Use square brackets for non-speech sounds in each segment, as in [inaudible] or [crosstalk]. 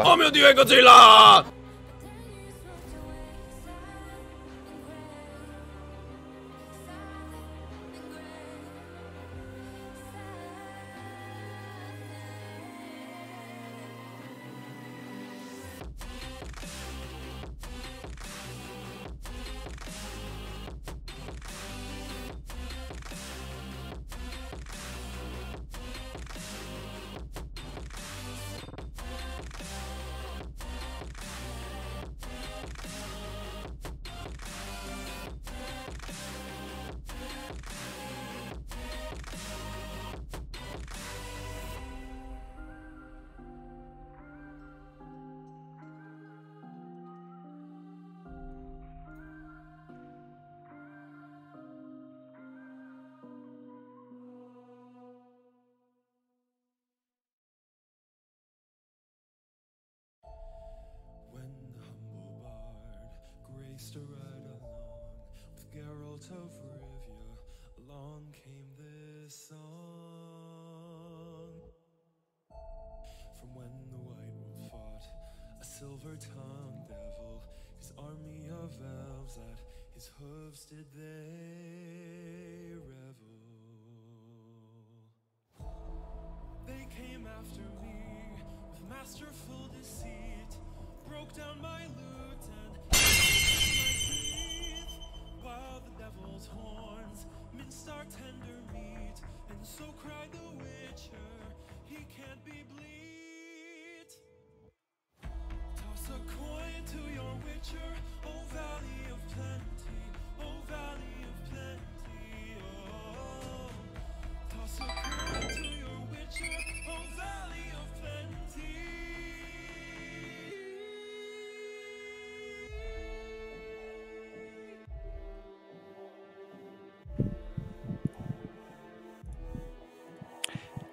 Oh mio dio, è Godzilla! When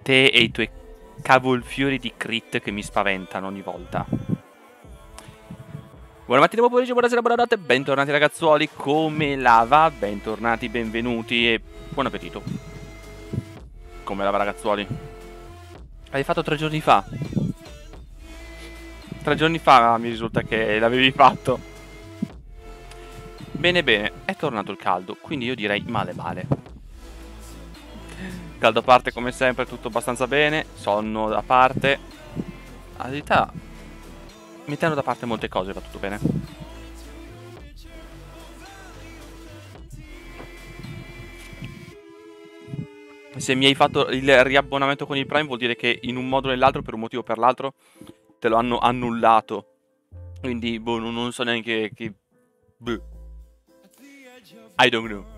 Te e i tuoi cavolfiori di crit che mi spaventano ogni volta. Buona mattina, buon pomeriggio, buonasera, buonanotte, bentornati ragazzuoli, come la va? Bentornati, benvenuti e buon appetito. Come la va ragazzuoli? L'hai fatto tre giorni fa? Tre giorni fa mi risulta che l'avevi fatto. Bene bene, è tornato il caldo, quindi io direi male male. Caldo a parte come sempre, tutto abbastanza bene, sonno da parte. La verità, mettendo da parte molte cose va tutto bene. Se mi hai fatto il riabbonamento con il Prime vuol dire che in un modo o nell'altro, per un motivo o per l'altro, te lo hanno annullato. Quindi, boh, non, so neanche che... Boh. I don't know.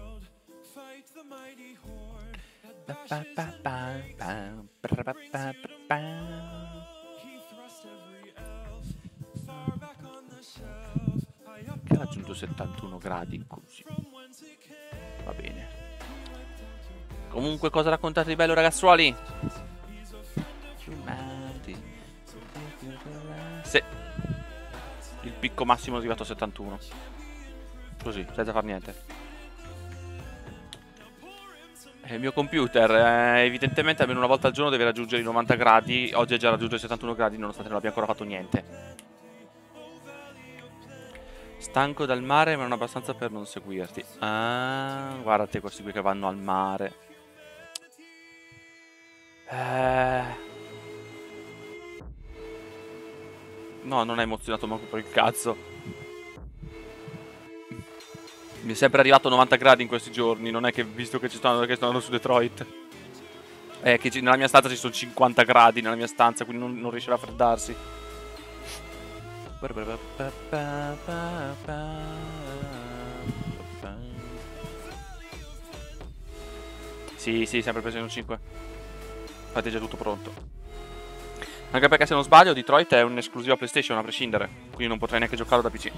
Che ha raggiunto 71 gradi così. Va bene. Comunque, cosa raccontate di bello, ragazzuoli? Se il picco massimo è arrivato a 71. Così, senza far niente. Eh, Il mio computer eh, evidentemente almeno una volta al giorno deve raggiungere i 90 gradi. Oggi è già raggiunto i 71 gradi nonostante non abbia ancora fatto niente. Stanco dal mare ma non abbastanza per non seguirti. Ah, guardate questi qui che vanno al mare. Eh... No, non è emozionato manco per il cazzo. Mi è sempre arrivato a 90 gradi in questi giorni. Non è che visto che ci stanno, che stanno su Detroit. È che ci- nella mia stanza ci sono 50 gradi nella mia stanza, quindi non, non riesce a raffreddarsi. Sì, sì, sempre PlayStation 5. Infatti è già tutto pronto. Anche perché se non sbaglio Detroit è un'esclusiva PlayStation a prescindere, quindi non potrei neanche giocarlo da PC.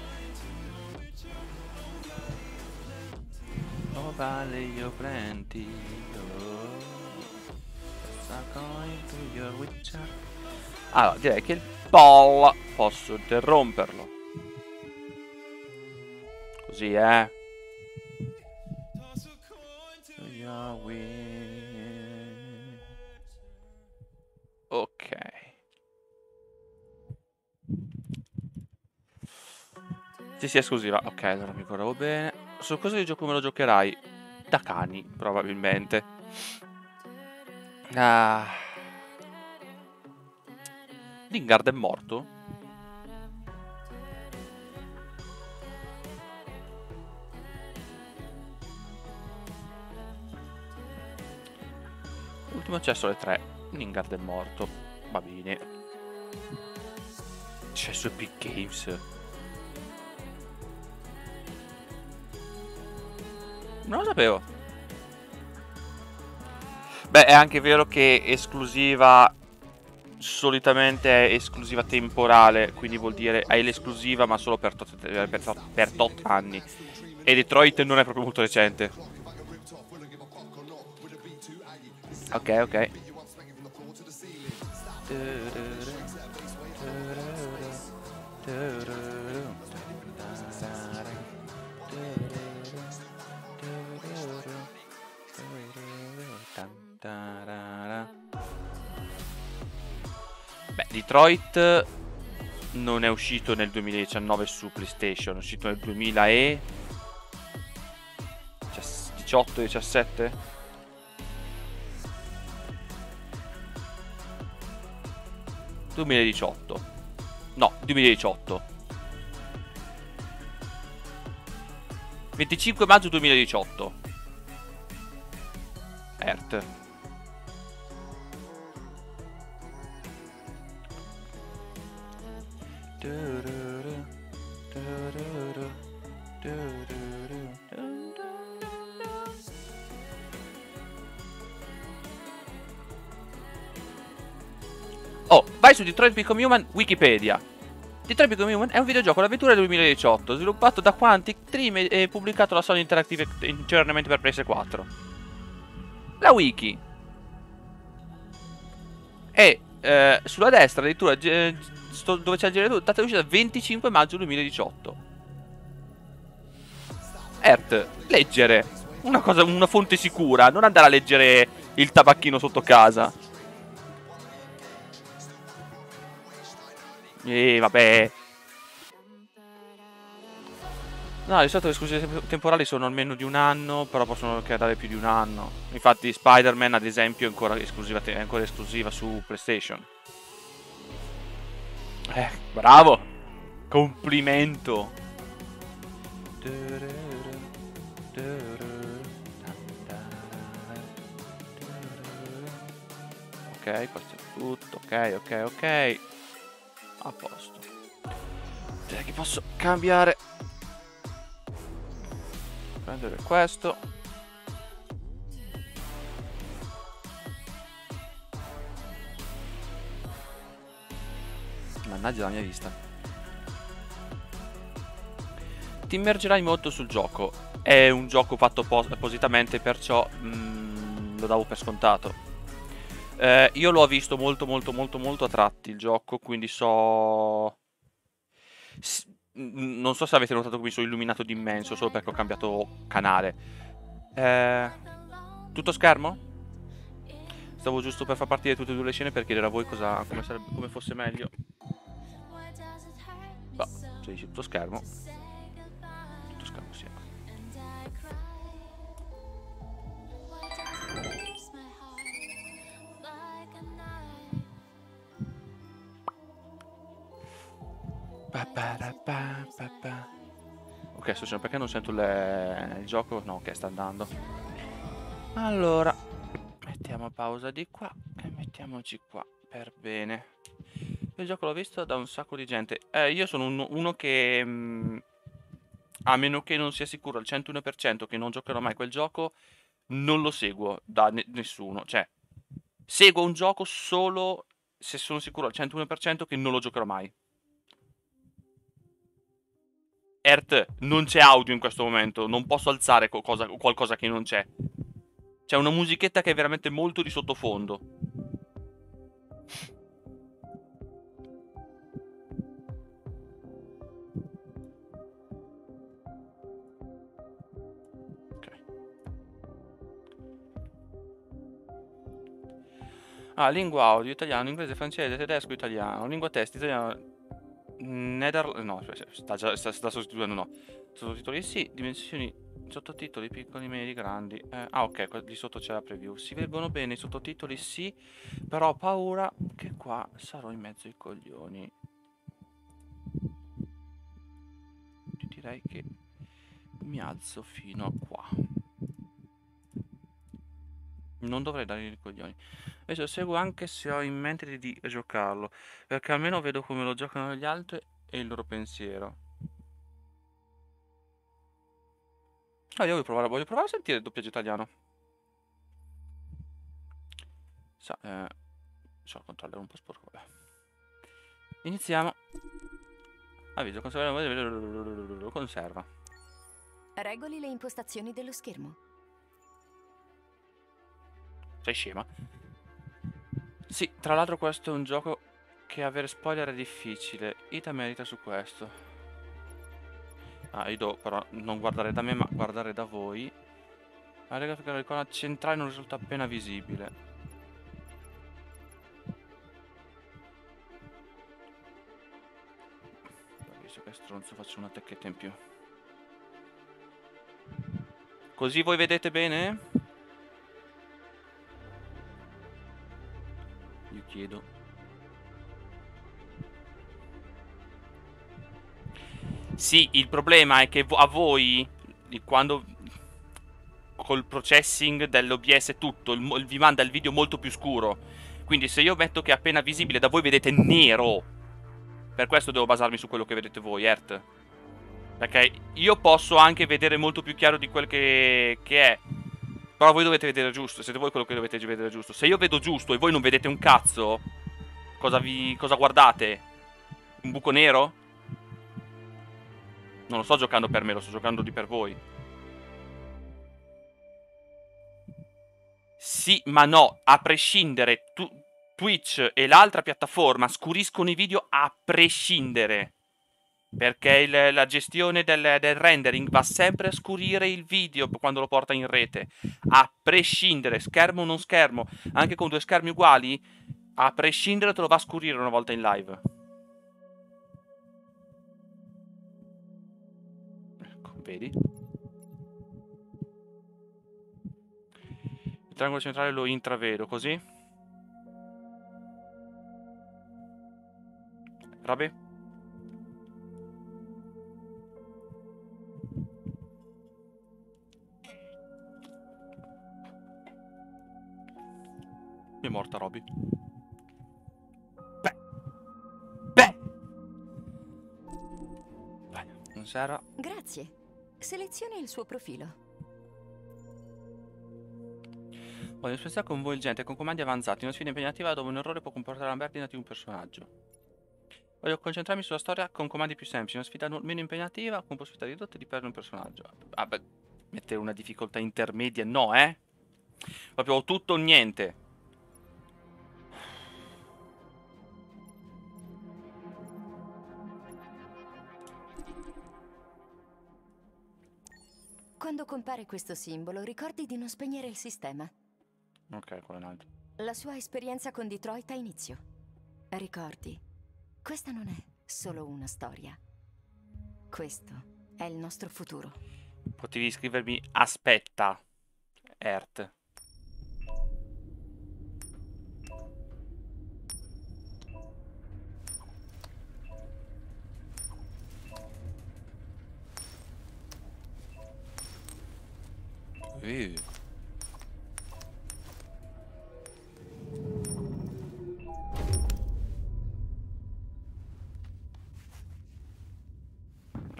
To your witcher. Allora, direi che il ball posso interromperlo. Così, eh. Ok. Sì, sì, esclusiva. Ok, allora mi ricordavo bene. Su cosa di gioco me lo giocherai? Da cani, probabilmente. Ah. Lingard è morto? Ultimo accesso alle 3. Lingard è morto. Va bene. Accesso Epic Games. Non lo sapevo. Beh, è anche vero che esclusiva solitamente è esclusiva temporale, quindi vuol dire hai l'esclusiva ma solo per tot, per, tot, per tot anni. E Detroit non è proprio molto recente. Ok, ok. Beh, Detroit non è uscito nel 2019 su PlayStation, è uscito nel 2018-17? ...2018. No, 2018. 25 maggio 2018. Earth. Oh, vai su Detroit Become Human Wikipedia. Detroit Become Human è un videogioco d'avventura del 2018, sviluppato da Quantic Dream e pubblicato da Sony Interactive internamente per PS4. La wiki è eh, sulla destra addirittura eh, sto, dove c'è il generatore data di uscita 25 maggio 2018 Earth leggere una cosa una fonte sicura non andare a leggere il tabacchino sotto casa e vabbè No, di solito le esclusive temporali sono almeno di un anno, però possono creare più di un anno. Infatti Spider-Man, ad esempio, è ancora è ancora esclusiva su PlayStation. Eh, bravo! Complimento! Ok, questo è tutto. Ok, ok, ok. A posto. Direi che posso cambiare prendere questo mannaggia la mia vista ti immergerai molto sul gioco è un gioco fatto appositamente perciò mm, lo davo per scontato eh, io l'ho visto molto molto molto molto a tratti il gioco quindi so non so se avete notato che mi sono illuminato d'immenso solo perché ho cambiato canale. Eh, tutto schermo? Stavo giusto per far partire tutte e due le scene per chiedere a voi cosa, come, sarebbe, come fosse meglio. Bah, se dici tutto schermo. Tutto schermo, sì. Ok, sto perché non sento le... il gioco? No, ok, sta andando. Allora, mettiamo pausa di qua e mettiamoci qua per bene. Il gioco l'ho visto da un sacco di gente. Eh, io sono uno, uno che... Mh, mm, a meno che non sia sicuro al 101% che non giocherò mai quel gioco, non lo seguo da ne nessuno. Cioè, seguo un gioco solo se sono sicuro al 101% che non lo giocherò mai. Earth, non c'è audio in questo momento, non posso alzare qualcosa, qualcosa che non c'è. C'è una musichetta che è veramente molto di sottofondo. Ah, lingua audio, italiano, inglese, francese, tedesco, italiano, lingua test, italiano, Nether... No, aspetta, sta già sta, sta sostituendo, no. Sottotitoli sì, dimensioni, sottotitoli piccoli, medi, grandi. Eh, ah, ok, di sotto c'è la preview. Si leggono bene i sottotitoli, sì, però ho paura che qua sarò in mezzo ai coglioni. Ti direi che mi alzo fino a qua. Non dovrei dare i coglioni. Adesso seguo anche se ho in mente di, di giocarlo, perché almeno vedo come lo giocano gli altri e il loro pensiero. Ah, io voglio provare, voglio provare a sentire il doppiaggio italiano. Sa, eh, so, il controller un po' sporco, vabbè. Iniziamo. Avviso, conserva. conserva. Regoli le impostazioni dello schermo. Sei scema? Sì, tra l'altro questo è un gioco che avere spoiler è difficile. Ita merita su questo. Ah, io devo però non guardare da me, ma guardare da voi. La grafica dell'icona centrale non risulta appena visibile. Visto che stronzo faccio una tecchetta in più. Così voi vedete bene? Chiedo. Sì, il problema è che a voi, quando col processing dell'OBS tutto, il vi manda il video molto più scuro. Quindi se io metto che è appena visibile, da voi vedete nero. Per questo devo basarmi su quello che vedete voi, Ert. Perché io posso anche vedere molto più chiaro di quel che, che è. Però voi dovete vedere giusto, siete voi quello che dovete vedere giusto. Se io vedo giusto e voi non vedete un cazzo, cosa vi cosa guardate? Un buco nero? Non lo sto giocando per me, lo sto giocando di per voi. Sì, ma no, a prescindere, tu, Twitch e l'altra piattaforma scuriscono i video a prescindere. Perché il- la gestione del, del rendering va sempre a scurire il video quando lo porta in rete. A prescindere, schermo o non schermo, anche con due schermi uguali, a prescindere te lo va a scurire una volta in live. Ecco, vedi? Il triangolo centrale lo intravedo, così? Roby? È morta Roby. Beh. Beh. Vai, non serra. Grazie. Selezioni il suo profilo. Voglio spezzare coinvolgente con comandi avanzati, una sfida impegnativa dove un errore può comportare la perdita di un personaggio. Voglio concentrarmi sulla storia con comandi più semplici, una sfida no- meno impegnativa con possibilità ridotte di perdere un personaggio. Ah beh, mettere una difficoltà intermedia no, eh? Proprio tutto o niente. Quando compare questo simbolo, ricordi di non spegnere il sistema. Ok, quello è un altro. La sua esperienza con Detroit ha inizio. Ricordi, questa non è solo una storia. Questo è il nostro futuro. Potevi scrivermi aspetta, Earth. Uh.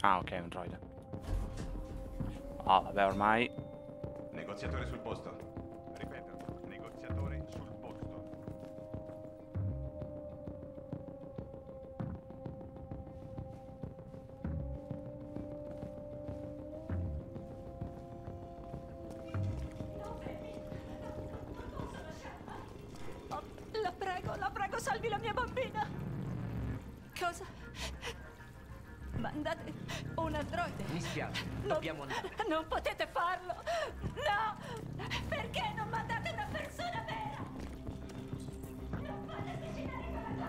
Ah, ok, un droide. Ah, vabbè, ormai Negoziatore sul posto. Bambina. Cosa? Mandate un androide. Mi spiace, Non- dobbiamo andare. Non potete farlo. No! Perché non mandate una persona vera? Non fate avvicinare quella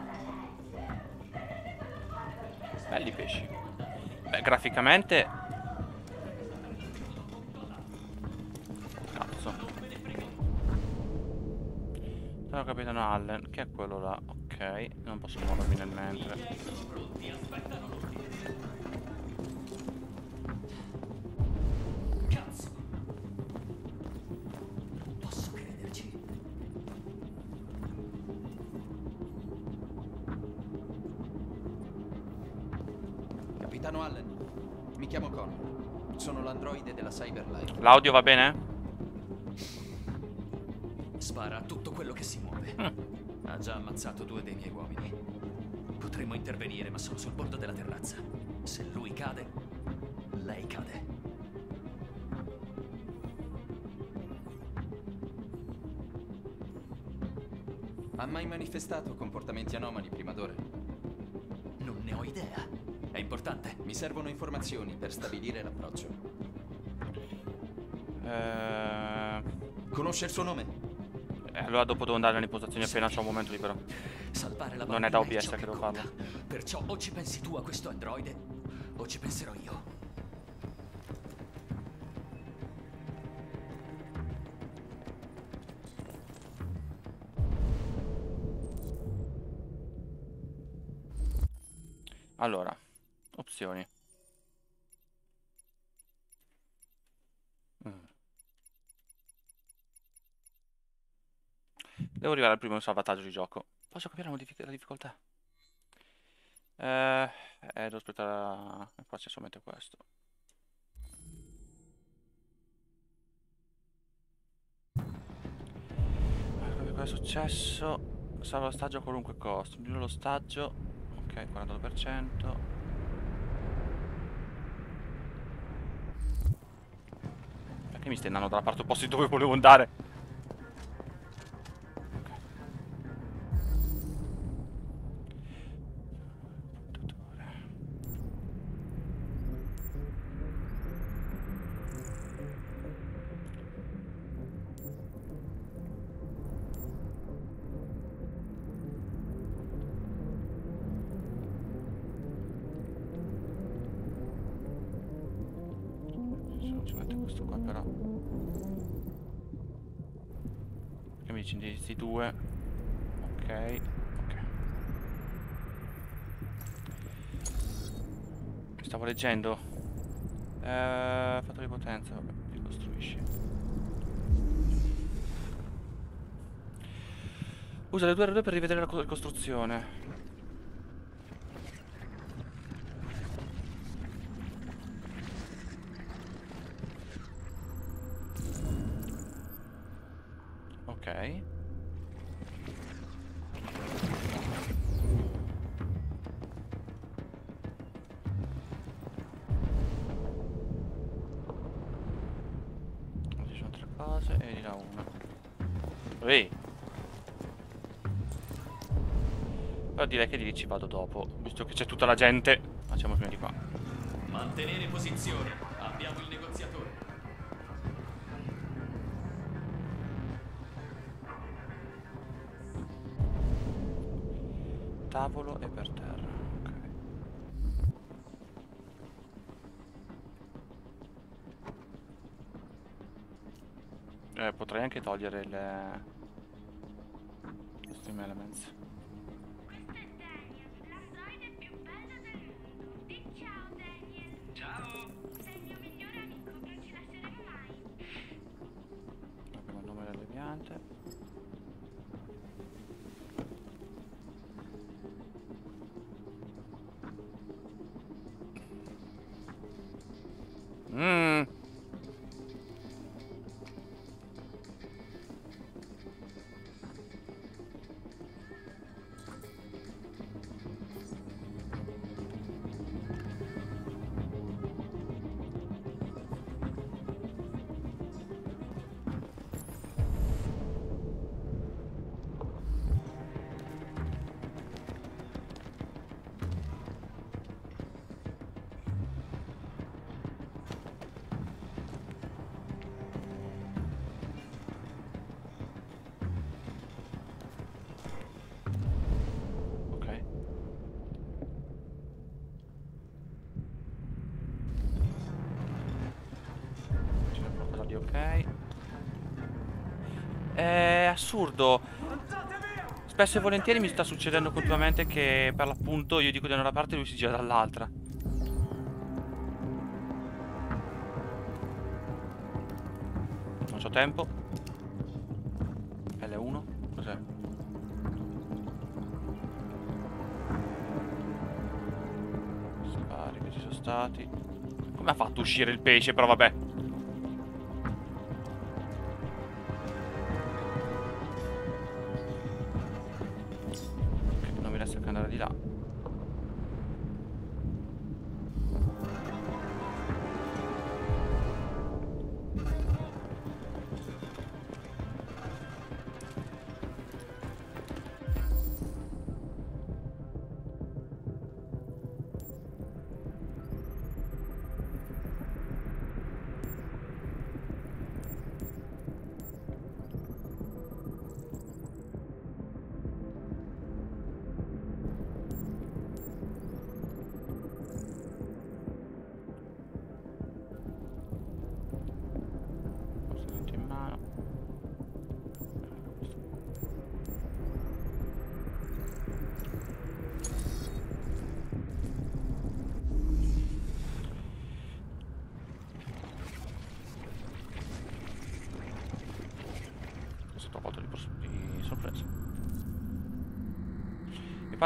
cosa. Belli pesci. Beh, graficamente... Cazzo. Sono capitano Allen, che è quello là. Ok, non posso muovermi nel mentre. Posso crederci. Capitano Allen, mi chiamo Connor. Sono l'androide della Cyberlife. L'audio va bene? Ammazzato due dei miei uomini. Potremmo intervenire, ma sono sul bordo della terrazza. Se lui cade, lei cade. Ha mai manifestato comportamenti anomali prima d'ora? Non ne ho idea. È importante. Mi servono informazioni per stabilire l'approccio. Eh, Conosce il suo nome? Allora dopo devo andare impostazioni appena c'è un momento libero. Salvare la Non è da OBS che devo farlo. Perciò o ci pensi tu a questo androide, o ci penserò io. Allora, opzioni. Devo arrivare al primo salvataggio di gioco. Posso capire la, la difficoltà? Eh, eh, devo aspettare... Qua c'è solamente questo. Allora, Cosa è successo? Salva lo stagio a qualunque costo. Migliora lo stagio. Ok, 42%. Perché mi stai andando dalla parte opposta di dove volevo andare? Però. Che mi dici indirizzi due? Ok, ok. Stavo leggendo. Eh, fatto di potenza, vabbè, ricostruisci. Usa le due R2 per rivedere la co- costruzione. Che lì ci vado dopo, visto che c'è tutta la gente. Facciamo prima di qua. Mantenere posizione. Abbiamo il negoziatore. Tavolo e per terra. Ok. Eh, potrei anche togliere le... assurdo. Spesso e volentieri mi sta succedendo continuamente che per l'appunto io dico da una parte e lui si gira dall'altra. Non c'ho tempo. L1. Cos'è? Spari che ci sono stati. Come ha fatto uscire il pesce? Però vabbè.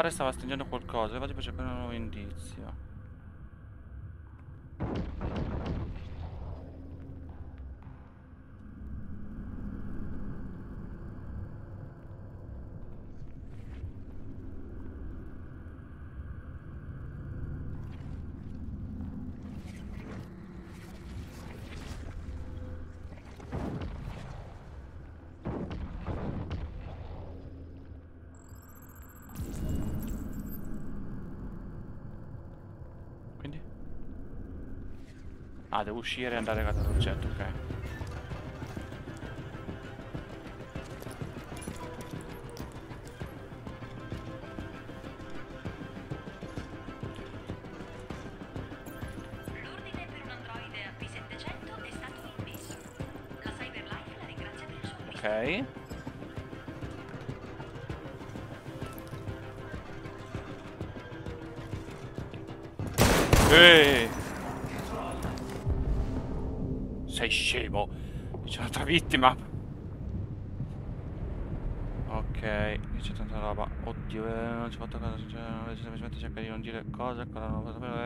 Pare stava stringendo qualcosa, vado per cercare un nuovo indizio. Quindi? Ah, devo uscire e andare all'oggetto, ok. Vittima. Ok, c'è tanta roba. Oddio, eh, non ci ho fatto caso. Cioè, semplicemente cercare di non dire cose. Ancora non lo sapere.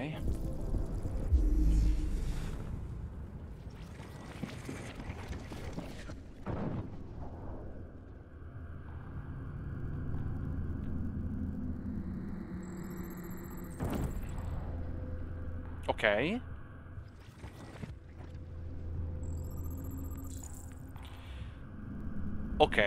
Ok. Ok. Ok.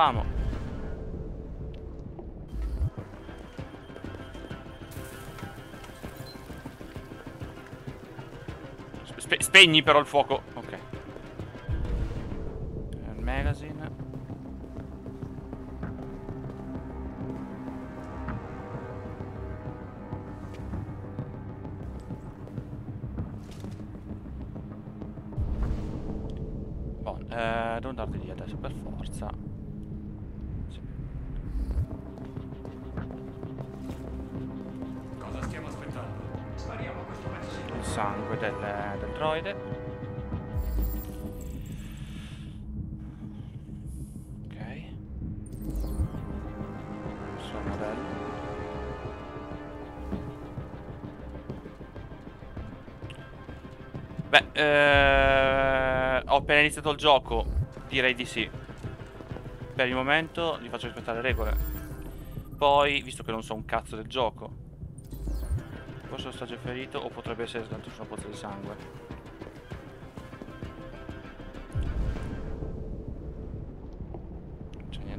eravamo. Spe Spegni però il fuoco. Del droide. Ok. Il suo modello. Beh, eh, ho appena iniziato il gioco, direi di sì. Per il momento gli faccio rispettare le regole. Poi, visto che non so un cazzo del gioco, stadio è ferito o potrebbe essere soltanto su una pozza di sangue.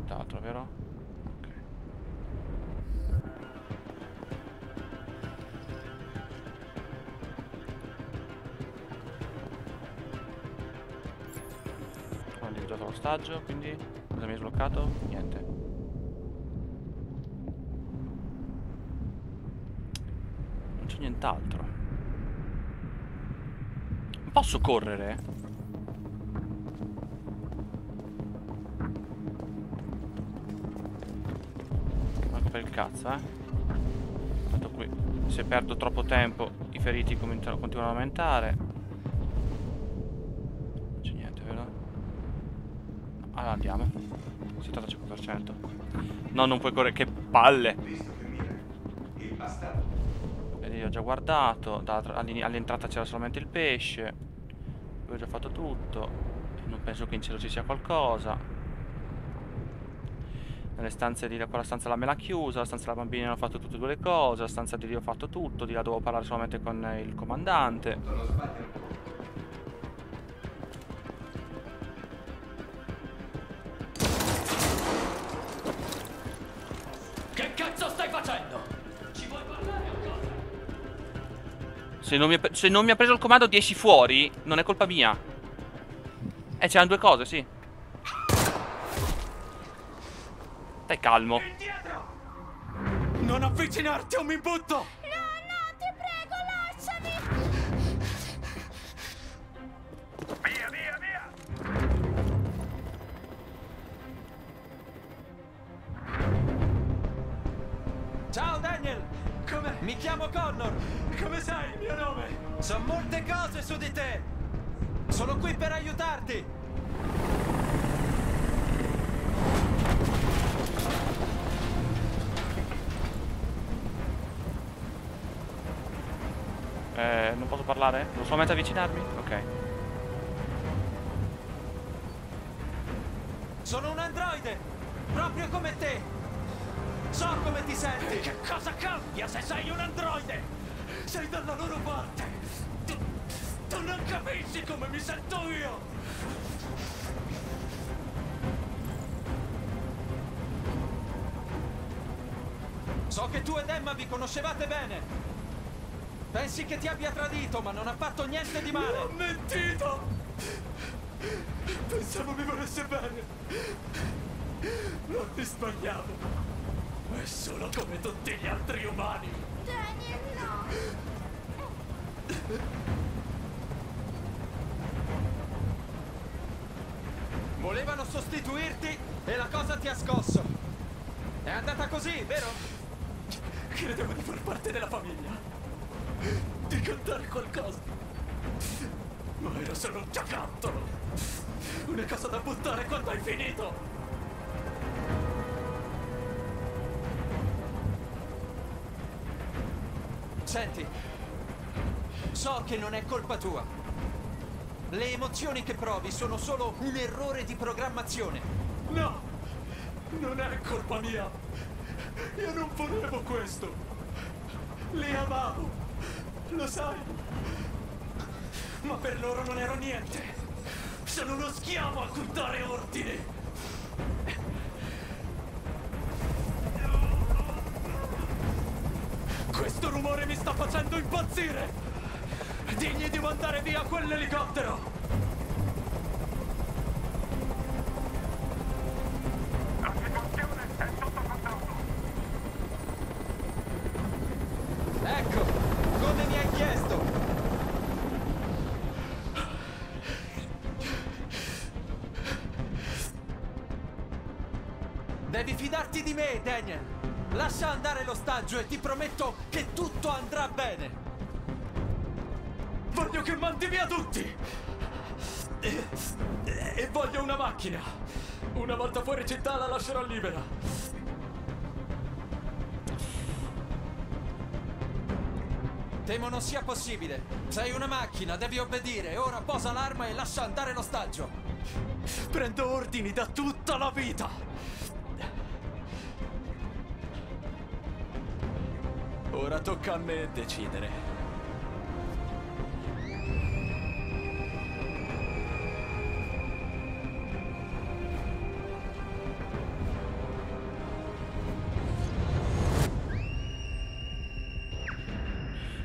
Nient'altro, vero? Ok. Ho individuato lo stagio, quindi cosa mi è sbloccato? Niente. Non c'è nient'altro. Posso correre? Per il cazzo, eh. Tanto qui, se perdo troppo tempo, i feriti continuano ad aumentare. Non c'è niente, vero? Allora andiamo. 75%. No, non puoi correre, che palle! Vedi, ho già guardato. All'entrata c'era solamente il pesce. Qui ho già fatto tutto. Non penso che in cielo ci sia qualcosa. Nelle stanze di là, quella stanza là me l'ha chiusa. La stanza della bambina ho fatto tutte e due le cose. La stanza di lì ho fatto tutto. Di là dovevo parlare solamente con il comandante. Che cazzo stai facendo? Ci vuoi parlare o cosa? Se non, mi ha, se non mi ha preso il comando di esci fuori, non è colpa mia. Eh, c'erano due cose, sì. Stai calmo. Non avvicinarti o mi butto! No, no, ti prego, lasciami! Via, via, via. Ciao Daniel! Come? Mi chiamo Connor! Come sai il mio nome? So molte cose su di te! Sono qui per aiutarti! Eh, non posso parlare? Devo solamente avvicinarmi? Ok. Sono un androide! Proprio come te! So come ti senti! Che cosa cambia se sei un androide? Sei dalla loro parte! Tu, tu non capisci come mi sento io! So che tu ed Emma vi conoscevate bene! Pensi che ti abbia tradito, ma non ha fatto niente di male! ho mentito! Pensavo mi volesse bene! Non mi sbagliavo! È solo come tutti gli altri umani! Daniel, no! Volevano sostituirti e la cosa ti ha scosso! È andata così, vero? Credevo di far parte della famiglia. Di contare qualcosa. Ma era solo un giocattolo. Una cosa da buttare quando hai finito. Senti, so che non è colpa tua. Le emozioni che provi sono solo un errore di programmazione. No! Non è colpa mia! Io non volevo questo! Li amavo! Lo sai? Ma per loro non ero niente! Sono uno schiavo a cui dare ordini! Questo rumore mi sta facendo impazzire! Digli di mandare via quell'elicottero! L'ostaggio e ti prometto che tutto andrà bene! Voglio che mandi via tutti! E, e voglio una macchina! Una volta fuori città la lascerò libera! Temo non sia possibile. Sei una macchina, devi obbedire. Ora posa l'arma e lascia andare l'ostaggio. Prendo ordini da tutta la vita. Tocca a me decidere.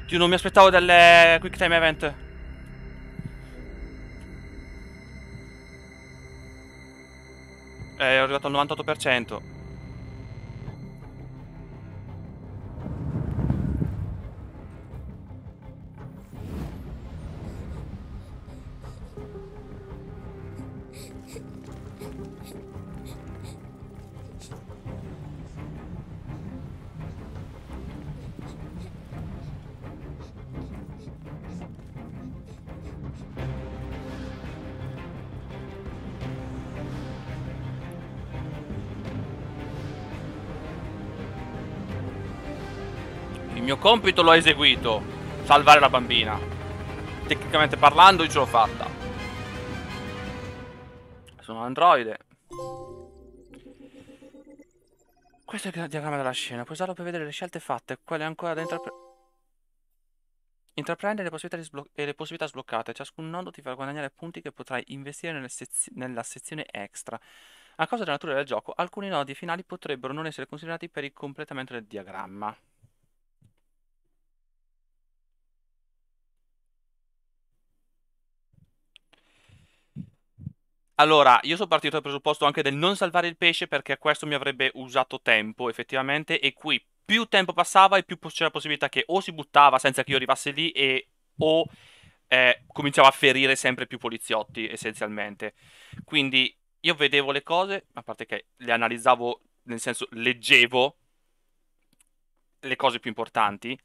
Dio, non mi aspettavo delle quick time event. Eh, ho arrivato al 98%. Compito l'ho eseguito. Salvare la bambina. Tecnicamente parlando, io ce l'ho fatta. Sono un androide. Questo è il diagramma della scena. Puoi usarlo per vedere le scelte fatte, quelle ancora da intraprendere. Intraprendere le le possibilità sbloccate. Ciascun nodo ti farà guadagnare punti che potrai investire sezi- nella sezione extra. A causa della natura del gioco, alcuni nodi finali potrebbero non essere considerati per il completamento del diagramma. Allora, io sono partito dal presupposto anche del non salvare il pesce perché questo mi avrebbe usato tempo effettivamente e qui più tempo passava e più c'era la possibilità che o si buttava senza che io arrivassi lì e o eh, cominciava a ferire sempre più poliziotti essenzialmente. Quindi io vedevo le cose, a parte che le analizzavo, nel senso leggevo le cose più importanti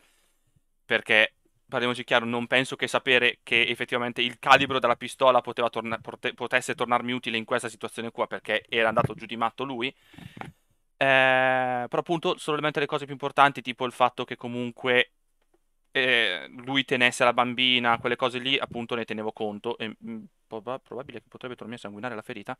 perché parliamoci chiaro, non penso che sapere che effettivamente il calibro della pistola torna- pote- potesse tornarmi utile in questa situazione qua, perché era andato giù di matto lui. Eh, però appunto, solamente le cose più importanti, tipo il fatto che comunque eh, lui tenesse la bambina, quelle cose lì, appunto ne tenevo conto. E, mh, proba- probabile che potrebbe tornare a sanguinare la ferita.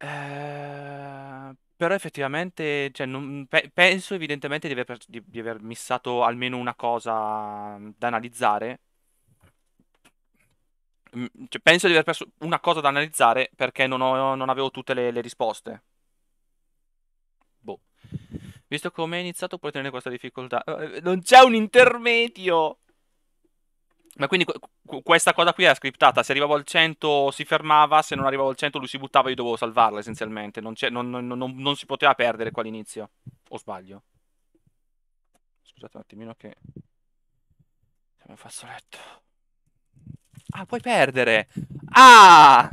Eh, però effettivamente, cioè, non- pe- penso evidentemente di aver, pers- di- di aver missato almeno una cosa mm, da analizzare. Mm, cioè, penso di aver perso una cosa da analizzare perché non, ho- non avevo tutte le, le risposte. Boh. Visto come è iniziato, puoi tenere questa difficoltà. Eh, Non c'è un intermedio! Ma quindi que- que- questa cosa qui era scriptata. Se arrivavo al 100 si fermava, se non arrivavo al 100 lui si buttava, io dovevo salvarla essenzialmente. Non, non- non- non- si poteva perdere qua all'inizio. O sbaglio? Scusate un attimino che... Siamo in fazzoletto. Ah, puoi perdere! Ah!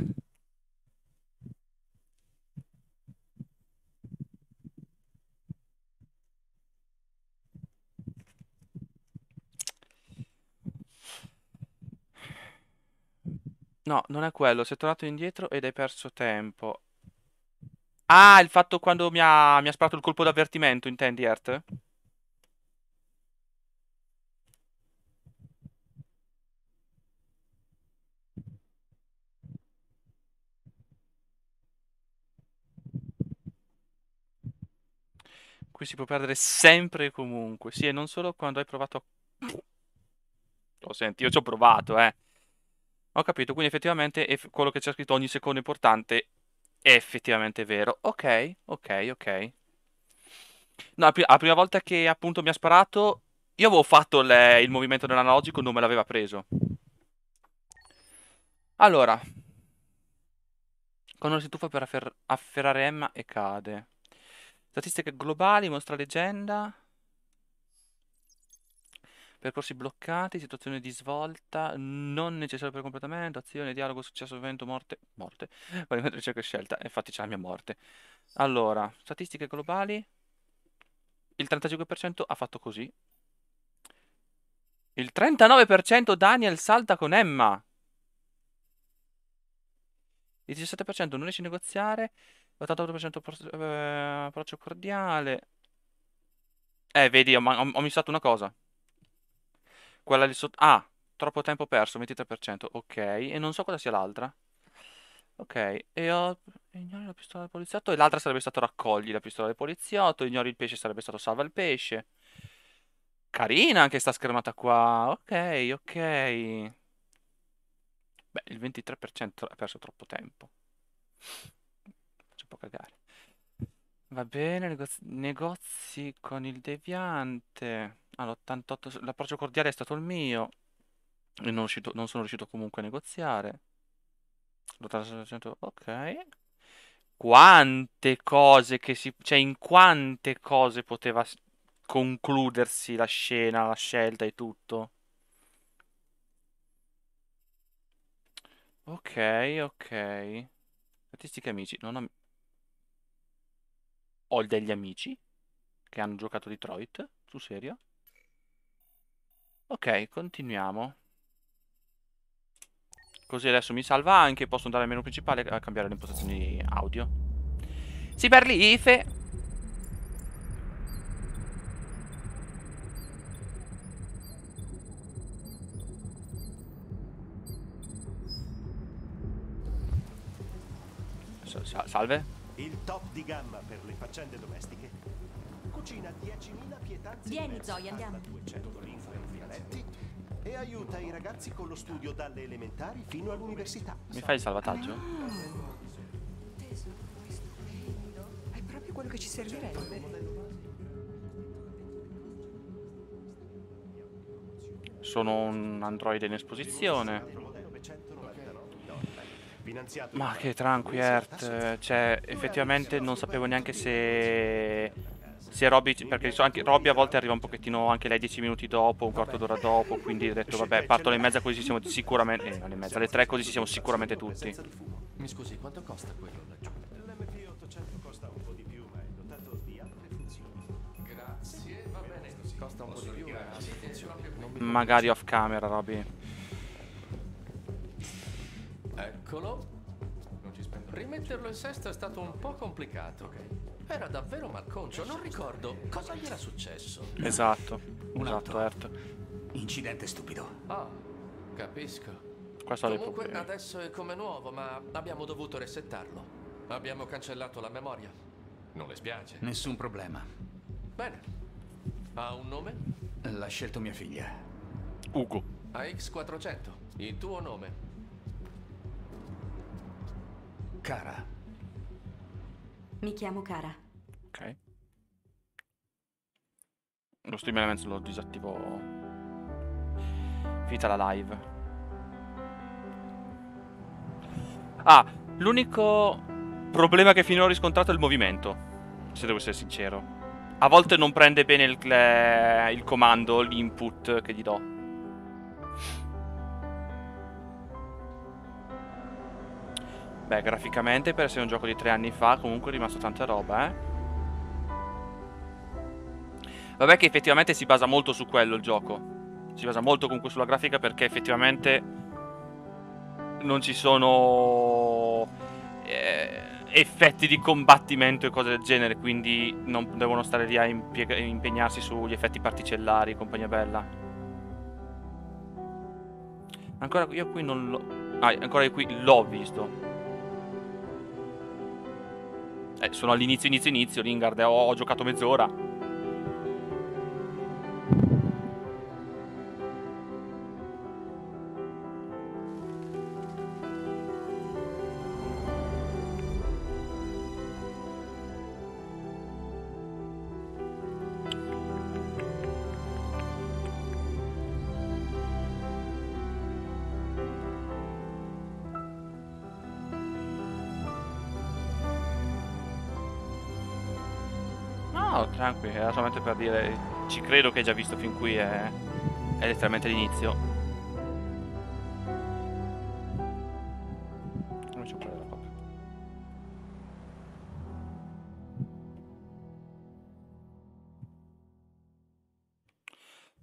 No, non è quello. Sei tornato indietro ed hai perso tempo. Ah, il fatto quando mi ha, mi ha sparato il colpo d'avvertimento, intendi, Ert? Qui si può perdere sempre e comunque. Sì, e non solo quando hai provato a... Oh, senti, io ci ho provato, eh. Ho capito, quindi effettivamente eff- quello che c'è scritto ogni secondo importante è effettivamente vero. Ok, ok, ok. No, la la prima volta che appunto mi ha sparato Io avevo fatto le- il movimento dell'analogico, non me l'aveva preso. Allora. Quando si tuffa per affer- afferrare Emma e cade. Statistiche globali, mostra leggenda. Percorsi bloccati, situazione di svolta, non necessario per completamento, azione, dialogo, successo, evento, morte. Morte. Movimento, ricerca e scelta. Infatti c'è la mia morte. Allora, statistiche globali. Il 35% ha fatto così. Il 39% Daniel salta con Emma. Il 17% non riesce a negoziare. L'88% por- eh, approccio cordiale. Eh, vedi, ho, ho- ho missato una cosa. Quella lì sotto. Ah, troppo tempo perso, 23%. Ok, e non so cosa sia l'altra. Ok, e ho... Ignori la pistola del poliziotto. E l'altra sarebbe stato raccogli la pistola del poliziotto. Ignori il pesce sarebbe stato salva il pesce. Carina anche sta schermata qua. Ok, ok. Beh, il 23% ha perso troppo tempo. Faccio un po' cagare. Va bene, negozi, con il deviante. All'88, l'approccio cordiale è stato il mio. E non, riuscito- non sono riuscito comunque a negoziare. L'86%, ok. Quante cose che si... Cioè, in quante cose poteva concludersi la scena, la scelta e tutto. Ok, ok. Statistiche amici. Non ho... ho degli amici che hanno giocato Detroit. Sul serio? Ok, continuiamo. Così adesso mi salva anche. Posso andare al menu principale a cambiare le impostazioni audio. Si per l'ife. Sa- sa- salve? Il top di gamma per le faccende domestiche. Cucina 10.000 pietanze Vieni, Zoe, andiamo. parla 200 lingue e dialetti e aiuta i ragazzi con lo studio dalle elementari fino all'università. Mi fai il salvataggio? È proprio quello che ci servirebbe. Sono un androide in esposizione. Finanziato Ma che tranquiert, cioè effettivamente non sapevo neanche se se Robby, perché so anche Robby a volte arriva un pochettino anche lei 10 minuti dopo, un quarto d'ora dopo, quindi ho detto vabbè parto alle mezza così ci siamo sicuramente, eh, alle mezza, alle tre così ci siamo sicuramente tutti. Mi scusi, quanto costa quello laggiù? L'MP 800 costa un po' di più, ma è dotato di altre funzioni. Grazie, va bene. Costa un po' di più, ma funziona più. Non mi Magari off camera Robby. Eccolo. Rimetterlo in sesto è stato un po' complicato. Era davvero malconcio, non ricordo cosa gli era successo. Esatto, esatto, Ert. Incidente stupido. Ah, capisco. Questo Comunque adesso è come nuovo, ma abbiamo dovuto resettarlo. Abbiamo cancellato la memoria. Non le spiace? Nessun problema. Bene. Ha un nome? L'ha scelto mia figlia. Ugo. AX400. Il tuo nome? Cara. Mi chiamo Cara. Ok. Lo stream elements lo disattivo finita la live. Ah, l'unico problema che finora ho riscontrato è il movimento, se devo essere sincero. A volte non prende bene il, il comando, l'input che gli do. Beh, graficamente per essere un gioco di tre anni fa comunque è rimasto tanta roba, eh. Vabbè che effettivamente si basa molto su quello il gioco. Si basa molto comunque sulla grafica perché effettivamente non ci sono eh, effetti di combattimento e cose del genere, quindi non devono stare lì a impegnarsi sugli effetti particellari e compagnia bella. Ancora io qui non l'ho... Ah, ancora io qui l'ho visto. Eh, sono all'inizio, inizio, inizio, Lingard, ho, ho giocato mezz'ora. Era solamente per dire, ci credo che hai già visto fin qui, è, è letteralmente l'inizio. Non c'è quella della copia.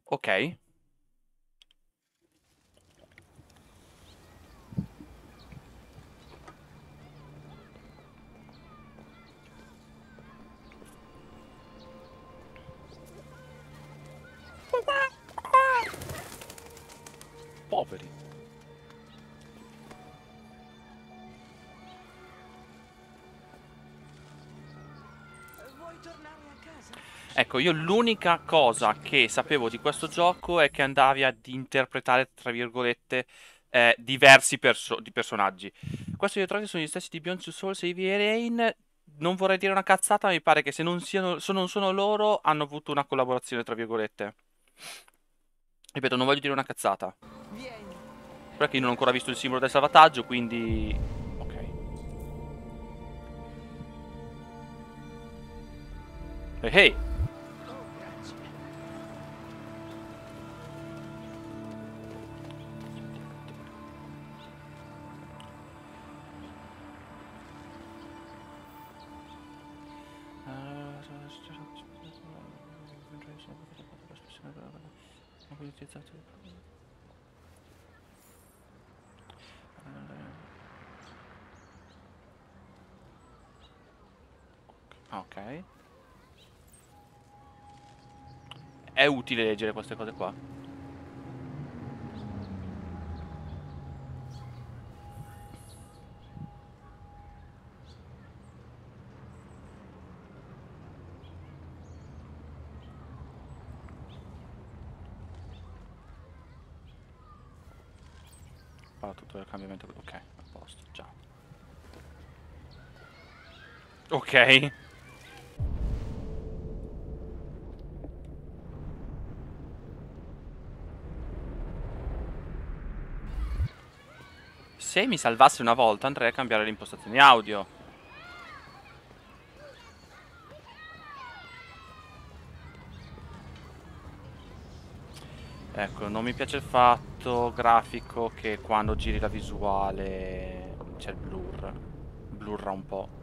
Ok. Ecco, io l'unica cosa che sapevo di questo gioco è che andavi ad interpretare, tra virgolette, eh, diversi perso- di personaggi. Questi ritrovi sono gli stessi di Beyond Two Souls e Heavy Rain. Non vorrei dire una cazzata, ma mi pare che se non, siano, se non sono loro, hanno avuto una collaborazione, tra virgolette. Ripeto, non voglio dire una cazzata. Perché io non ho ancora visto il simbolo del salvataggio, quindi... Ok. Ehi, Ok. È utile leggere queste cose qua. Fa tutto il cambiamento. Ok, a posto, ciao. Ok. Se mi salvasse una volta andrei a cambiare le impostazioni audio. Ecco, non mi piace il fatto grafico che quando giri la visuale c'è il blur. Blurra un po'.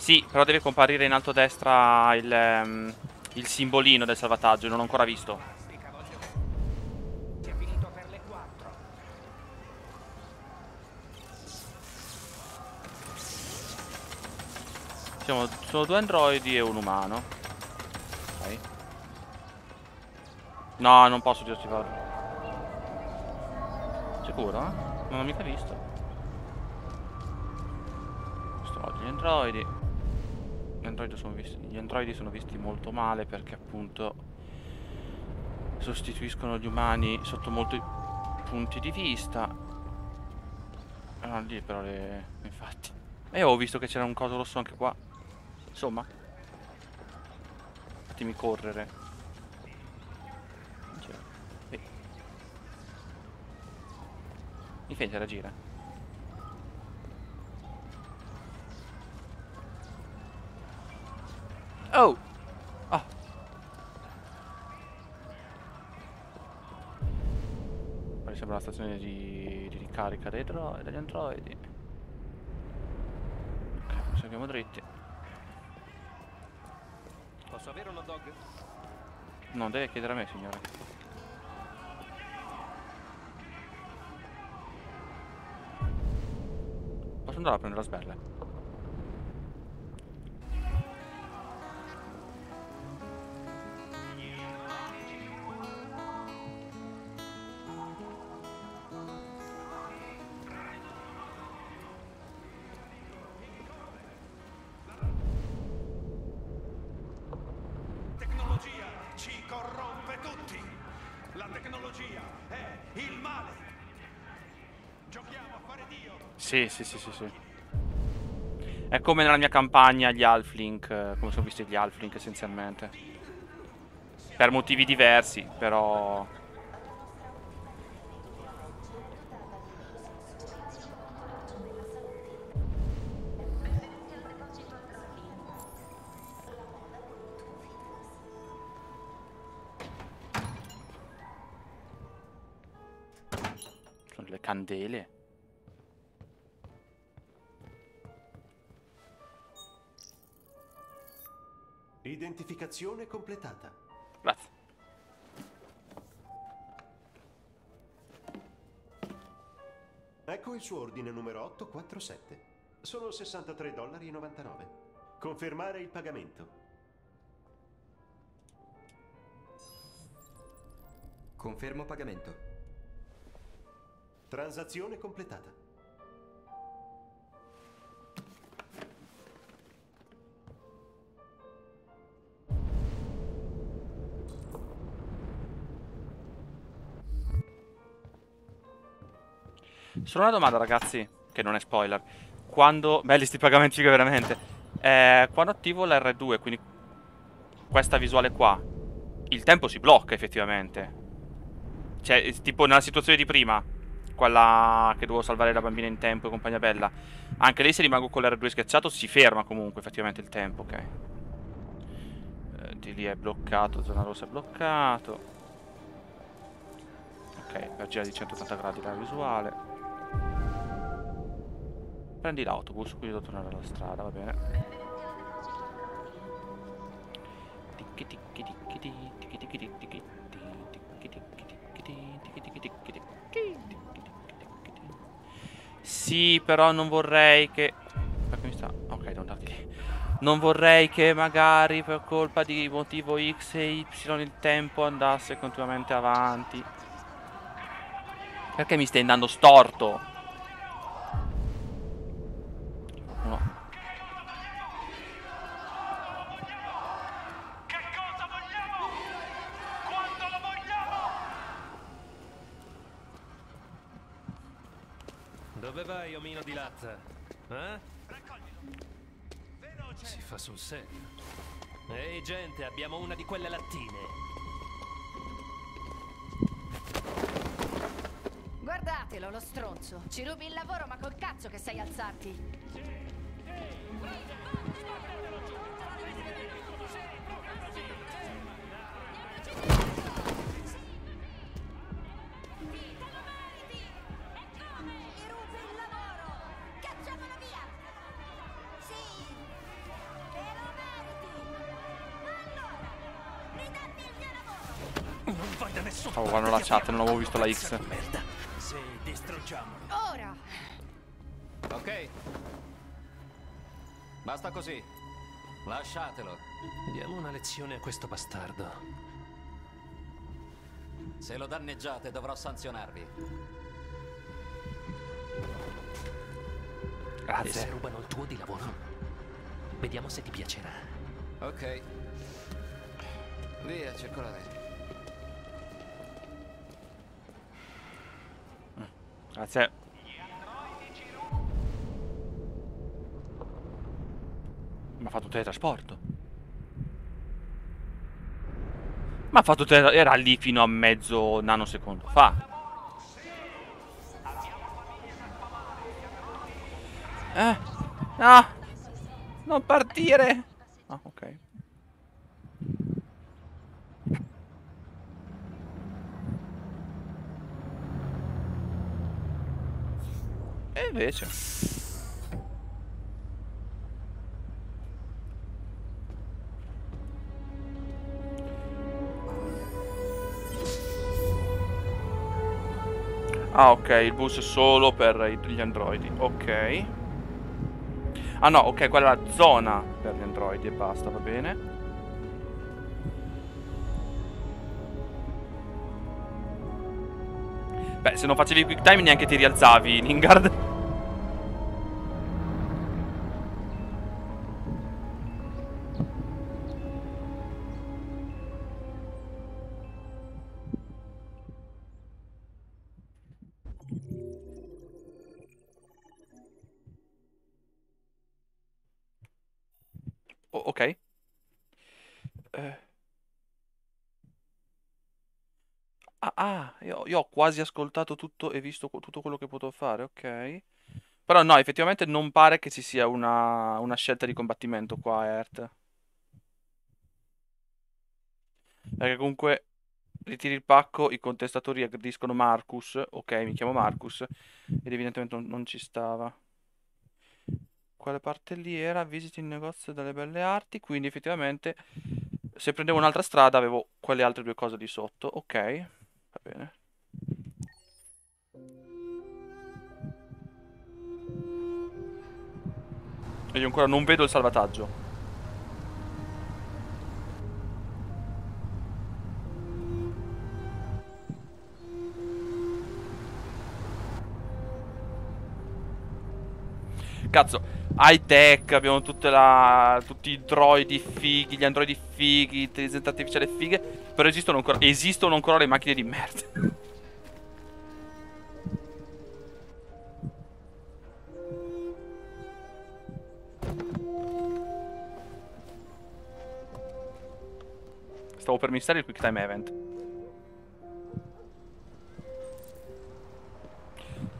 Sì, però deve comparire in alto a destra il, ehm, il simbolino del salvataggio, non l'ho ancora visto. Si è finito per le 4. Siamo, sono due androidi e un umano. Ok. No, non posso disattivarlo. Sicuro? Non l'ho mica visto. Questo oggi gli androidi. Gli androidi, sono visti, gli androidi sono visti molto male perché appunto sostituiscono gli umani sotto molti punti di vista. Ah, lì però le... infatti. E ho visto che c'era un coso rosso anche qua. Insomma. Fatemi correre. C'era. Ehi. Mi fai interagire? Oh! Ah! Poi sembra una stazione di, di ricarica dei degli androidi. Ok, proseguiamo dritti. Posso avere un hot dog? Non deve chiedere a me, signore. Posso andare a prendere la sberle? Sì, sì, sì, sì. È come nella mia campagna gli Halflink, eh, come sono visti gli Halflink essenzialmente. Per motivi diversi, però... Sono delle candele. Identificazione completata. Grazie. Ecco il suo ordine numero 847. Sono 63 dollari 99. Confermare il pagamento. Confermo pagamento. Transazione completata. Solo una domanda, ragazzi, che non è spoiler. Quando... Belli sti pagamenti, veramente. Eh, quando attivo l'R2, quindi questa visuale qua, il tempo si blocca effettivamente. Cioè, eh, tipo nella situazione di prima, quella che dovevo salvare la bambina in tempo e compagnia bella. Anche lei se rimango con l'R2 schiacciato si ferma comunque effettivamente il tempo, ok. Eh, di lì è bloccato, zona rossa è bloccato. Ok, per girare di 180 gradi la visuale. Prendi l'autobus, quindi devo tornare alla strada, va bene. Sì, però non vorrei che... Perché mi sta... Ok, devo andarti. Non vorrei che magari per colpa di motivo X e Y il tempo andasse continuamente avanti. Perché mi stai andando storto? No. Dove vai, latta? Eh? Si fa sul serio. Ehi, gente, abbiamo una di quelle lattine. Guardatelo, lo stronzo. Ci rubi il lavoro, ma col cazzo che sai alzarti. Non Stavo guardando la chat, non avevo visto la X. Sì, distruggiamolo. Ora! Ok. Basta così. Lasciatelo. Diamo una lezione a questo bastardo. Se lo danneggiate dovrò sanzionarvi. E se rubano il tuo di lavoro? Vediamo se ti piacerà. Ok. Via, circolare. Grazie. Mi ha fatto teletrasporto. Mi ha fatto teletrasporto. Era lì fino a mezzo nanosecondo fa. Eh. No. Non partire. Ah, ok. E invece. Ah, ok, il bus è solo per gli androidi. Ok. Ah no, ok, quella è la zona per gli androidi e basta, va bene. Beh, se non facevi quick time neanche ti rialzavi, Lingard. Io, io ho quasi ascoltato tutto e visto tutto quello che potevo fare, ok. Però no, effettivamente non pare che ci sia una, una scelta di combattimento qua, Earth. Perché comunque ritiri il pacco, i contestatori aggrediscono Marcus. Ok, mi chiamo Marcus. Ed evidentemente non, non ci stava. Quale parte lì era? Visiti il negozio delle belle arti. Quindi effettivamente se prendevo un'altra strada avevo quelle altre due cose di sotto. Ok, bene. E io ancora non vedo il salvataggio. Cazzo, high tech, abbiamo la, tutti i droidi fighi, gli androidi fighi, intelligenza artificiale fighe, però esistono ancora, esistono ancora le macchine di merda. Stavo per missare il quick time event.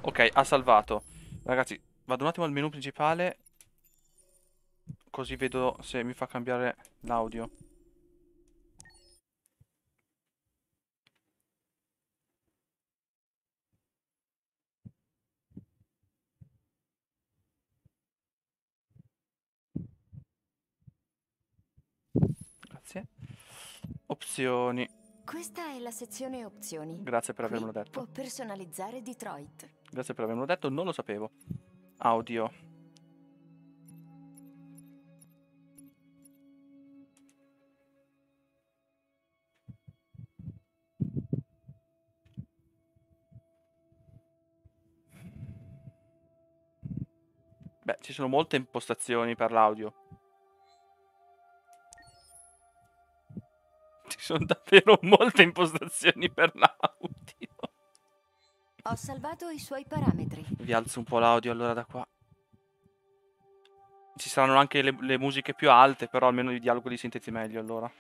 Ok, ha salvato. Ragazzi, vado un attimo al menu principale. Così vedo se mi fa cambiare l'audio. Grazie. Opzioni. Questa è la sezione opzioni. Grazie per avermelo detto. Può personalizzare Detroit. Grazie per avermelo detto, non lo sapevo. Audio. Beh, ci sono molte impostazioni per l'audio. Ci sono davvero molte impostazioni per l'audio. Ho salvato i suoi parametri. Vi alzo un po' l'audio allora da qua. Ci saranno anche le, le musiche più alte, però almeno il dialogo li sentite meglio allora.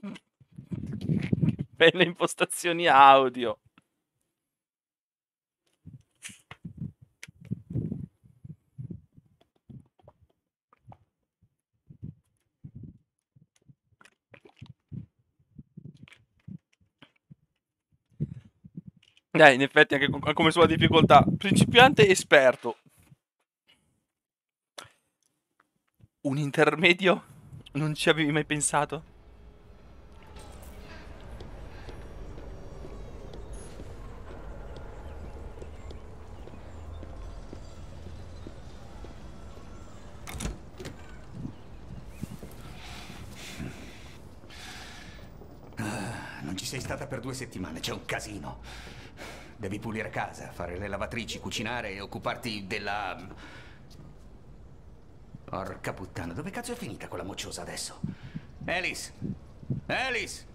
[laughs] Belle impostazioni audio. [laughs] Eh, in effetti anche co- come sulla difficoltà. Principiante esperto. Un intermedio? Non ci avevi mai pensato? Ah, non ci sei stata per due settimane, c'è un casino. Devi pulire casa, fare le lavatrici, cucinare e occuparti della... Porca puttana, dove cazzo è finita quella mocciosa adesso? Alice! Alice!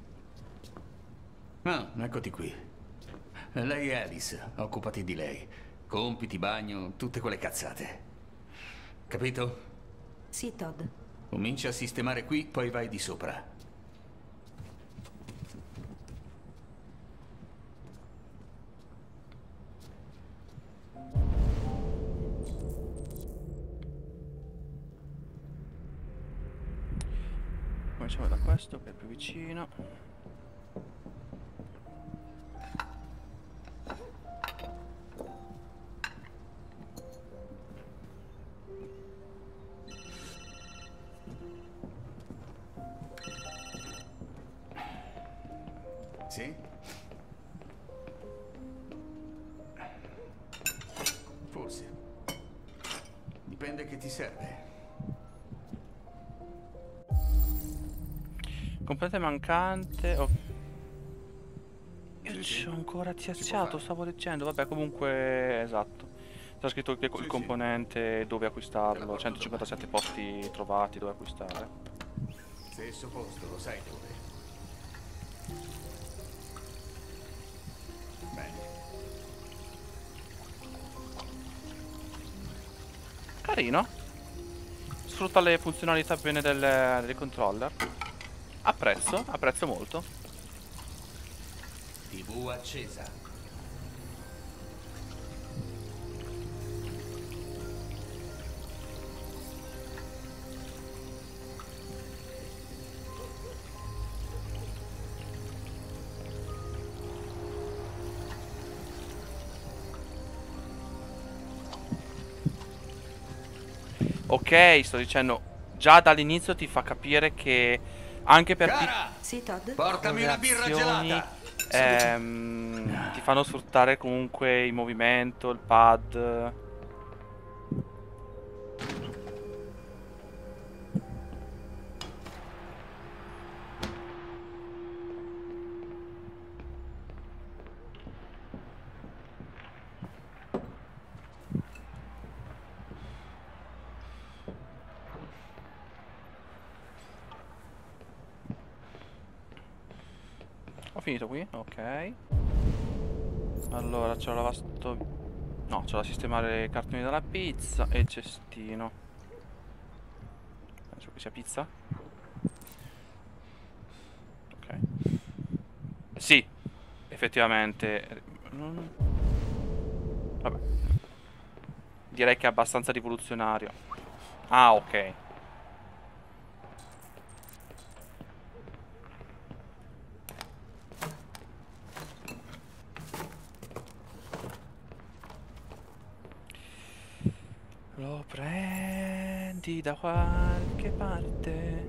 Ah, eccoti qui. Lei è Alice, occupati di lei. Compiti, bagno, tutte quelle cazzate. Capito? Sì, Todd. Comincia a sistemare qui, poi vai di sopra. Cominciamo da questo che è più vicino. Mancante. Oh. Io c'ho ancora tiziato, stavo leggendo. Vabbè, comunque, esatto. C'è scritto che il componente dove acquistarlo. 157 posti trovati dove acquistare. Stesso posto, lo sai dove. Bene. Carino. Sfrutta le funzionalità bene del, del controller. Apprezzo, apprezzo molto. TV accesa. Ok, sto dicendo, già dall'inizio ti fa capire che anche per Sì, Todd? Portami una birra gelata. ehm, ti fanno sfruttare comunque il movimento, il pad. Finito qui? Ok. Allora, c'ho la lavasto... No, c'ho da sistemare i cartoni della pizza e il cestino. Penso che sia pizza. Ok. Sì, effettivamente. Vabbè. Direi che è abbastanza rivoluzionario. Ah, ok. Lo prendi da qualche parte.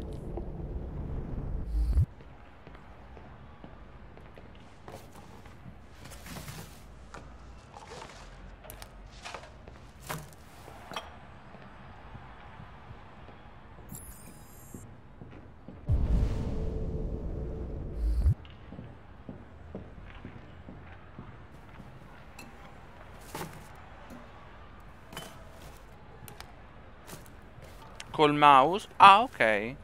Col mouse? Ah, ok.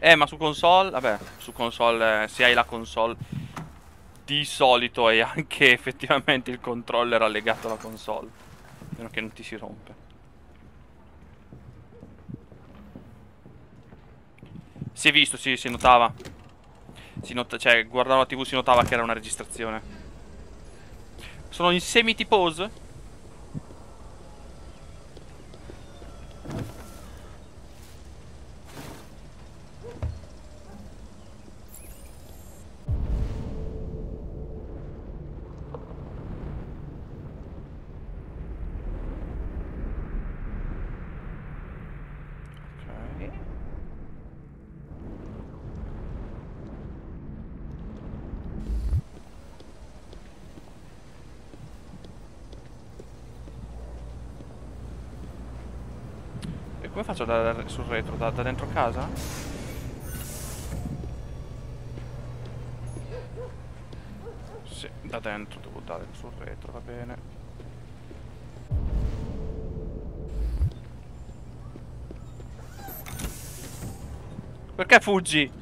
Eh, ma su console, vabbè, su console, eh, se hai la console, di solito hai anche [laughs] effettivamente il controller allegato alla console. Meno che non ti si rompe. Si è visto, sì, si notava. Si nota, cioè, guardando la TV si notava che era una registrazione. Sono in semi-pose? Ok. Faccio da, da- sul retro? Da, da dentro casa? Sì, da dentro devo dare sul retro, va bene. Perché fuggi?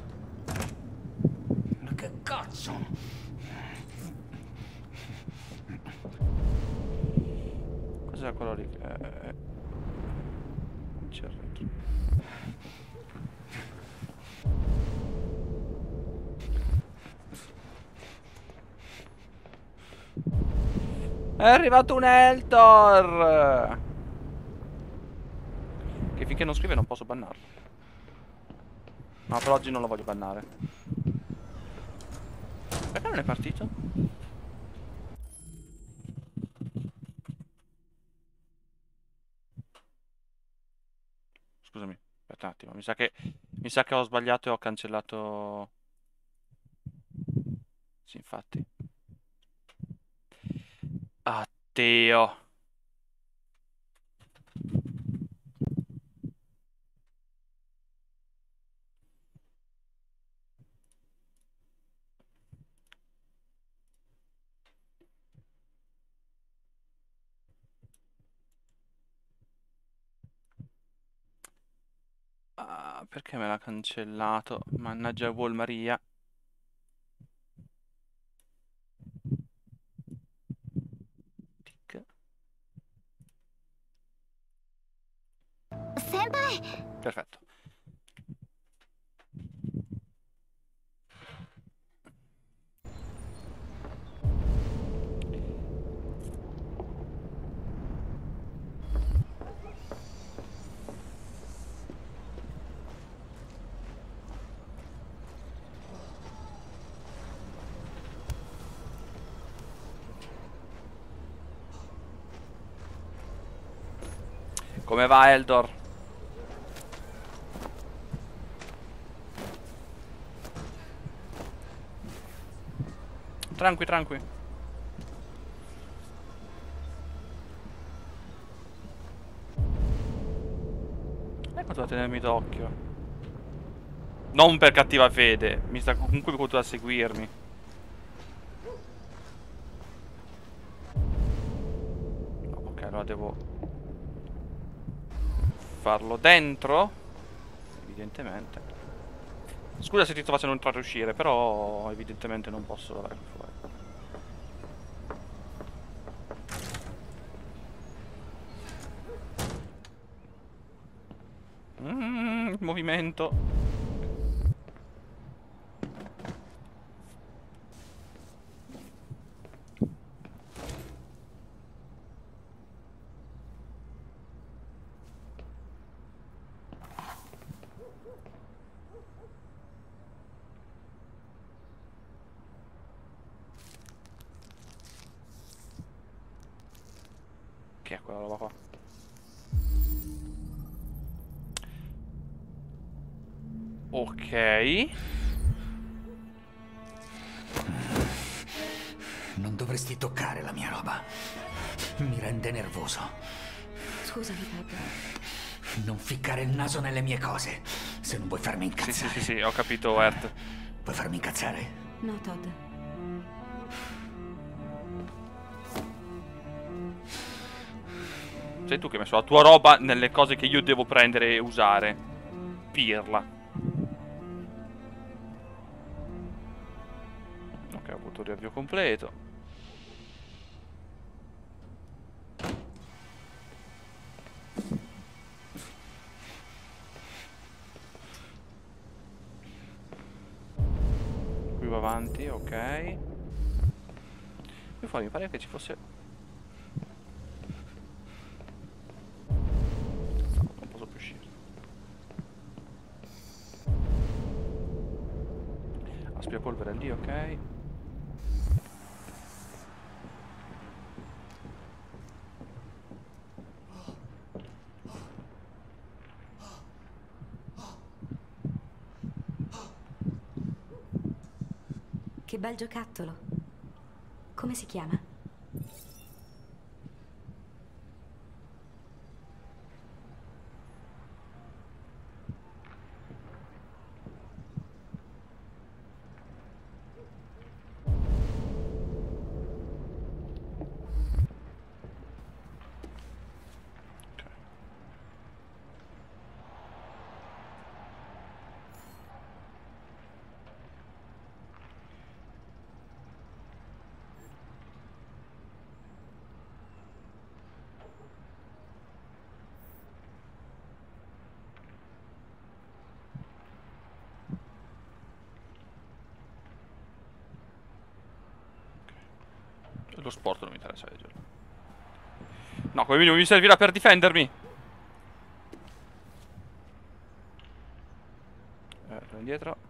È arrivato un Eltor! Che finché non scrive non posso bannarlo. No, per oggi non lo voglio bannare. Perché non è partito? Scusami, aspetta un attimo. Mi sa che, mi sa che ho sbagliato e ho cancellato... Sì, infatti. Addio. Ah, perché me l'ha cancellato? Mannaggia Wall Maria. Perfetto. Come va Eldor? Tranqui, tranqui. Ecco da tenermi d'occhio. Non per cattiva fede, mi sta comunque a seguirmi. Ok, allora devo farlo dentro. Evidentemente. Scusa se ti sto facendo entrare e uscire, però evidentemente non posso lavorare fuori. Mm, il movimento. Sì, ho capito, Ert. Vuoi farmi incazzare? No, Todd. Sei tu che hai messo la tua roba nelle cose che io devo prendere e usare. Pirla. Ok, ho avuto il riavvio completo. Ok. Qui fuori mi pare che ci fosse non posso più uscire. Aspirapolvere lì, ok. Bel giocattolo. Come si chiama? Lo interessa leggerlo. No, come minimo mi servirà per difendermi. Eh, torno indietro.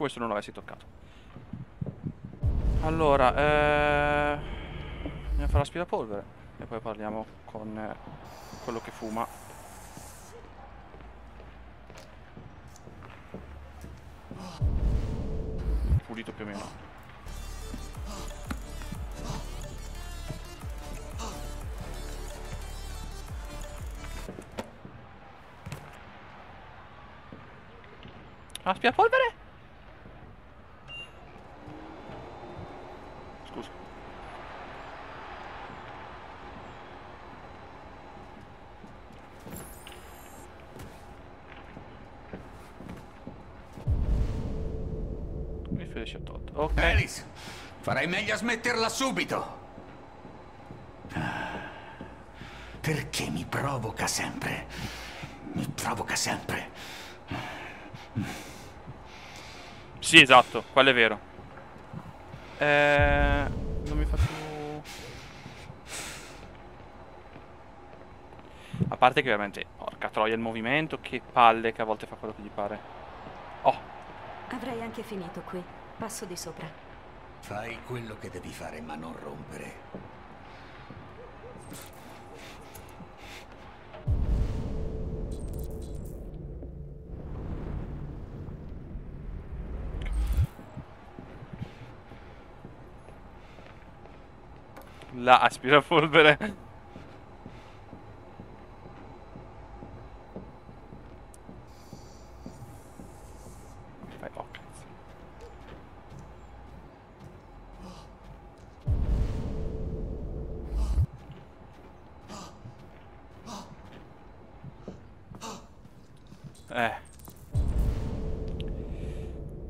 Come se non l'avessi toccato. Allora, eh... Andiamo a fare l'aspirapolvere. E poi parliamo con eh, quello che fuma. Pulito più o meno. Aspirapolvere? Scusa. Mi finisce tot. Ok. Alice, farei meglio a smetterla subito. Perché mi provoca sempre? Mi provoca sempre. Sì, esatto, quello è vero. Eh, non mi fa più... Ah, parte che veramente, porca troia, il movimento, che palle che a volte fa quello che gli pare. Oh, Avrei anche finito qui. Passo di sopra. Fai quello che devi fare, ma non rompere. la aspirapolvere. Fai, oh, cazzo. Eh.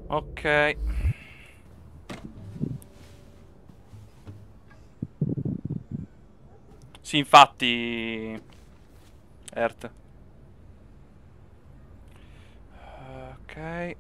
Ok. Sì, infatti... Earth. Ok.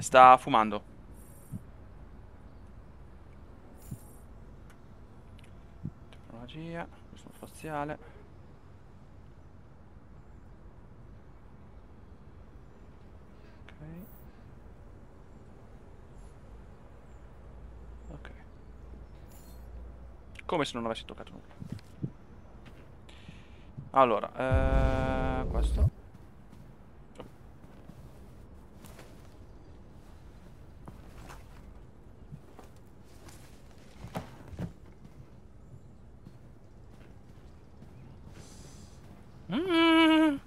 Sta fumando. Tecnologia, questo spaziale. Ok. Come se non avessi toccato nulla. Allora, eh, questo. Mm.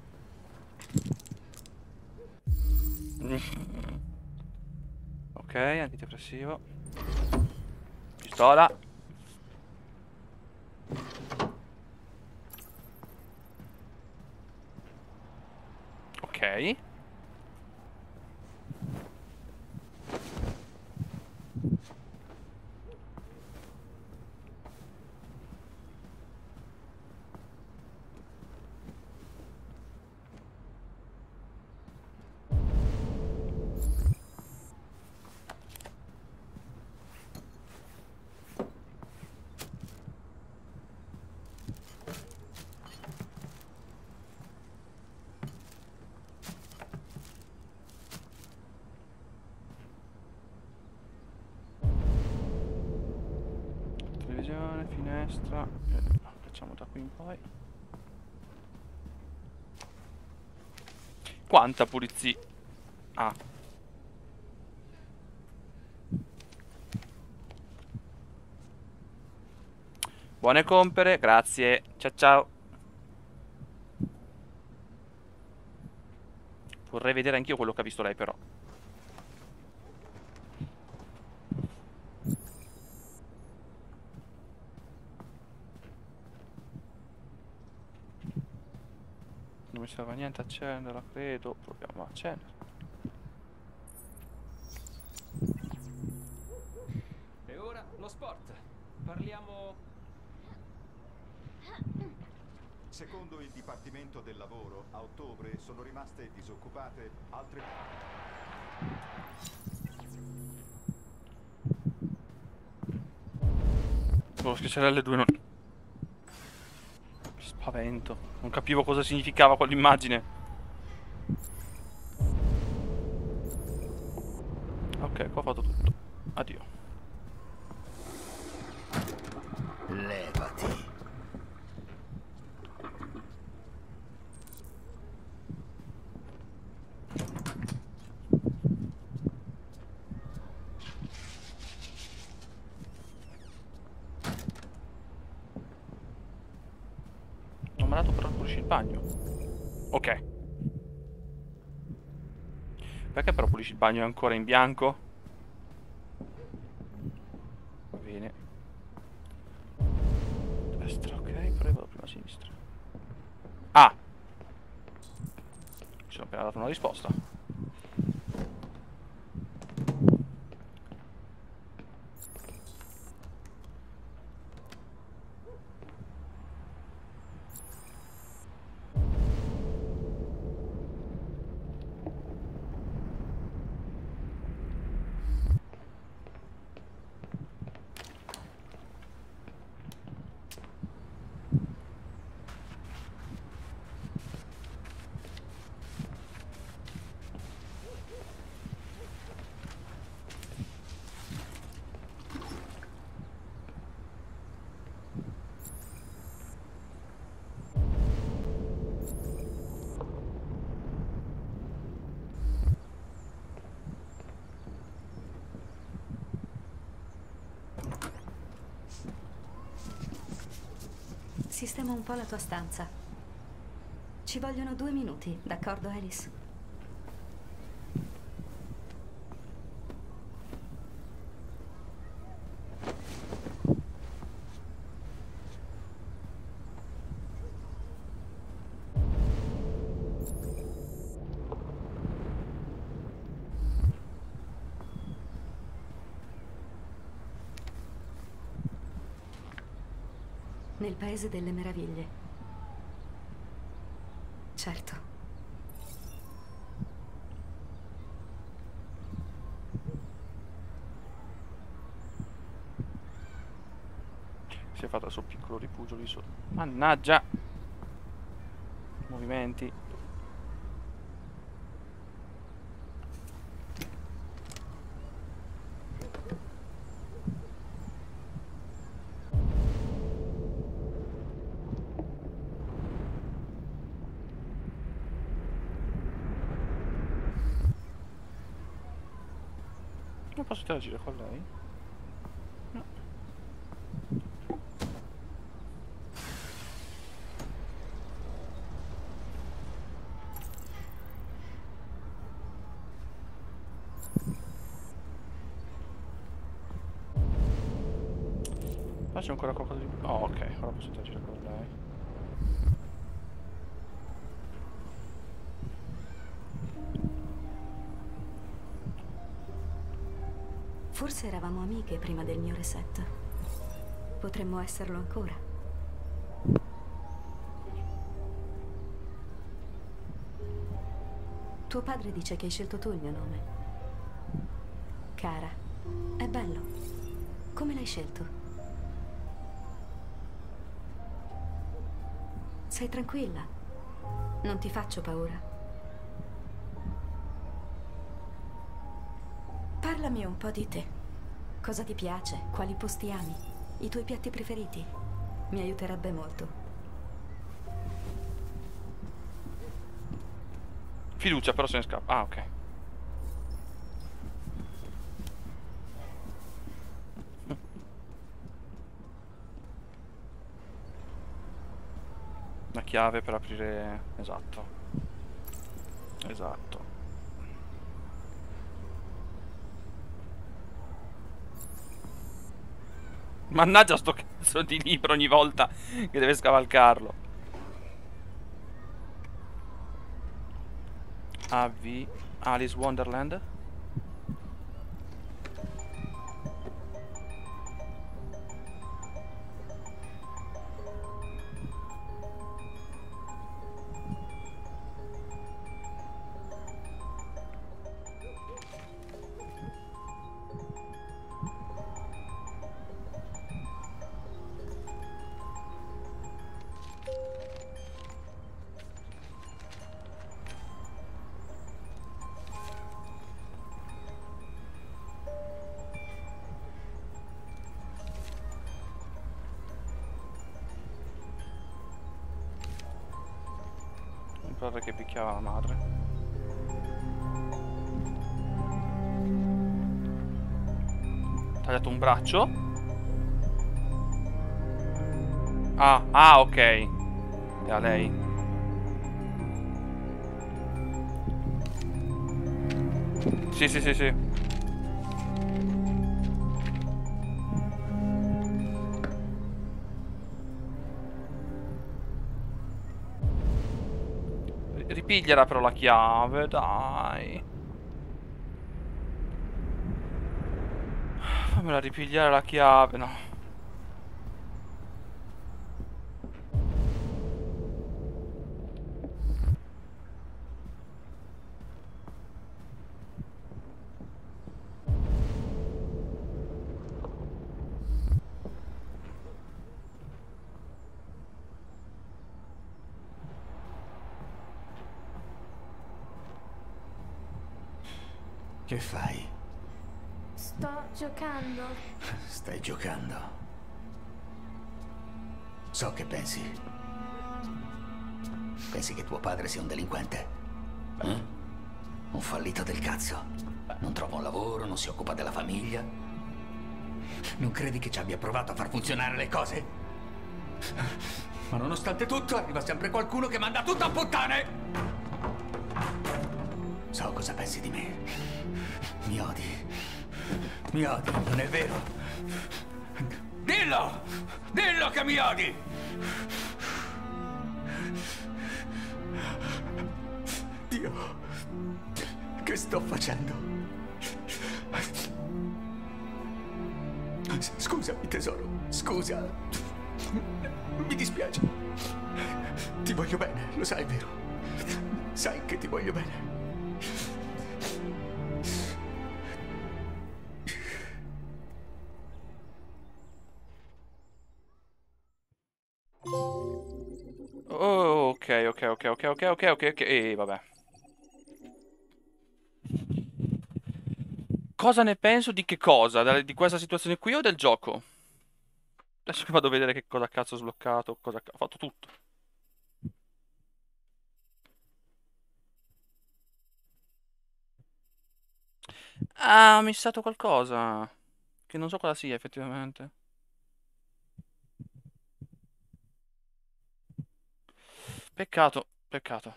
Ok, antidepressivo. Pistola. 50 pulizia. Ah. Buone compere, grazie. Ciao ciao. Vorrei vedere anch'io quello che ha visto lei però. Serve a niente accenderla, credo. Proviamo a accendere. E ora lo sport. Parliamo. Secondo il Dipartimento del Lavoro, a ottobre sono rimaste disoccupate altre... Volevo schiacciare alle due non... Spavento. Non capivo cosa significava quell'immagine. Ok, qua ho fatto tutto. Addio. Levati. Non mi ha dato però il pulisci il bagno. Ok. Perché però pulisci il bagno ancora in bianco? Va bene. Destra, ok, poi vado prima a sinistra. Ah! Ci sono appena dato una risposta. Sistema un po' la tua stanza. Ci vogliono due minuti, d'accordo, Alice? Paese delle meraviglie. Certo. Si è fatta suo piccolo rifugio lì sotto. Mannaggia! Movimenti. Interagire con lei? No. Ma c'è ancora qualcosa di... Oh, ok, ora posso interagire con lei. Forse eravamo amiche prima del mio reset. Potremmo esserlo ancora. Tuo padre dice che hai scelto tu il mio nome. Cara, è bello. Come l'hai scelto? Sei tranquilla? Non ti faccio paura. Parlami un po' di te. Cosa ti piace? Quali posti ami? I tuoi piatti preferiti? Mi aiuterebbe molto. Fiducia, però se ne scappa. Ah, ok. La chiave per aprire... Esatto. Mannaggia sto cazzo di libro ogni volta che deve scavalcarlo. AV Alice Wonderland. Che picchiava la madre. Tagliato un braccio. Ah, ah, ok. È a lei. Sì, sì, sì, sì. Ri- Ripigliala però la chiave, dai. Fammela ripigliare la chiave, no. So che pensi. Pensi che tuo padre sia un delinquente? Eh? Un fallito del cazzo. Non trova un lavoro, non si occupa della famiglia. Non credi che ci abbia provato a far funzionare le cose? Ma nonostante tutto arriva sempre qualcuno che manda tutto a puttane! So cosa pensi di me. Mi odi. Mi odi, non è vero? Dillo! Dillo che mi odi! Dio, che sto facendo? Scusami tesoro, scusa. Mi dispiace. Ti voglio bene, lo sai, vero? Sai che ti voglio bene. Ok, ok, ok, ok, e vabbè. Cosa ne penso di che cosa? Di questa situazione qui o del gioco? Adesso che vado a vedere che cosa cazzo ho sbloccato, cosa ho fatto tutto. Ah, ho missato qualcosa. Che non so cosa sia effettivamente. Peccato, peccato.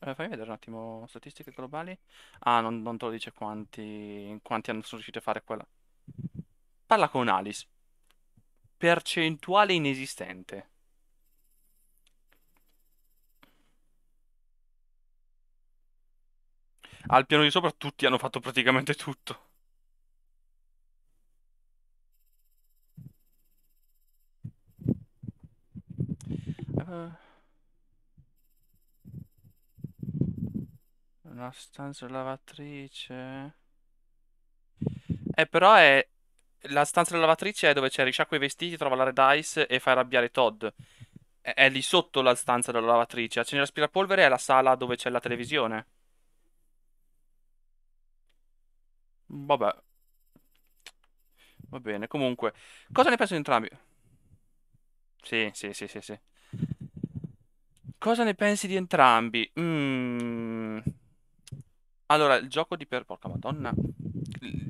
Eh, fammi vedere un attimo statistiche globali. Ah, non, non te lo dice quanti, quanti hanno sono riusciti a fare quella. Parla con Alice. Percentuale inesistente. Al piano di sopra tutti hanno fatto praticamente tutto. Eh, Una stanza lavatrice. Eh, però è. La stanza della lavatrice è dove c'è risciacqua i vestiti, trova la red ice e fa arrabbiare Todd. È, è lì sotto la stanza della lavatrice. Accendere l'aspirapolvere è la sala dove c'è la televisione. Vabbè. Va bene, comunque. Cosa ne penso di entrambi? Sì, sì, sì, sì, sì. Cosa ne pensi di entrambi? Mm. Allora, il gioco di per... Porca madonna.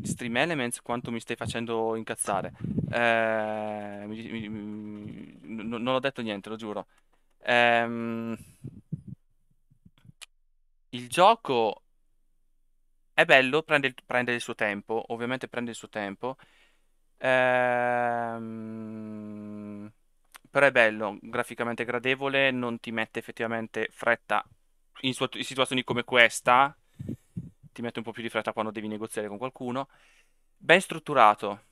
Stream Elements, quanto mi stai facendo incazzare. Eh, mi- mi- mi- n- non ho detto niente, lo giuro. Ehm, il gioco è bello, prende il, prende il suo tempo, ovviamente prende il suo tempo. Ehm, però è bello, graficamente gradevole, non ti mette effettivamente fretta in, situa- in situazioni come questa. Ti mette un po' più di fretta quando devi negoziare con qualcuno. Ben strutturato.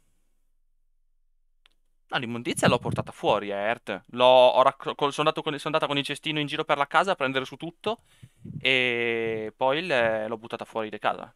No, l'immondizia l'ho portata fuori, eh, Ert. Racco- sono andato con, sono andata con il cestino in giro per la casa a prendere su tutto e poi il- l'ho buttata fuori di casa.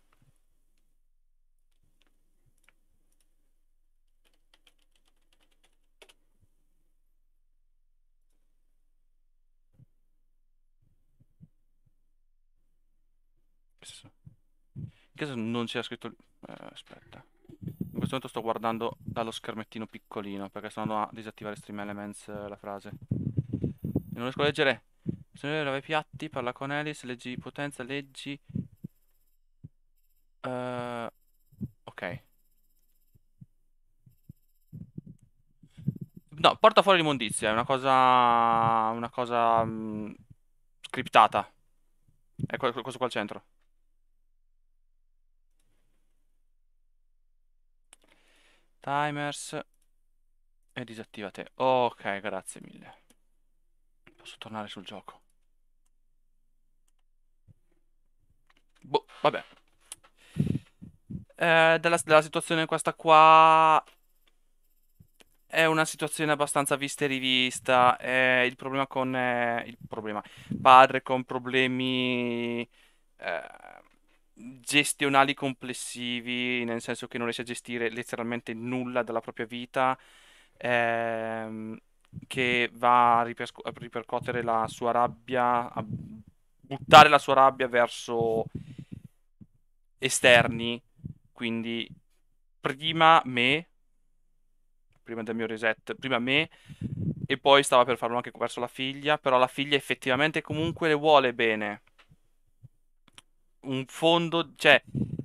Che non c'era scritto. Eh, aspetta. In questo momento sto guardando dallo schermettino piccolino perché sto andando a disattivare Stream Elements eh, la frase. Non riesco a leggere. Lava i piatti, parla con Alice, leggi potenza, leggi. Eh, ok. No, porta fuori l'immondizia, è una cosa. Una cosa. mm, scriptata. È que- questo qua al centro. Timers. E disattiva te. Ok, grazie mille. Posso tornare sul gioco. Boh, vabbè. Eh, della, della situazione questa qua è una situazione abbastanza vista e rivista. eh, il problema con eh, il problema padre con problemi eh, gestionali complessivi, nel senso che non riesce a gestire letteralmente nulla della propria vita, ehm, che va a, ripersco- a ripercuotere la sua rabbia, a buttare la sua rabbia verso esterni, quindi prima me, prima del mio reset, prima me e poi stava per farlo anche verso la figlia, però la figlia effettivamente comunque le vuole bene. Un fondo, cioè,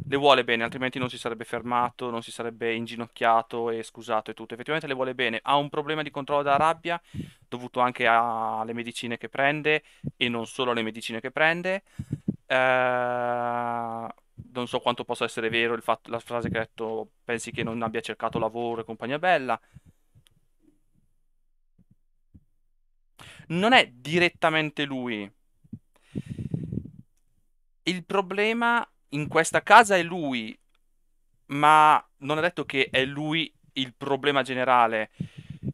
le le vuole bene, altrimenti non si sarebbe fermato, non si sarebbe inginocchiato e scusato e tutto. Effettivamente le vuole bene. Ha un problema di controllo della rabbia, dovuto anche alle medicine che prende e non solo alle medicine che prende. Eh, non so quanto possa essere vero il fatto, la frase che ha detto, pensi che non abbia cercato lavoro e compagnia bella. Non è direttamente lui. Il problema in questa casa è lui, ma non è detto che è lui il problema generale.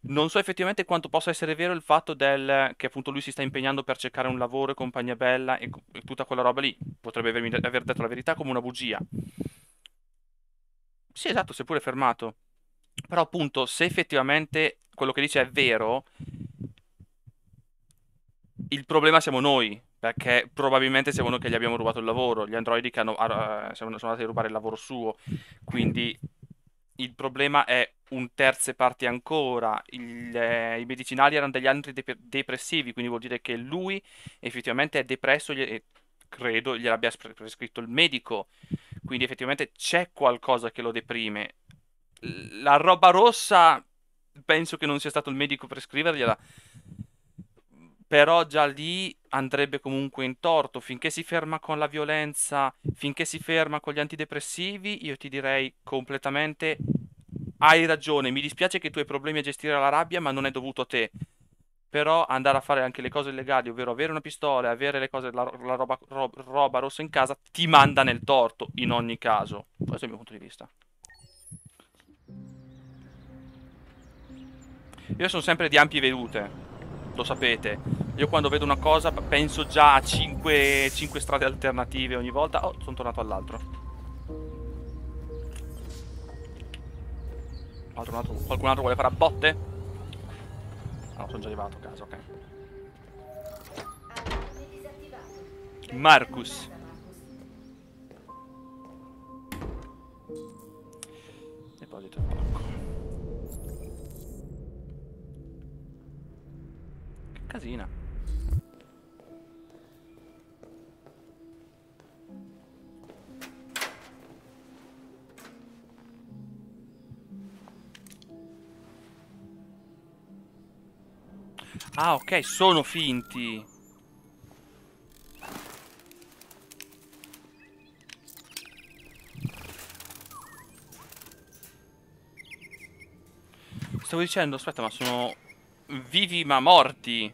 Non so effettivamente quanto possa essere vero il fatto del, che appunto lui si sta impegnando per cercare un lavoro e compagnia bella e, e tutta quella roba lì. Potrebbe avermi aver detto la verità come una bugia. Sì, esatto, si è pure fermato. Però appunto, se effettivamente quello che dice è vero, il problema siamo noi, perché probabilmente siamo noi che gli abbiamo rubato il lavoro, gli androidi che hanno, ah, sono sono andati a rubare il lavoro suo, quindi il problema è un terze parti ancora, Il- eh, i medicinali erano degli antidepressivi, quindi vuol dire che lui effettivamente è depresso e credo gliel'abbia pres- prescritto il medico, quindi effettivamente c'è qualcosa che lo deprime. La roba rossa penso che non sia stato il medico a prescrivergliela, però già lì andrebbe comunque in torto. Finché si ferma con la violenza, finché si ferma con gli antidepressivi, io ti direi completamente hai ragione. Mi dispiace che tu hai problemi a gestire la rabbia, ma non è dovuto a te. Però andare a fare anche le cose illegali, ovvero avere una pistola avere le cose, la, la roba, ro- roba rossa in casa, ti manda nel torto in ogni caso. Questo è il mio punto di vista. Io sono sempre di ampie vedute, lo sapete. Io quando vedo una cosa penso già a 5, strade alternative ogni volta. Oh, sono tornato all'altro. Altro, un altro- qualcun altro vuole fare a botte? No, sono già arrivato a casa, ok. Marcus. Deposito il blocco. Che casina. Ah, ok, sono finti. Stavo dicendo, aspetta, ma sono vivi ma morti.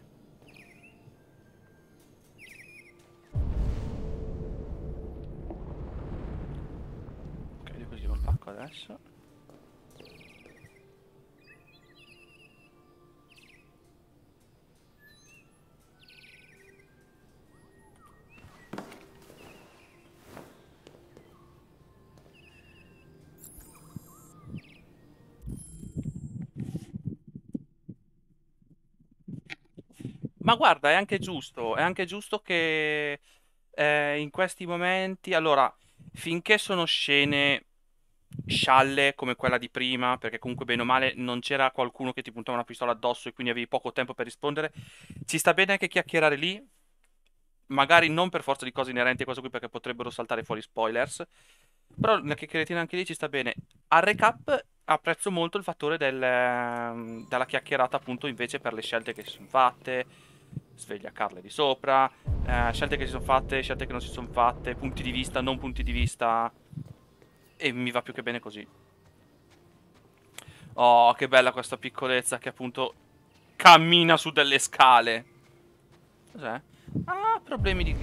Ma guarda, è anche giusto, è anche giusto che eh, in questi momenti, allora, finché sono scene scialle come quella di prima, perché comunque bene o male non c'era qualcuno che ti puntava una pistola addosso e quindi avevi poco tempo per rispondere, ci sta bene anche chiacchierare lì, magari non per forza di cose inerenti a questo qui perché potrebbero saltare fuori spoilers, però la chiacchieratina anche lì ci sta bene. Al recap apprezzo molto il fattore del, ehm, della chiacchierata appunto invece per le scelte che si sono fatte, sveglia Carle di sopra, eh, scelte che si sono fatte, scelte che non si sono fatte, punti di vista, non punti di vista, e mi va più che bene così. Oh, che bella questa piccolezza che appunto cammina su delle scale. Cos'è? Ah, problemi di...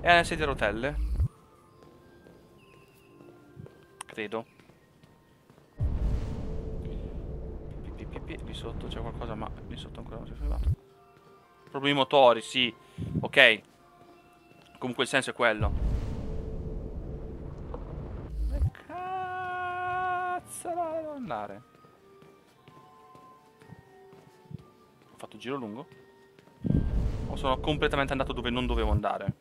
È alle sedie a rotelle. Credo. Lì sotto c'è qualcosa, ma lì sotto ancora non si è fermato. Problemi motori, sì. Ok. Comunque il senso è quello. Dove cazzo devo andare? Ho fatto il giro lungo? O sono completamente andato dove non dovevo andare?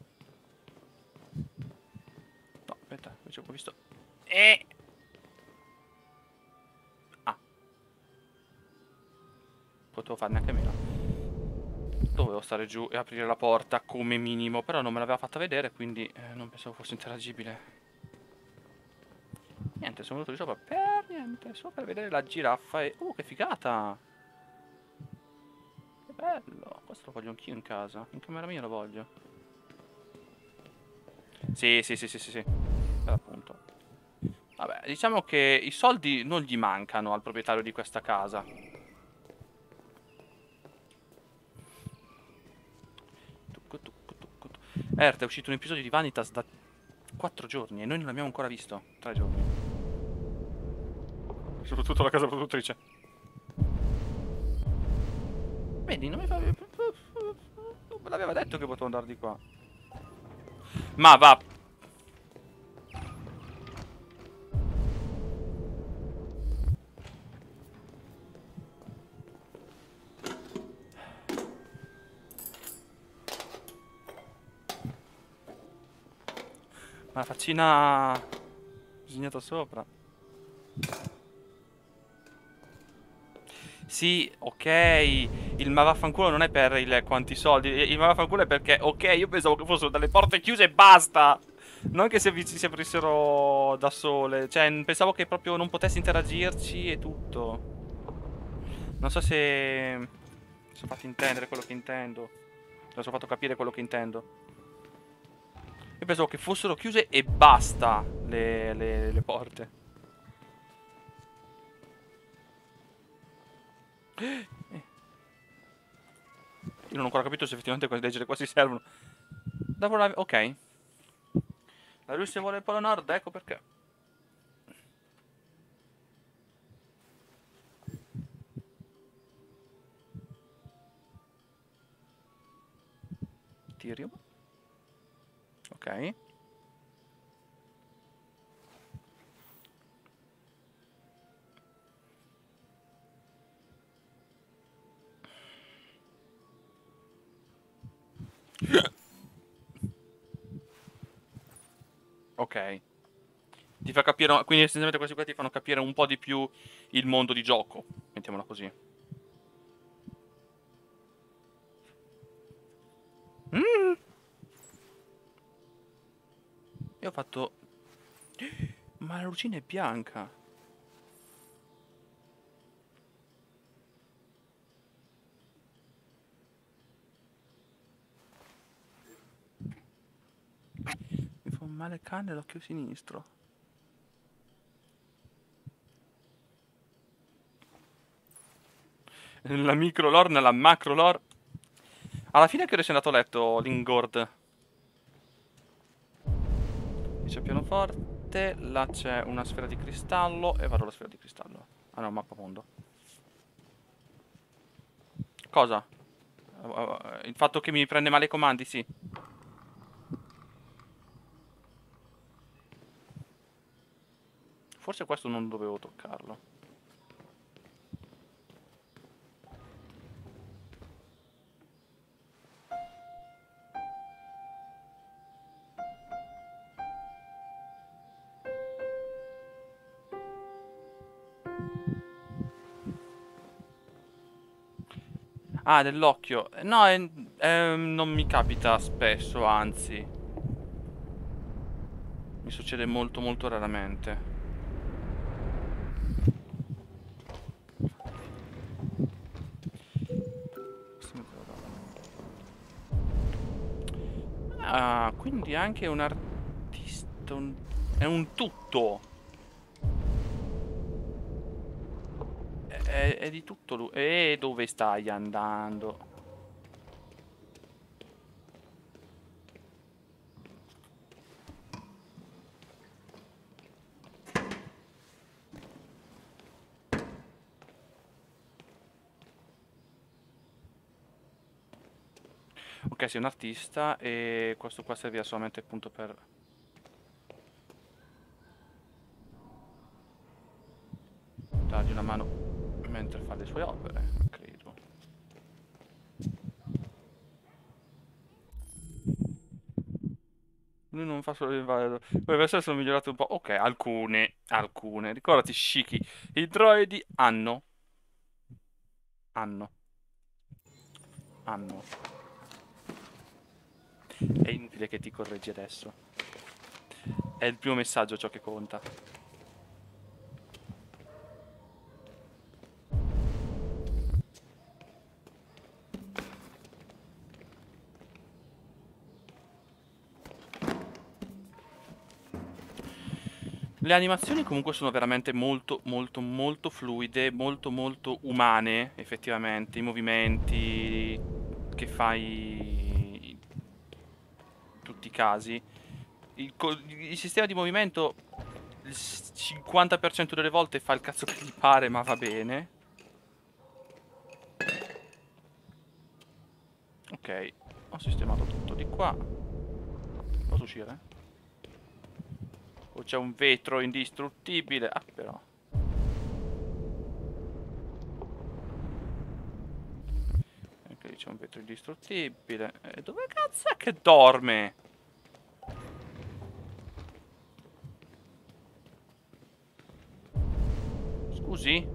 No, aspetta, invece ho visto... Eh! Potevo farne anche meno. Dovevo stare giù e aprire la porta come minimo, però non me l'aveva fatta vedere, quindi eh, non pensavo fosse interagibile. Niente, sono venuto di sopra per niente, solo per vedere la giraffa e... Uh, che figata! Che bello! Questo lo voglio anch'io in casa. In camera mia lo voglio. Sì, sì, sì, sì, sì, sì. Per appunto. Vabbè, diciamo che i soldi non gli mancano al proprietario di questa casa. Ert, è uscito un episodio di Vanitas da 4 giorni e noi non l'abbiamo ancora visto. 3 giorni. Soprattutto la casa produttrice. Vedi, non mi fa... Non me l'aveva detto che potevo andare di qua. Ma va... la faccina disegnata sopra. Sì, ok. Il ma vaffanculo non è per il quanti soldi. Il ma vaffanculo è perché, ok, io pensavo che fossero dalle porte chiuse e basta. Non che avvi- si aprissero da sole. Cioè, pensavo che proprio non potessi interagirci e tutto. Non so se... Se ho fatto intendere quello che intendo. Se ho fatto capire quello che intendo. Io pensavo che fossero chiuse e basta le, le, le porte. Io non ho ancora capito se effettivamente queste leggere qua si servono. Dopo la... Ok. La Russia vuole il Polo Nord, ecco perché. Tyrium. Ok. Ok. Ti fa capire. Quindi, essenzialmente, questi qua ti fanno capire un po' di più il mondo di gioco. Mettiamola così. Io ho fatto. Ma la lucina è bianca. Mi fa un male cane l'occhio sinistro. Nella micro lore, nella macro lore. Alla fine che ora sei andato a letto, Lingord? C'è pianoforte, là c'è una sfera di cristallo e vado alla sfera di cristallo. Ah no, mappa mondo. Cosa? Uh, Il fatto che mi prende male i comandi, sì. Forse questo non dovevo toccarlo. Ah, dell'occhio. No, è- ehm, non mi capita spesso, anzi. Mi succede molto molto raramente. Ah, quindi anche un artista. un- È un tutto. È, è di tutto lui. E dove stai andando? Ok, sei un artista e questo qua serviva solamente appunto per... dargli una mano mentre fa le sue opere, credo. Lui non fa solo il valido. Dovrebbe essere sono migliorate un po'. Ok, alcune. Alcune. Ricordati, Shiki. I droidi hanno. Hanno. hanno. È inutile che ti correggi adesso. È il primo messaggio ciò che conta. Le animazioni comunque sono veramente molto molto molto fluide, molto molto umane effettivamente, i movimenti che fai in tutti i casi. Il, il sistema di movimento il 50% delle volte fa il cazzo che gli pare, ma va bene. Ok, ho sistemato tutto di qua. Posso uscire? O c'è un vetro indistruttibile. Ah, però. Ok, lì c'è un vetro indistruttibile. E dove cazzo è che dorme? Scusi?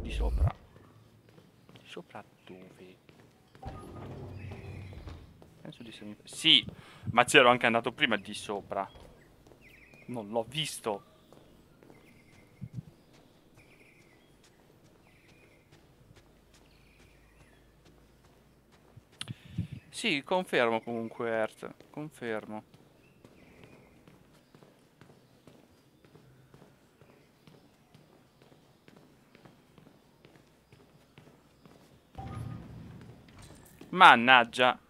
Di sopra. Di sopra dove? Penso di essere... Sì, ma c'ero anche andato prima di sopra. Non l'ho visto. Sì, confermo comunque, Earth. Confermo. Mannaggia.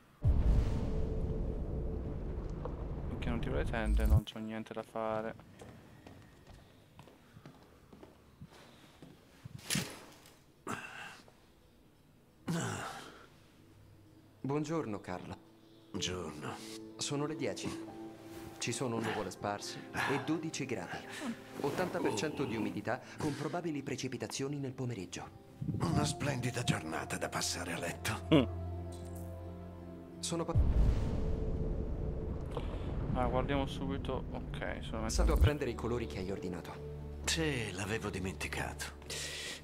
Tiro le tende, non c'ho niente da fare. Buongiorno, Carla. Buongiorno. Sono le 10. Ci sono nuvole sparse e 12 gradi. 80% di umidità con probabili precipitazioni nel pomeriggio. Una splendida giornata da passare a letto. Sono pa- Ah, guardiamo subito. Ok, sono passato a prendere i colori che hai ordinato. Sì, l'avevo dimenticato.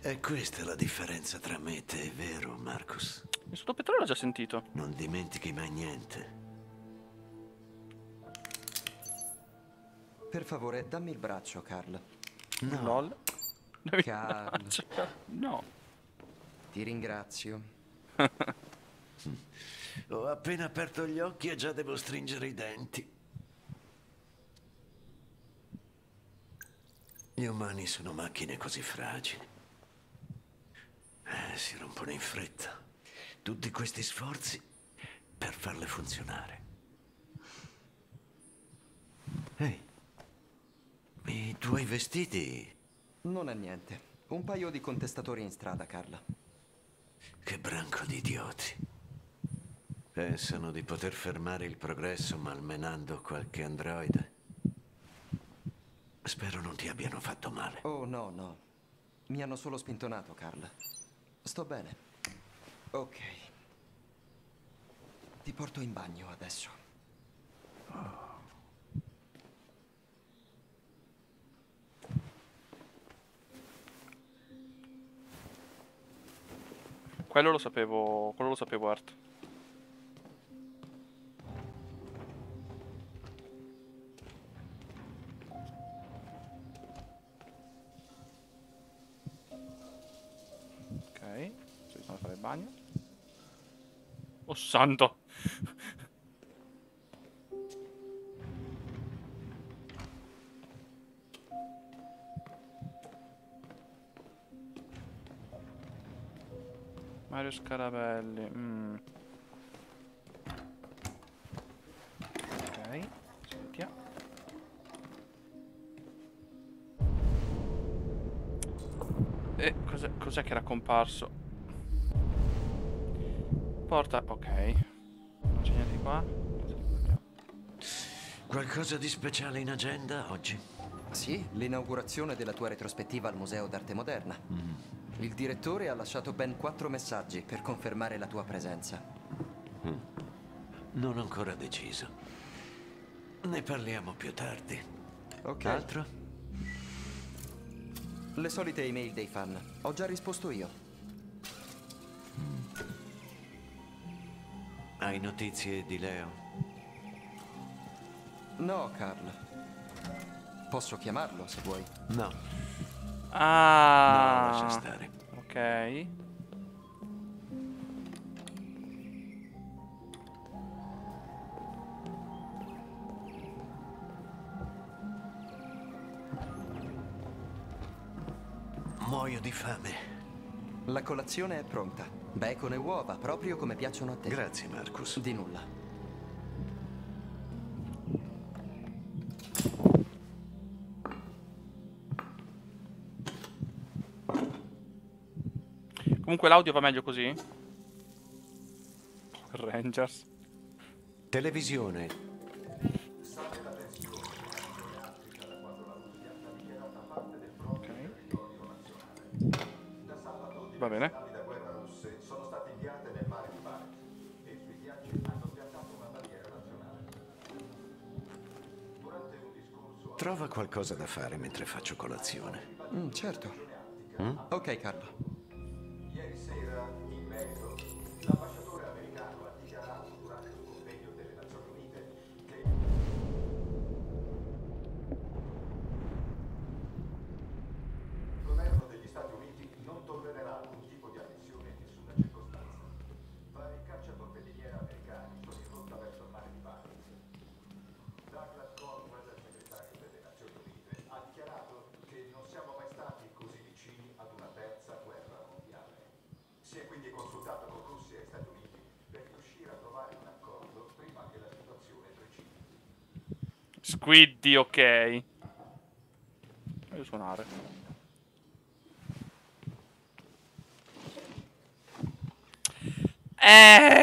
E questa è la differenza tra me e te, vero, Marcus? Il sottopetrolio l'ho già sentito. Non dimentichi mai niente. Per favore, dammi il braccio, Carl. No. LOL. Carl. No. Ti ringrazio. [laughs] Ho appena aperto gli occhi e già devo stringere i denti. Gli umani sono macchine così fragili. Eh, si rompono in fretta. Tutti questi sforzi per farle funzionare. Ehi, i tuoi vestiti Non è niente. Un paio di contestatori in strada, Carla. Che branco di idioti. Pensano di poter fermare il progresso malmenando qualche androide. Spero non ti abbiano fatto male. Oh, no, no. Mi hanno solo spintonato, Carla. Sto bene. Ok. Ti porto in bagno adesso. Quello lo sapevo. Quello lo sapevo Art. Ci sono a fare il bagno. Oh santo! Mario Scarabelli. mm. Ok, sentiamo. E cos'è, cos'è che era comparso? Porta, ok. Non c'è niente di qua. Qualcosa di speciale in agenda oggi? Sì, l'inaugurazione della tua retrospettiva al Museo d'Arte Moderna. Il direttore ha lasciato ben quattro messaggi per confermare la tua presenza. Mm. Non ho ancora deciso. Ne parliamo più tardi. Ok. Altro? Le solite email dei fan. Ho già risposto io. Hai notizie di Leo? No, Carl. Posso chiamarlo se vuoi. No. Ah. No, lascia stare. Ok. Muoio di fame. La colazione è pronta. Bacon e uova, proprio come piacciono a te. Grazie, Marcus. Di nulla. Comunque l'audio va meglio così? Rangers. Televisione. Bene. da guerra russe sono state inviate nel mare di Barents e sui ghiacci hanno piantato una bandiera nazionale. Durante un discorso Trova qualcosa da fare mentre faccio colazione. Mm, certo. Mm? Ok, Carlo. Squiddy, ok. Voglio suonare. Eh.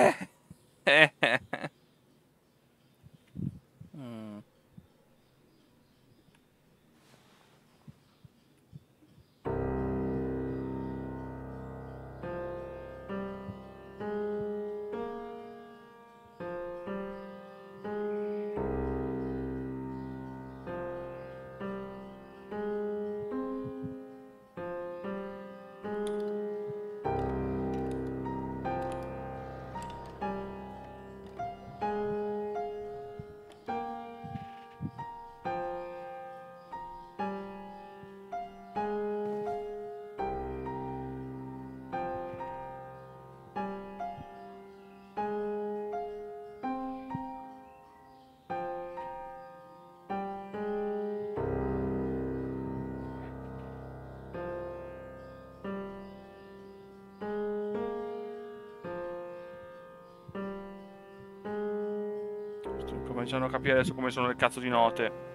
Sto cominciando a capire adesso come sono le cazzo di note.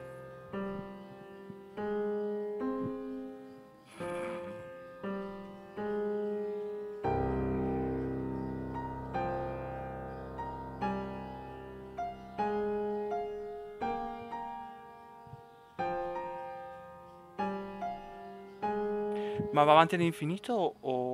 Ma va avanti all'infinito o...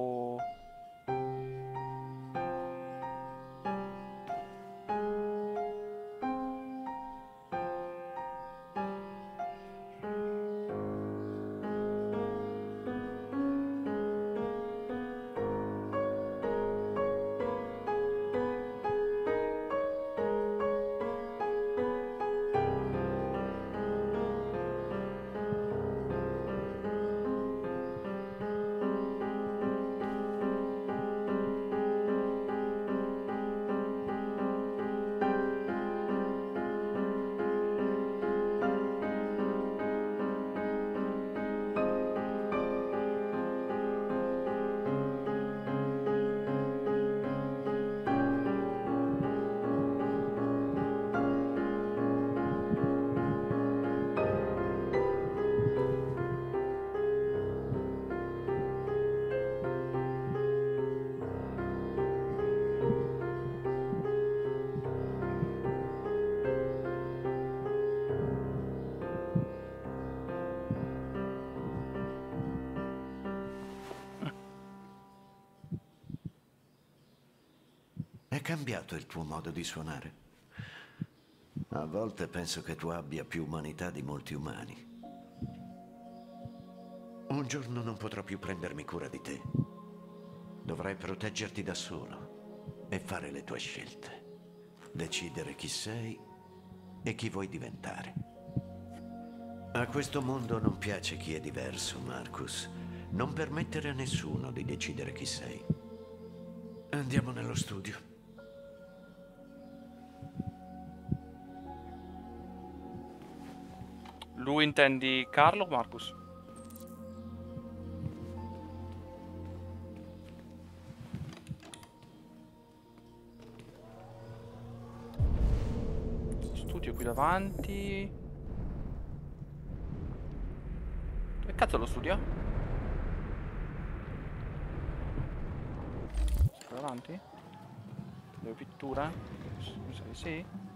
cambiato il tuo modo di suonare? A volte penso che tu abbia più umanità di molti umani. Un giorno non potrò più prendermi cura di te. Dovrai proteggerti da solo e fare le tue scelte. Decidere chi sei e chi vuoi diventare. A questo mondo non piace chi è diverso, Marcus. Non permettere a nessuno di decidere chi sei. Andiamo nello studio. Lui intendi Carlo o Marcus? Studio qui davanti. Che cazzo lo studio? Qua davanti? Dove pittura? Mi sa di sì.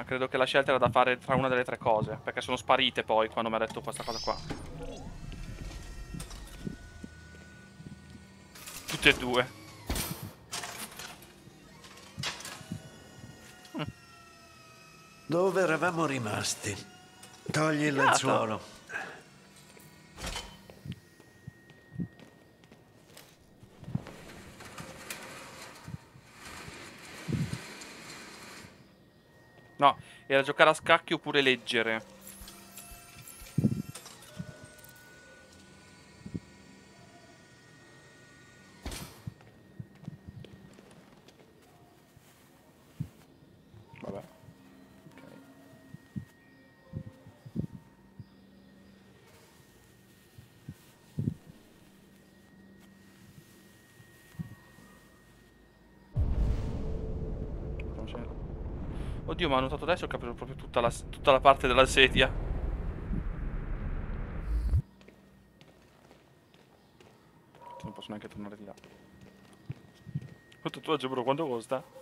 Ma credo che la scelta era da fare tra una delle tre cose. Perché sono sparite poi quando mi ha detto questa cosa qua. Tutte e due. Dove eravamo rimasti? Togli il Figata. lenzuolo. No, era giocare a scacchi oppure leggere. Vabbè. Ok. Non c'è- Oddio, ma ho notato adesso che ho preso proprio tutta la, tutta la parte della sedia. Non posso neanche tornare di là. Il tatuaggio bro, quanto costa?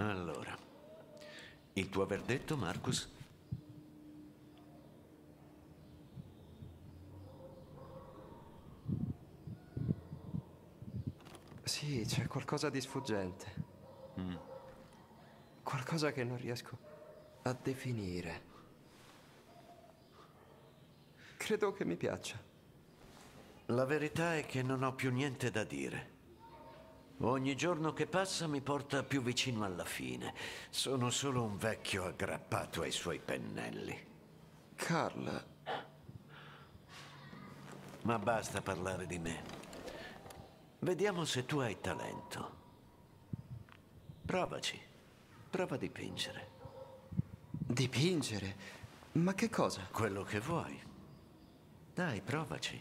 Allora, il tuo verdetto, Marcus? Sì, c'è qualcosa di sfuggente. Mm. Qualcosa che non riesco a definire. Credo che mi piaccia. La verità è che non ho più niente da dire. Ogni giorno che passa mi porta più vicino alla fine. Sono solo un vecchio aggrappato ai suoi pennelli. Carl. Ma basta parlare di me. Vediamo se tu hai talento. Provaci. Prova a dipingere. Dipingere? Ma che cosa? Quello che vuoi. Dai, provaci.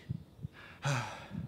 Solo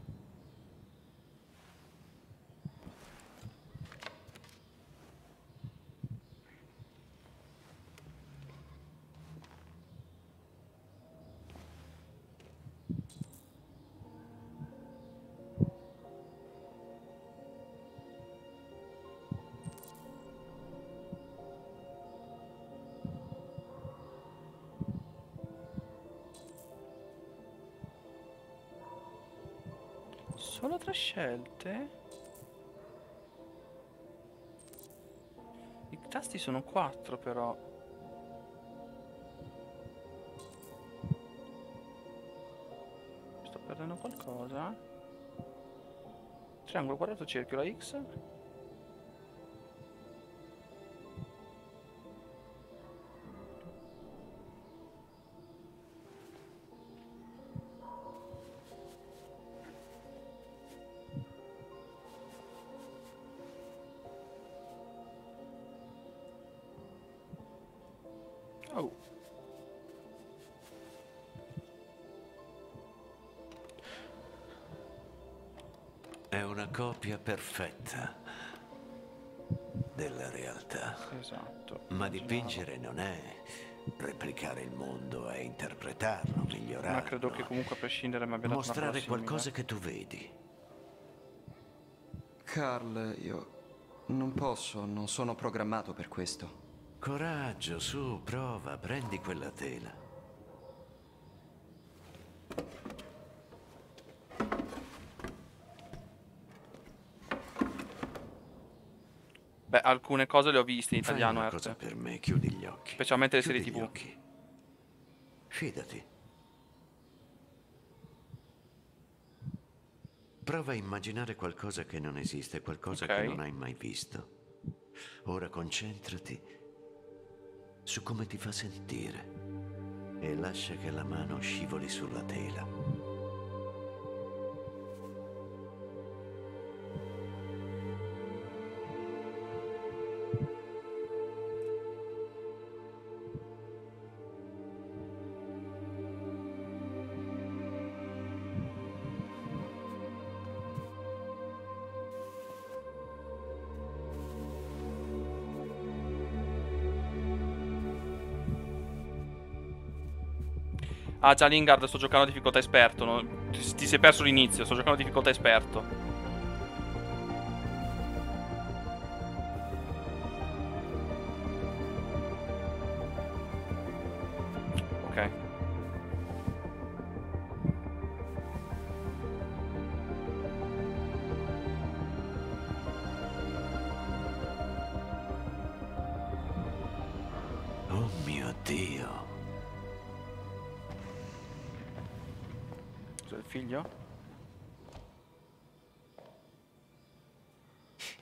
sono quattro però. Sto perdendo qualcosa? Triangolo, quadrato, cerchio, la X? Copia perfetta della realtà. Esatto. Ma dipingere non è replicare il mondo e interpretarlo, migliorarlo. Ma credo che comunque a prescindere mi abbia dato Mostrare qualcosa che tu vedi. Carl, io non posso, non sono programmato per questo. Coraggio, su, prova, prendi quella tela. Beh, alcune cose le ho viste in Fai italiano, una Erte. cosa per me, chiudi gli occhi. Specialmente le serie Chiudi TV. gli occhi. Fidati. Prova a immaginare qualcosa che non esiste, qualcosa Ok. che non hai mai visto. Ora concentrati su come ti fa sentire e lascia che la mano scivoli sulla tela. Ah, già Lingard, sto giocando a difficoltà esperto. no? Ti, ti sei perso l'inizio, sto giocando a difficoltà esperto. Ok.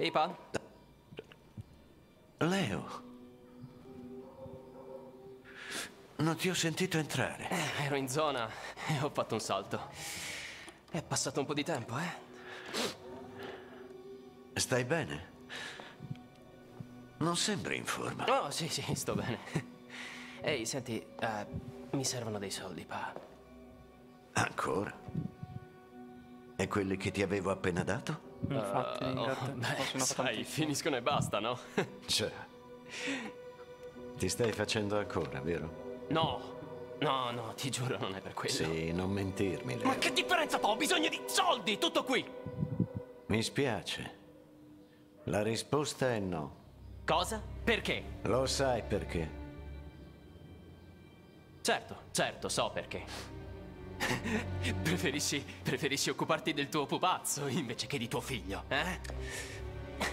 Ehi, Pa? Leo. Non ti ho sentito entrare. Eh, ero in zona e ho fatto un salto. È passato un po' di tempo, eh? Stai bene? Non sembri in forma. Oh, sì, sì, sto bene. Ehi, senti, eh, mi servono dei soldi, Pa. Ancora? E quelli che ti avevo appena dato? Infatti, Lingard, oh, beh, sai, finiscono e basta, no? [laughs] Cioè. Ti stai facendo ancora, vero? No, no, no, ti giuro non è per quello. Sì, non mentirmi, Leo. Ma che differenza fa? Ho bisogno di soldi, tutto qui. Mi spiace. La risposta è no. Cosa? Perché? Lo sai perché? Certo, certo, so perché. [laughs] preferisci, preferisci occuparti del tuo pupazzo invece che di tuo figlio, eh?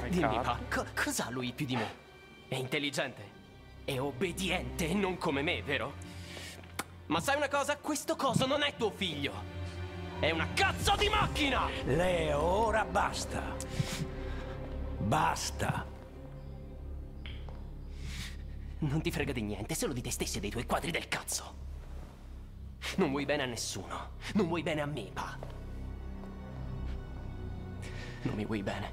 Dimmi, Pa, co- cos'ha lui più di me? È intelligente? È obbediente, non come me, vero? Ma sai una cosa? Questo coso non è tuo figlio! È una cazzo di macchina! Leo, ora basta. Basta. Non ti frega di niente, solo di te stessi e dei tuoi quadri del cazzo. Non vuoi bene a nessuno. Non vuoi bene a me, Pa. Non mi vuoi bene.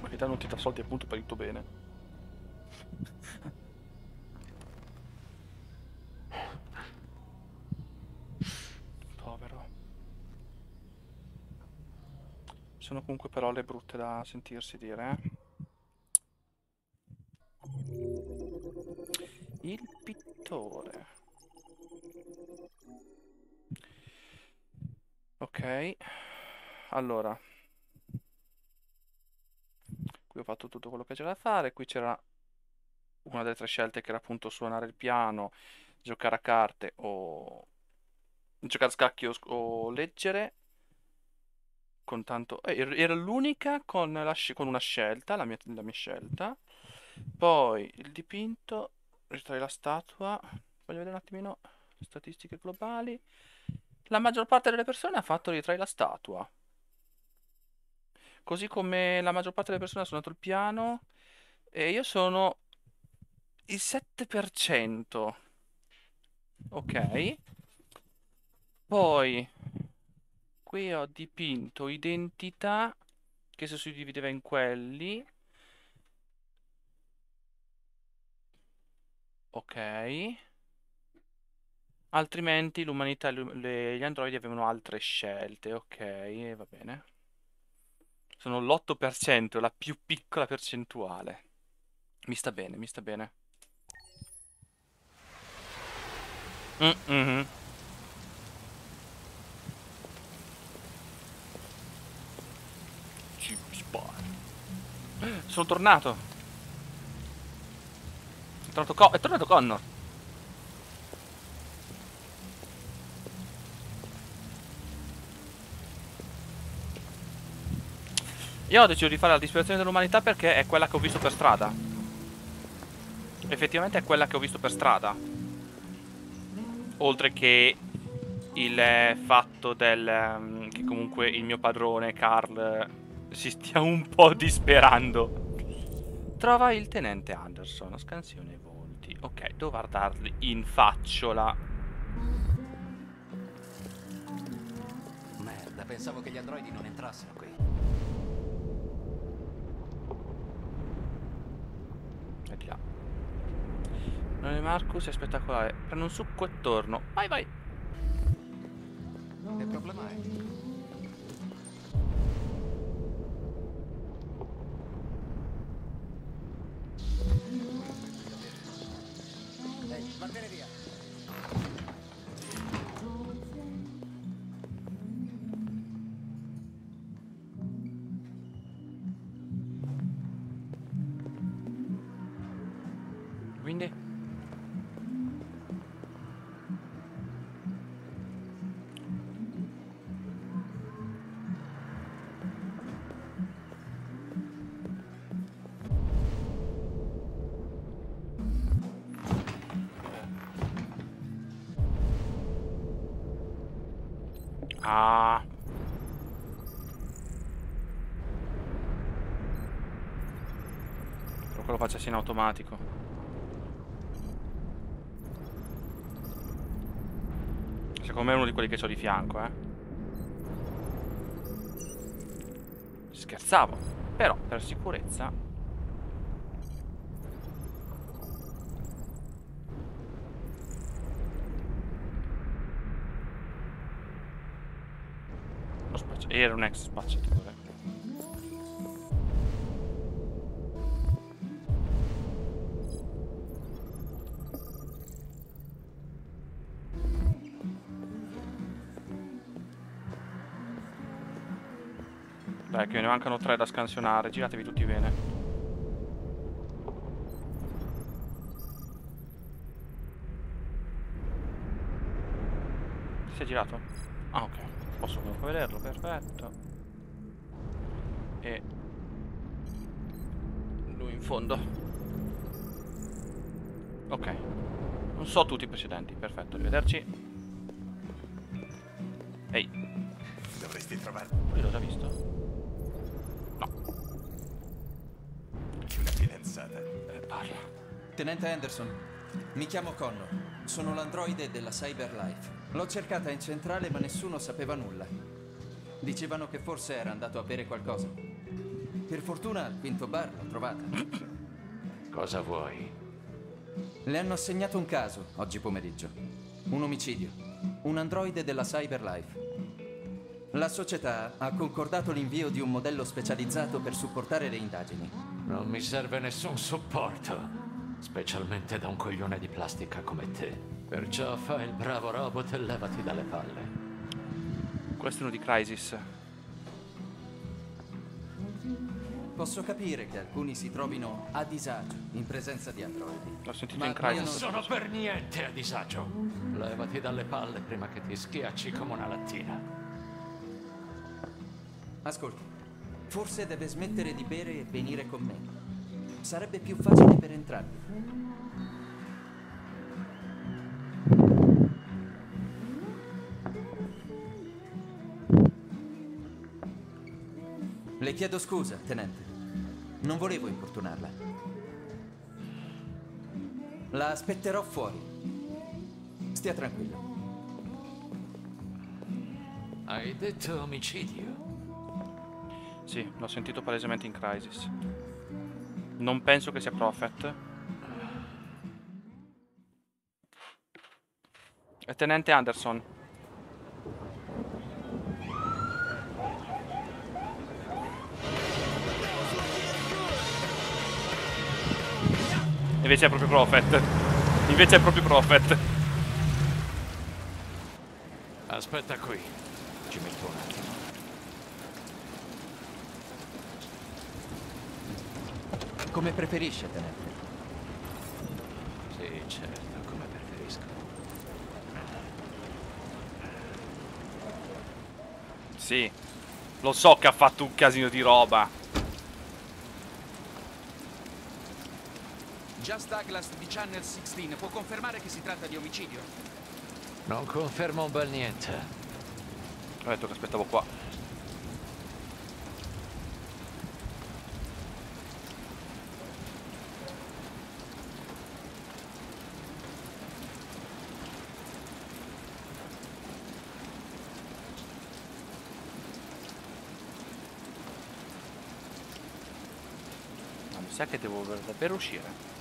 Ma che danno ti dà soldi appunto per il tuo bene. Povero. Sono comunque parole brutte da sentirsi dire, eh. Il pittore. Ok. Allora. Qui ho fatto tutto quello che c'era da fare. Qui c'era una delle tre scelte che era appunto suonare il piano, giocare a carte o giocare a scacchi o, o leggere. Con tanto... eh, er- era l'unica con, la con una scelta, la mia, la mia scelta. Poi il dipinto, ritrai la statua. Voglio vedere un attimino le statistiche globali. La maggior parte delle persone ha fatto ritrai la statua. Così come la maggior parte delle persone ha suonato il piano. E io sono il 7%. Ok. Poi qui ho dipinto identità che si suddivideva in quelli. Ok. Altrimenti l'umanità e gli androidi avevano altre scelte. Ok, va bene. Sono l'8%, la più piccola percentuale. Mi sta bene, mi sta bene. Mm, mhm. Sono tornato. È tornato, Co- è tornato Connor. Io ho deciso di fare la disperazione dell'umanità perché è quella che ho visto per strada. Effettivamente è quella che ho visto per strada. Oltre che il fatto del ehm, che comunque il mio padrone Carl si stia un po' disperando. Trova il tenente Anderson, scansione volti. Ok, devo guardarli in facciola. Merda, pensavo che gli androidi non entrassero qui. È di là. Nome Marcus è spettacolare. Prendo un succo e torno. Vai, vai. Che problema è? Ehi, vattene via! Quello facessi in automatico. Secondo me è uno di quelli che ho di fianco, eh. Scherzavo. Però, per sicurezza... Lo Era un ex spacciatore. Ne mancano tre da scansionare. Giratevi tutti bene. Si è girato? Ah, ok. Posso comunque vederlo, perfetto. E... Lui in fondo. Ok. Non so tutti i precedenti, perfetto, arrivederci. Ehi. Dovresti trovare Lui l'ho già visto? No. Fidanzata. Eh, parla. Tenente Anderson, mi chiamo Connor. Sono l'androide della Cyberlife. L'ho cercata in centrale ma nessuno sapeva nulla. Dicevano che forse era andato a bere qualcosa. Per fortuna al quinto bar l'ho trovata. Cosa vuoi? Le hanno assegnato un caso oggi pomeriggio. Un omicidio. Un androide della Cyberlife. La società ha concordato l'invio di un modello specializzato per supportare le indagini. Non mi serve nessun supporto, specialmente da un coglione di plastica come te. Perciò fai il bravo robot e levati dalle palle. Questo è uno di Crisis. Posso capire che alcuni si trovino a disagio in presenza di androidi. L'ho sentito Ma in Crisis. non Sono per niente a disagio. Levati dalle palle prima che ti schiacci come una lattina. Ascolti, forse deve smettere di bere e venire con me. Sarebbe più facile per entrambi. Le chiedo scusa, tenente. Non volevo importunarla. La aspetterò fuori. Stia tranquillo. Hai detto omicidio? Sì, l'ho sentito palesemente in Crisis. Non penso che sia Prophet. È Tenente Anderson. Invece è proprio Prophet. Invece è proprio Prophet. Aspetta qui. Ci metto un attimo. Come preferisce, tenente? Sì, certo, come preferisco. Sì. Lo so che ha fatto un casino di roba. Just Douglas di Channel 16 può confermare che si tratta di omicidio? Non confermo un bel niente. Ho detto che aspettavo qua. Sa che devo davvero uscire.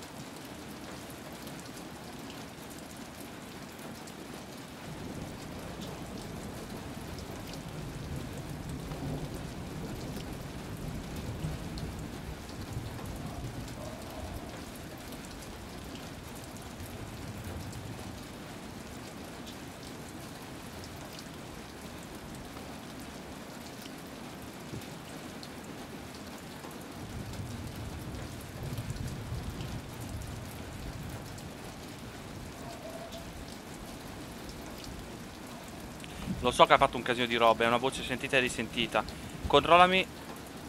Lo so che ha fatto un casino di roba, è una voce sentita e risentita. Controllami.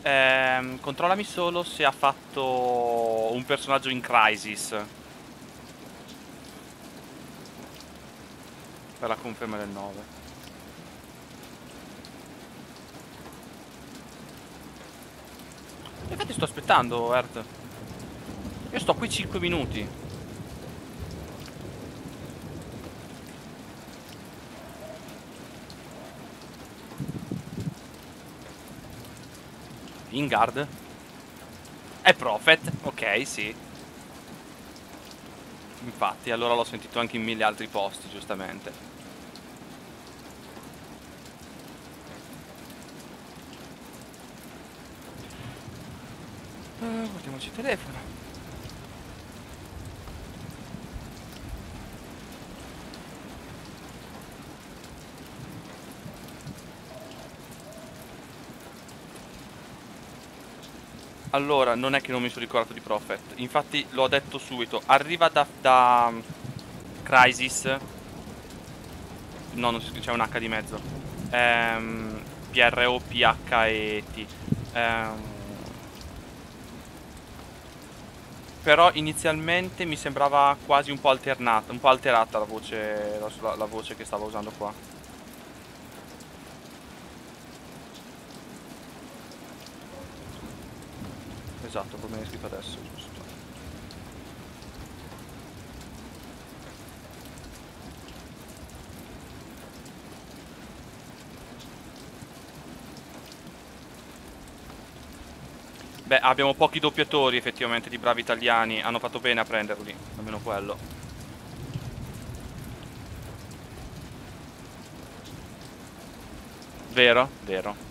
ehm, controllami solo se ha fatto un personaggio in Crisis. Per la conferma del 9. Infatti sto aspettando, Ert. Io sto qui 5 minuti. Ingard? È Prophet? Ok, sì. Infatti, allora l'ho sentito anche in mille altri posti, giustamente. Eh, guardiamoci il telefono. Allora, non è che non mi sono ricordato di Prophet. Infatti l'ho detto subito. Arriva da, da um, Crisis. No, non c'è un H di mezzo. Ehm, PRO, PH e T. Ehm, però inizialmente mi sembrava quasi un po' alternata, un po' alterata la voce, la, la voce che stava usando qua. Esatto, come è scritto adesso, giusto. Beh, abbiamo pochi doppiatori effettivamente di bravi italiani, hanno fatto bene a prenderli, almeno quello. Vero? Vero.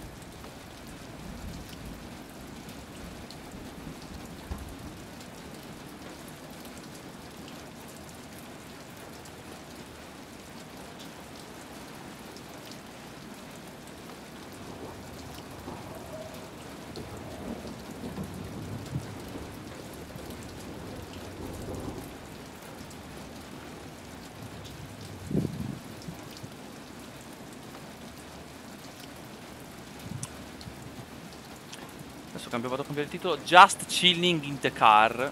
Cambio, vado a cambiare il titolo. Just chilling in the car.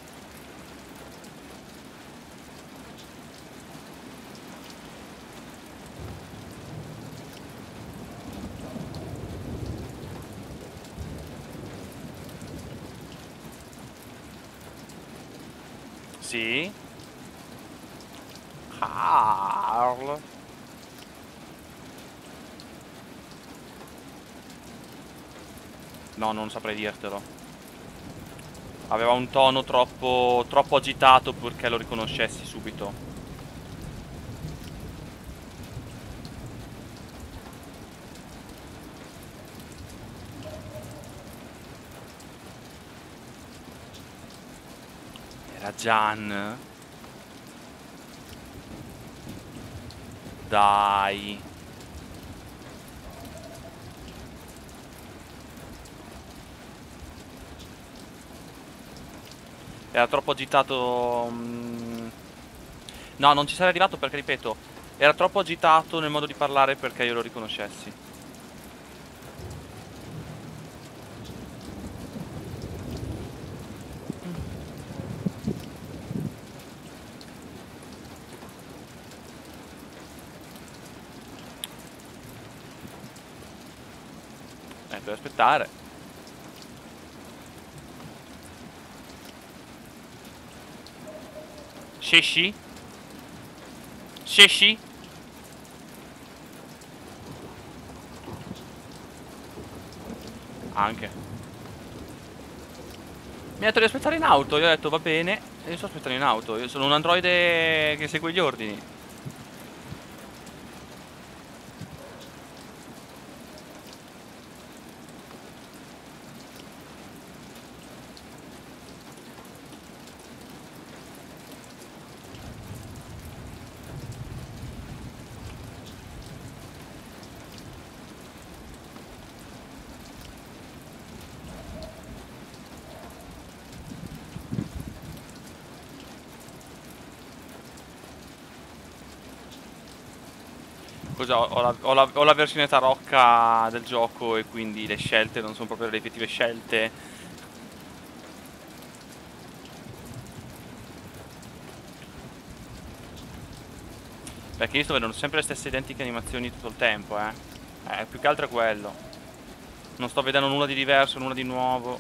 Sì. Carl. No, non saprei dirtelo. Aveva un tono troppo, troppo agitato purché lo riconoscessi subito. Era Gian. Dai. Era troppo agitato. mm. No, non ci sarei arrivato perché, ripeto, era troppo agitato nel modo di parlare perché io lo riconoscessi. Eh, devo aspettare. Shishi? Shishi? Anche. Mi ha detto di aspettare in auto, io ho detto va bene, io sto aspettando in auto, io sono un androide che segue gli ordini. Ho, ho la, ho la- ho la versione tarocca del gioco e quindi le scelte non sono proprio le effettive scelte. Perché io sto vedendo sempre le stesse identiche animazioni tutto il tempo, eh. Eh, più che altro è quello. Non sto vedendo nulla di diverso, nulla di nuovo.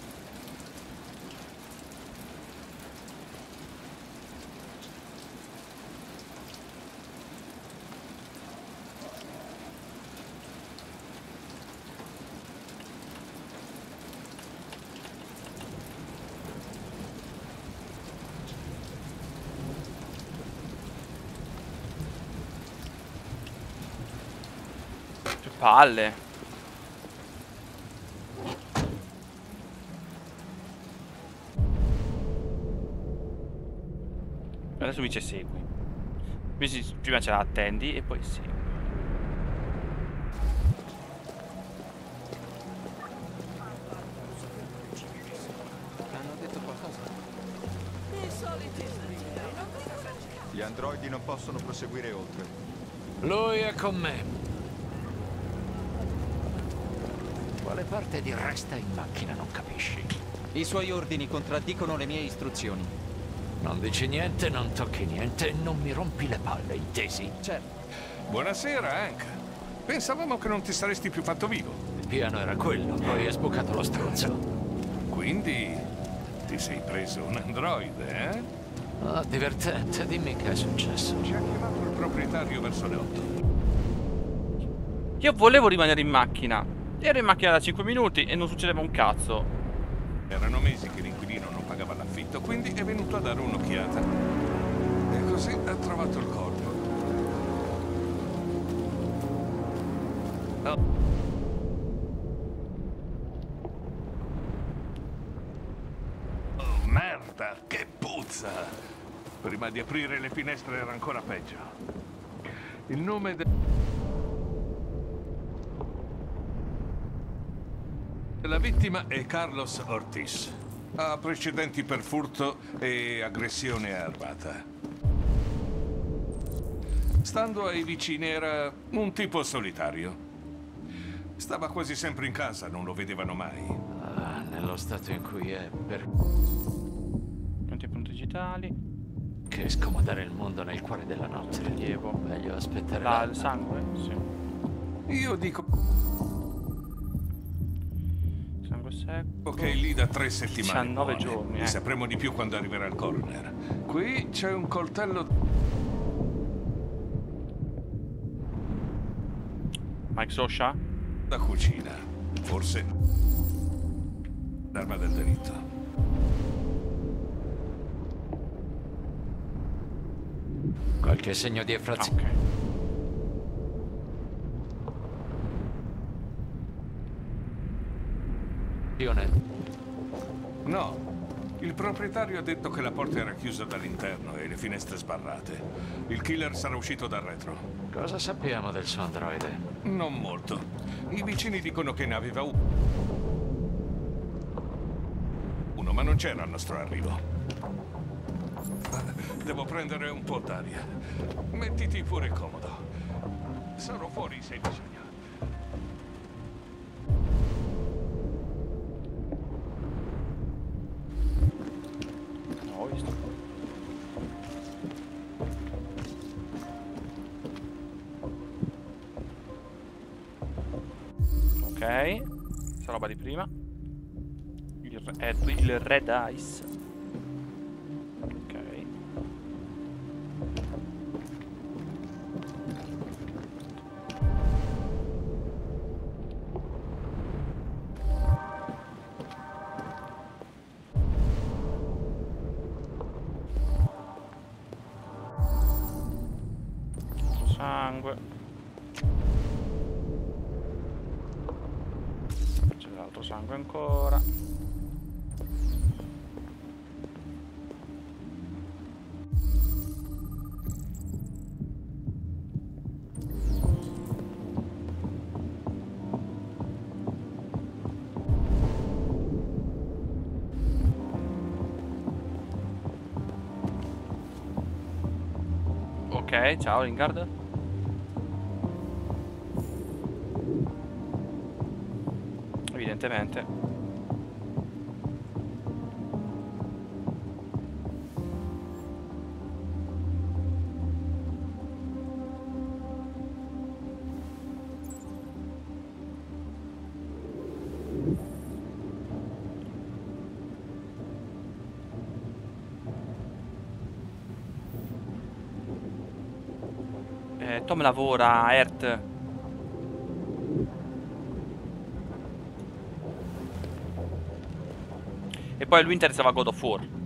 Palle. Adesso mi dice segui. Quindi prima ce la attendi e poi segui. Hanno detto qualcosa? I soliti Gli androidi non possono proseguire oltre. Lui è con me. Quale parte di resta in macchina non capisci? I suoi ordini contraddicono le mie istruzioni. Non dici niente, non tocchi niente e non mi rompi le palle, intesi? Certo. Buonasera, Hank. Pensavamo che non ti saresti più fatto vivo. Il piano era quello, poi è sbucato lo stronzo. Quindi ti sei preso un androide, eh? Ah, divertente, dimmi che è successo. Ci ha chiamato il proprietario verso le 8. Io volevo rimanere in macchina. Ero in macchina da 5 minuti e non succedeva un cazzo. Erano mesi che l'inquilino non pagava l'affitto, quindi è venuto a dare un'occhiata. E così ha trovato il corpo. Oh. Merda, che puzza! Prima di aprire le finestre era ancora peggio. Il nome de- vittima è Carlos Ortiz. Ha precedenti per furto e aggressione armata. Stando ai vicini era un tipo solitario. Stava quasi sempre in casa, non lo vedevano mai. Ah, nello stato in cui è, per Tanti punti digitali. che scomodare il mondo nel cuore della notte. Rilievo. Meglio aspettare La, il sangue? Sì. Io dico da tre settimane. 19 buone. giorni, Ne eh. sapremo di più quando arriverà il coroner. Qui c'è un coltello Mike Sosha? da cucina. Forse l'arma del delitto. Qualche segno di effrazione. No. Il proprietario ha detto che la porta era chiusa dall'interno e le finestre sbarrate. Il killer sarà uscito dal retro. Cosa sappiamo del suo androide? Non molto. I vicini dicono che ne aveva u- uno, ma non c'era al nostro arrivo. Devo prendere un po' d'aria. Mettiti pure comodo. Sarò fuori se hai Il, re- il red ice. Ok. Sangue. C'è l'altro sangue ancora. Ciao Lingard. Evidentemente. Tom lavora, Ert. E poi lui interessava God of War.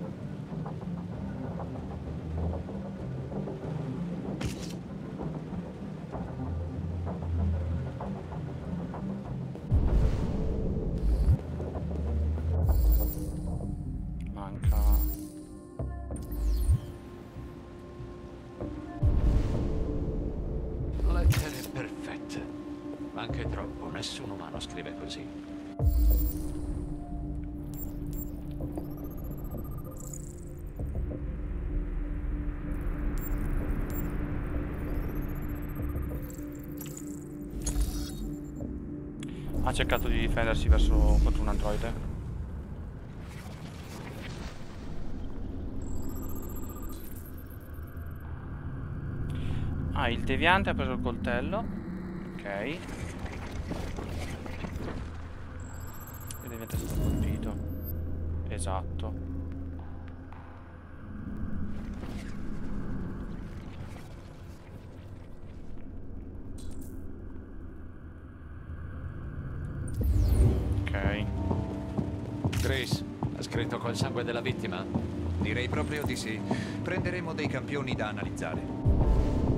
Deviante ha preso il coltello. Ok. Il deviante è stato colpito. Esatto. Ok. Grace, ha scritto col sangue della vittima? Direi proprio di sì. Prenderemo dei campioni da analizzare.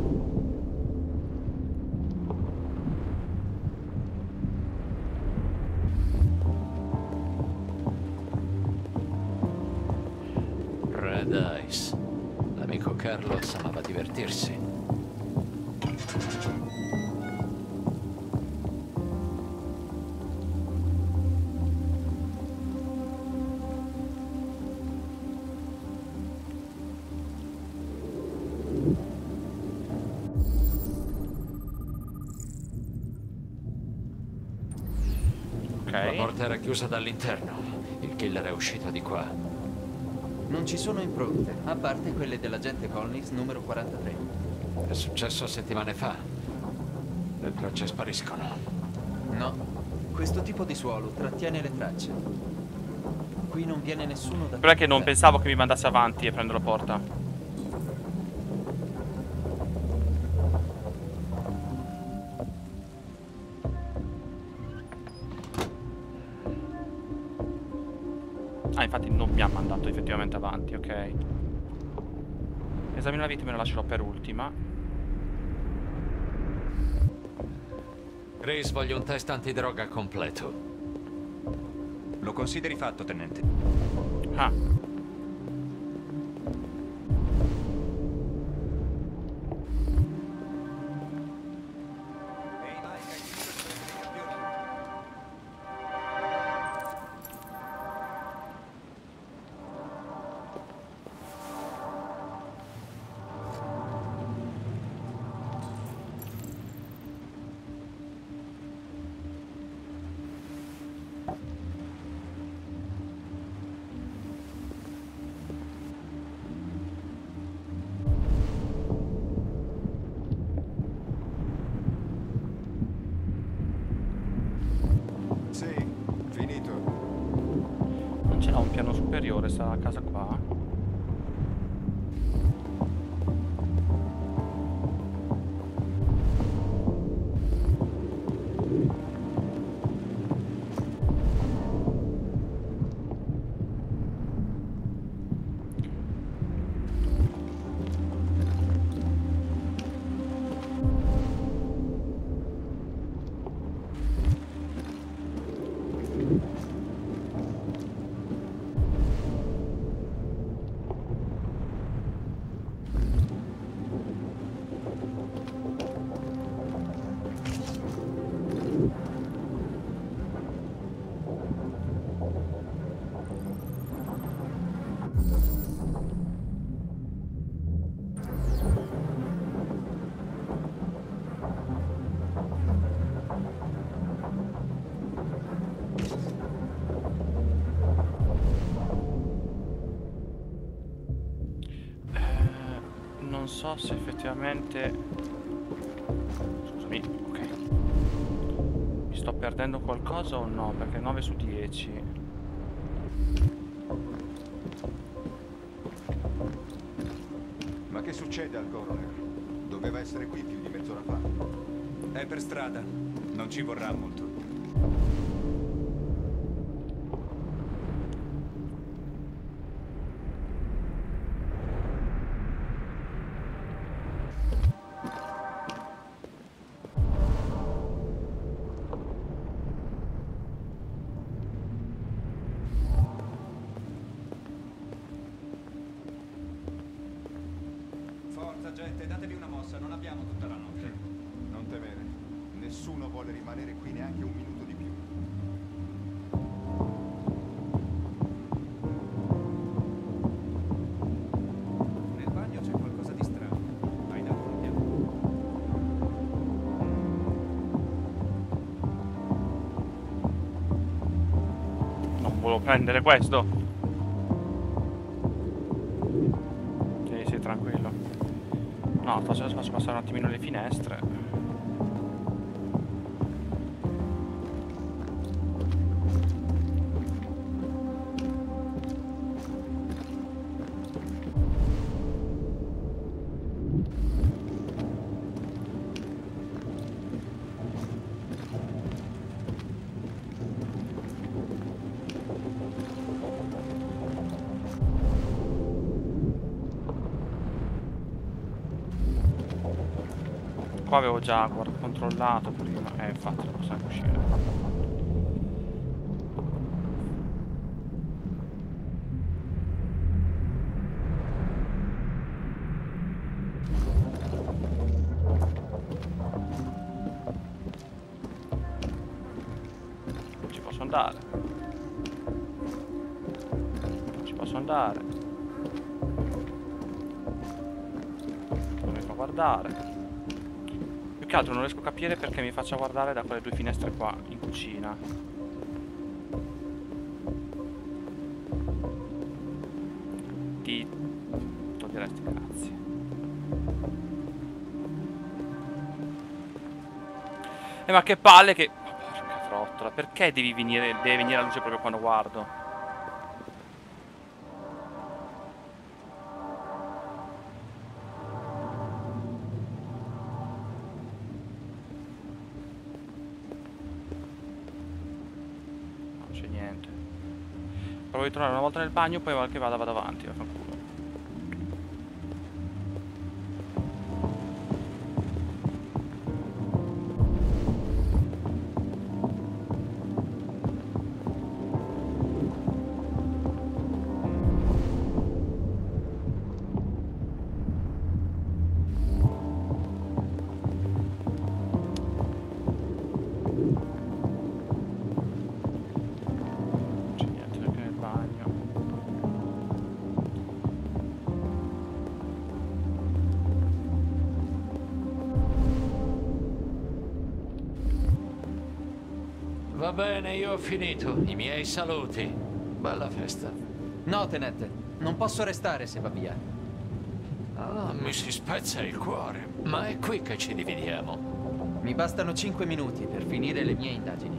Chiusa dall'interno. Il killer è uscito di qua. Non ci sono impronte, a parte quelle dell'agente Collins numero 43. È successo settimane fa. Le tracce spariscono. No, questo tipo di suolo trattiene le tracce. Qui non viene nessuno da... Però è che non pensavo che mi mandasse avanti e prendo la porta. Effettivamente avanti, ok. Esamino la vittima e la lascerò per ultima. Grace, voglio un test antidroga completo. Lo consideri fatto, tenente. Ah. Qualcosa o no? Perché 9 su 10. Ma che succede al coroner? Doveva essere qui più di mezz'ora fa. È per strada. Non ci vorrà molto. Gente, datevi una mossa, non abbiamo tutta la notte. Non temere. Nessuno vuole rimanere qui neanche un minuto di più. Nel bagno Faccio, faccio passare un attimino le finestre. Guarda, controllato prima. Eh, infatti non possiamo uscire. Capire perché mi faccia guardare da quelle due finestre qua in cucina. Ti toglieresti, grazie. Eh ma che palle che... Porca frottola, perché devi venire, deve venire la luce proprio quando guardo? Provo di tornare una volta nel bagno, poi che vada vado avanti, io ho finito. I miei saluti. Bella festa. No, tenente, non posso restare se va via. Ah, mi si spezza il cuore. Ma è qui che ci dividiamo. Mi bastano 5 minuti per finire le mie indagini.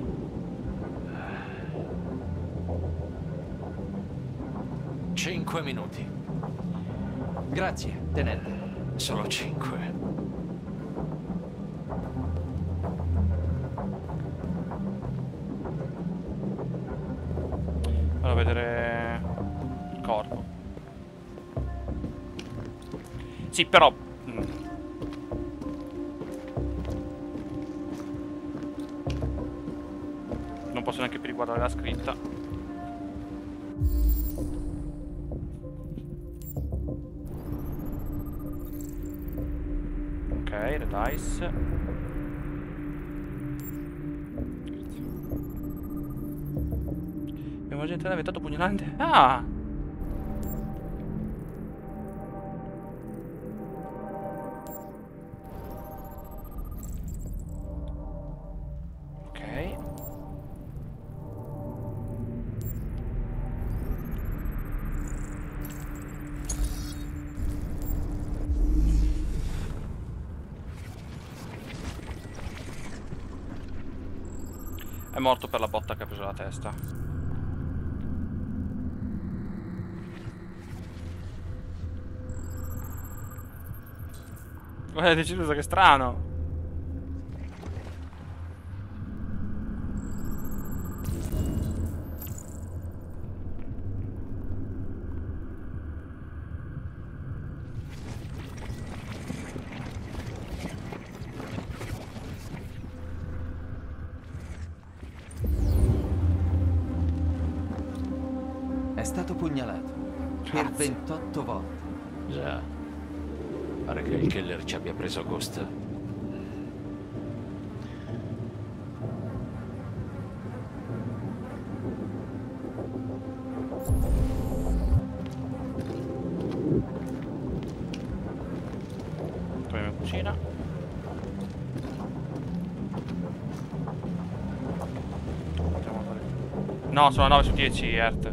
5 minuti? cinque minuti. Grazie, tenente. Solo cinque. Sì, però... mm. Non posso neanche più riguardare la scritta. Ok, le dice. Abbiamo gente avventato pugnalante. Ah! Testa. Guarda, deciso che strano. No, sono 9 su 10, Ert.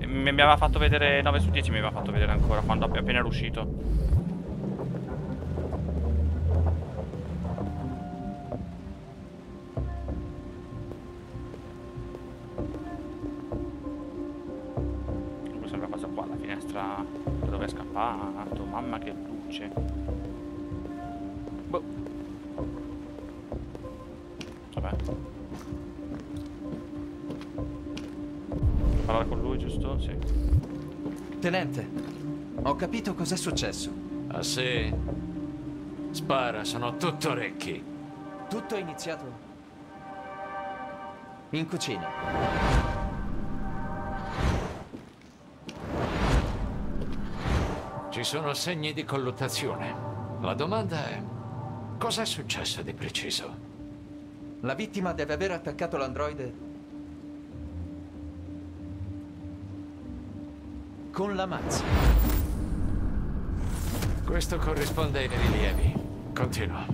Mi, mi aveva fatto vedere 9 su 10, mi aveva fatto vedere ancora quando app- appena era uscito. Tenente, ho capito cos'è successo. Ah sì? Spara, sono tutto orecchi. Tutto è iniziato in cucina. Ci sono segni di colluttazione. La domanda è... Cos'è successo di preciso? La vittima deve aver attaccato l'androide con la mazza. Questo corrisponde ai rilievi. Continua.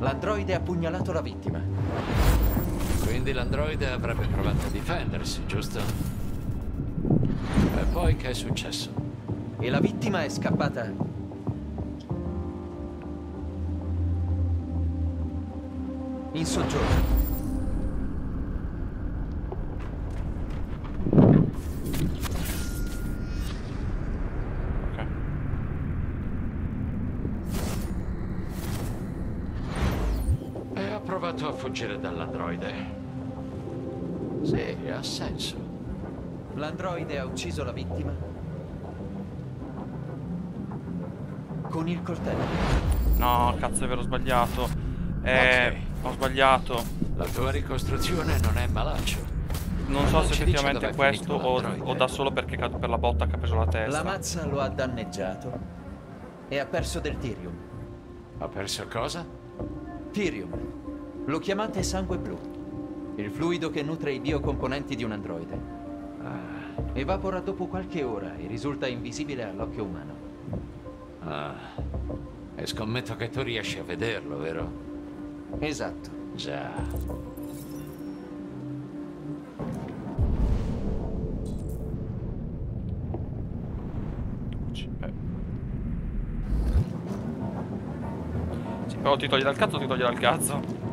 L'androide ha pugnalato la vittima. Quindi l'androide avrebbe provato a difendersi, giusto? E poi che è successo? E la vittima è scappata in soggiorno. E ha provato a fuggire dall'androide. Sì, ha senso. L'androide ha ucciso la vittima con il coltello. No, cazzo, è vero, ho sbagliato. Eh, ho sbagliato. La tua ricostruzione non è malaccio. Non so Non se effettivamente è questo o, o da solo perché cad- per la botta che ha preso la testa. La mazza lo ha danneggiato e ha perso del Tyrium. Ha perso cosa? Tyrium. Lo chiamate sangue blu. Il fluido che nutre i biocomponenti di un androide. Ah. Evapora dopo qualche ora e risulta invisibile all'occhio umano. Ah, e scommetto che tu riesci a vederlo, vero? Esatto. Già. Sì, però eh. oh, ti togli dal cazzo o ti togli dal cazzo?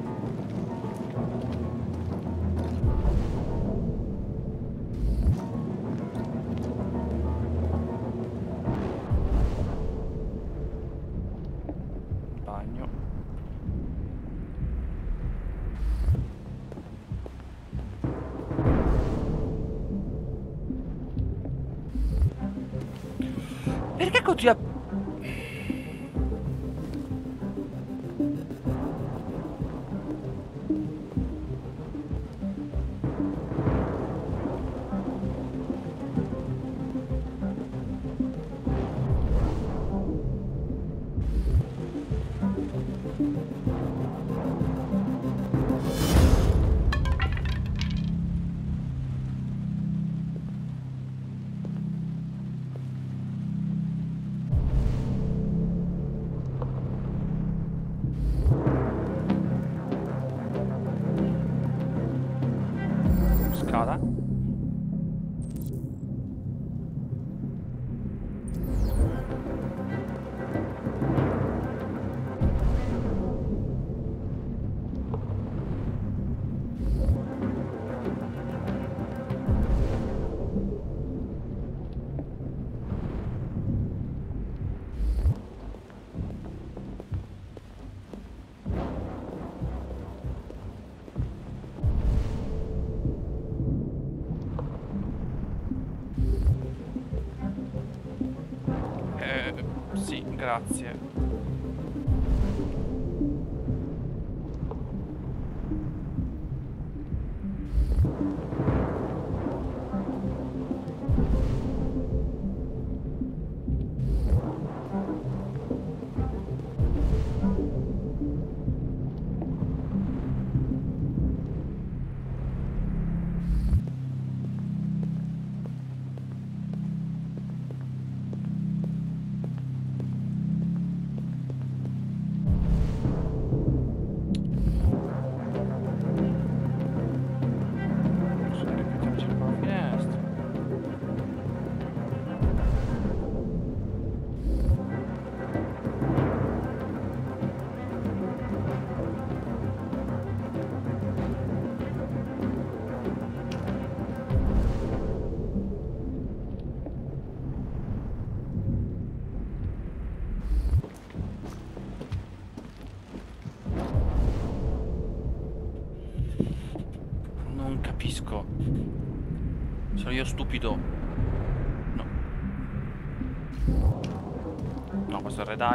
Grazie.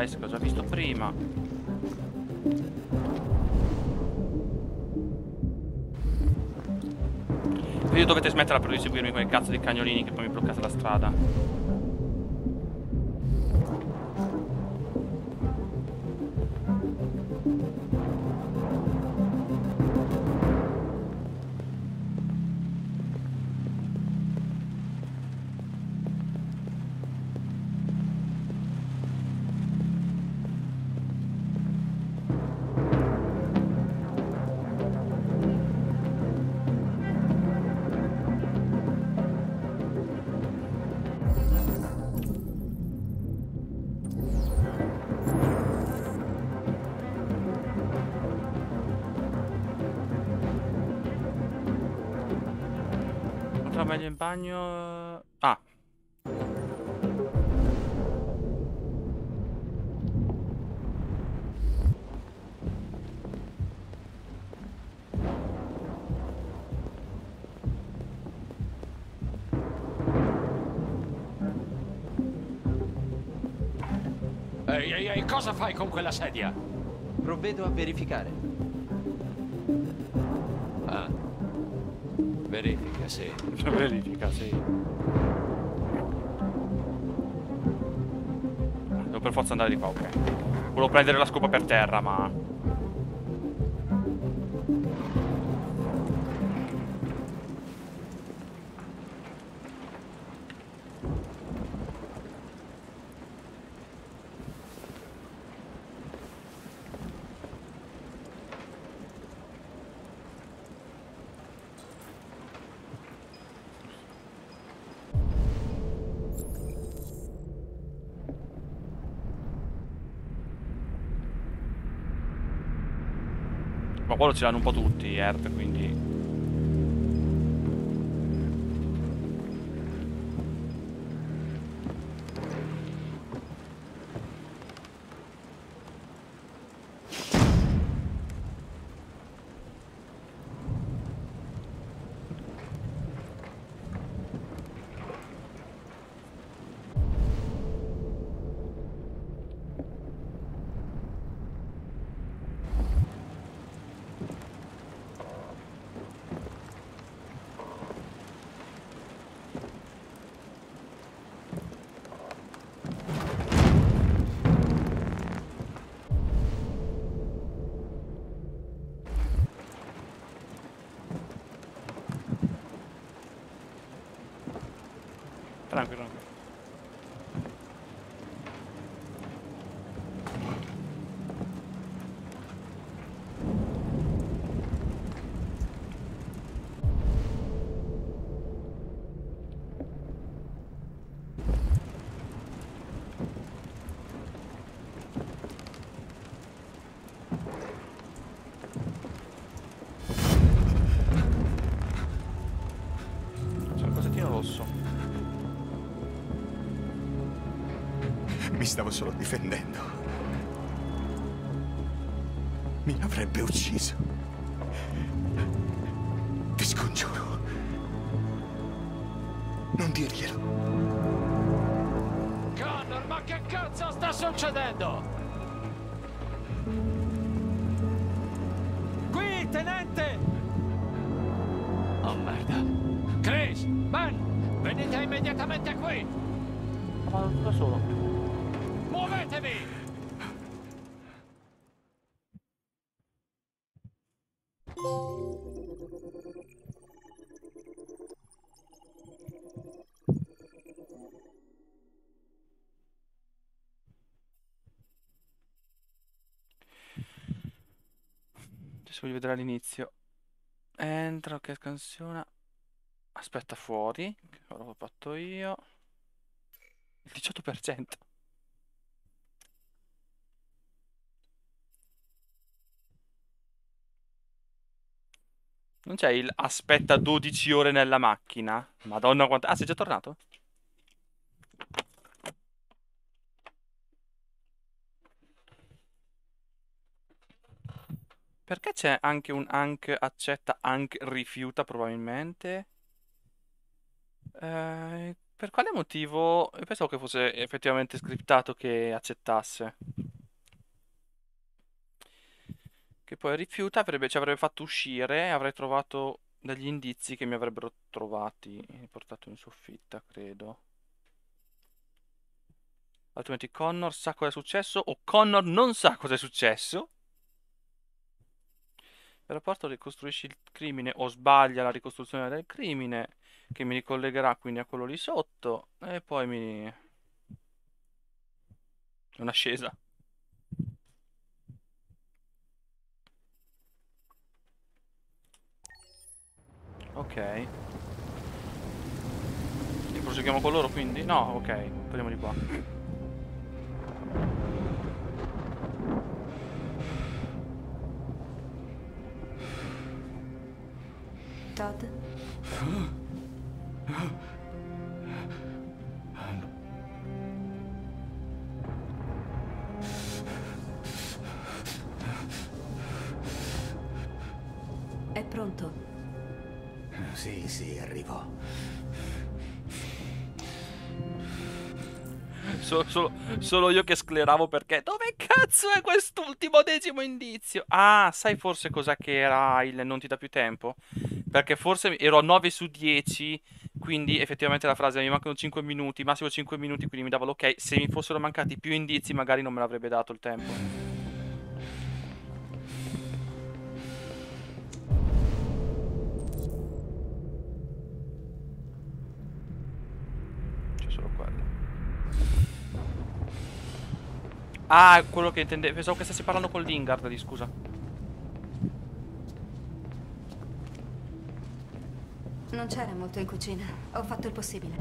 Ice che ho già visto prima. Quindi dovete smetterla però di seguirmi con i cazzo di cagnolini che poi mi bloccate la strada. In bagno. Ah. Ehi, ehi, ehi, cosa fai con quella sedia? Provvedo a verificare. Verifica, sì. [laughs] Verifica, sì. Devo per forza andare di qua, ok. Volevo prendere la scopa per terra, ma... Ma quello ce l'hanno un po' tutti, Earth, quindi... stavo Adesso voglio vedere all'inizio. Entra, ok, scansiona. Aspetta fuori. Che ora l'ho fatto io. Il 18%. Non c'è il aspetta 12 ore nella macchina? Madonna quanta... Ah, sei già tornato? Perché c'è anche un anche accetta, anche rifiuta probabilmente? Eh, per quale motivo? Io pensavo che fosse effettivamente scriptato che accettasse. Che poi rifiuta, avrebbe, ci avrebbe fatto uscire avrei trovato degli indizi che mi avrebbero trovati portato in soffitta, credo. Altrimenti Connor sa cosa è successo o Connor non sa cosa è successo. Rapporto ricostruisci il crimine o sbaglia la ricostruzione del crimine che mi ricollegherà quindi a quello lì sotto e poi mi... È un'ascesa. Ok. E proseguiamo con loro quindi? No, ok, parliamo di qua. Todd? È pronto? Sì, sì, arrivo. Solo, solo- solo io che scleravo perché dove cazzo è quest'ultimo decimo indizio? Ah, sai forse cos'è che era il non ti dà più tempo? Perché forse ero a 9 su 10, quindi effettivamente la frase mi mancano 5 minuti, massimo 5 minuti, quindi mi dava l'ok. Se mi fossero mancati più indizi magari non me l'avrebbe dato il tempo. Ah, quello che intendevo. Pensavo che stessi parlando con Lingard lì, scusa. Non c'era molto in cucina. Ho fatto il possibile.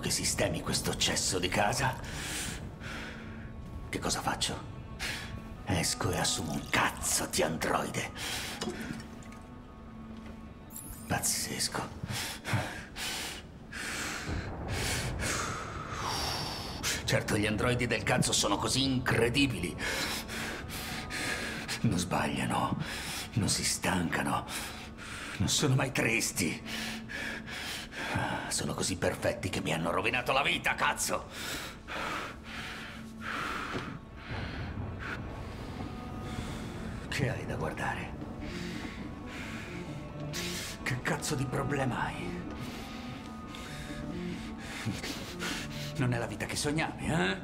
Che sistemi questo cesso di casa, che cosa faccio? Esco e assumo un cazzo di androide. Pazzesco. Certo, gli androidi del cazzo sono così incredibili. Non sbagliano, non si stancano, non sono mai tristi. Sono così perfetti che mi hanno rovinato la vita, cazzo! Che hai da guardare? Che cazzo di problema hai? Non è la vita che sognavi, eh?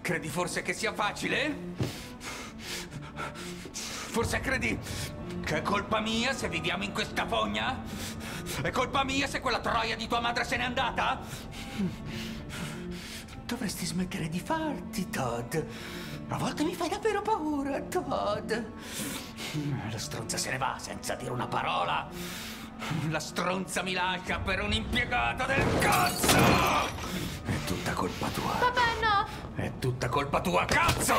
Credi forse che sia facile? Forse credi che è colpa mia se viviamo in questa fogna? È colpa mia se quella troia di tua madre se n'è andata? Dovresti smettere di farti, Todd. A volte mi fai davvero paura, Todd. La stronza se ne va senza dire una parola. La stronza mi lascia per un impiegato del cazzo! È tutta colpa tua. Papà, no! È tutta colpa tua, cazzo!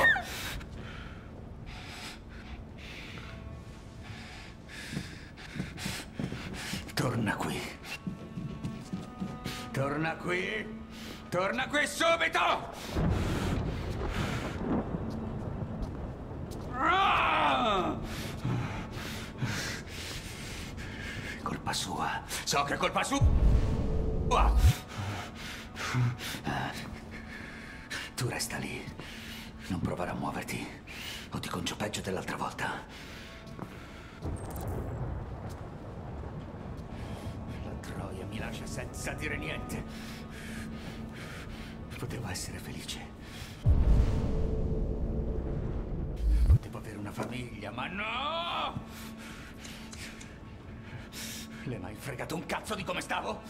Torna qui. Torna qui. Torna qui subito! Colpa sua. So che è colpa sua. Tu resta lì. Non provare a muoverti. O ti congio peggio dell'altra volta. Mi lascia senza dire niente. Potevo essere felice. Potevo avere una famiglia, ma no! Le hai mai fregato un cazzo di come stavo?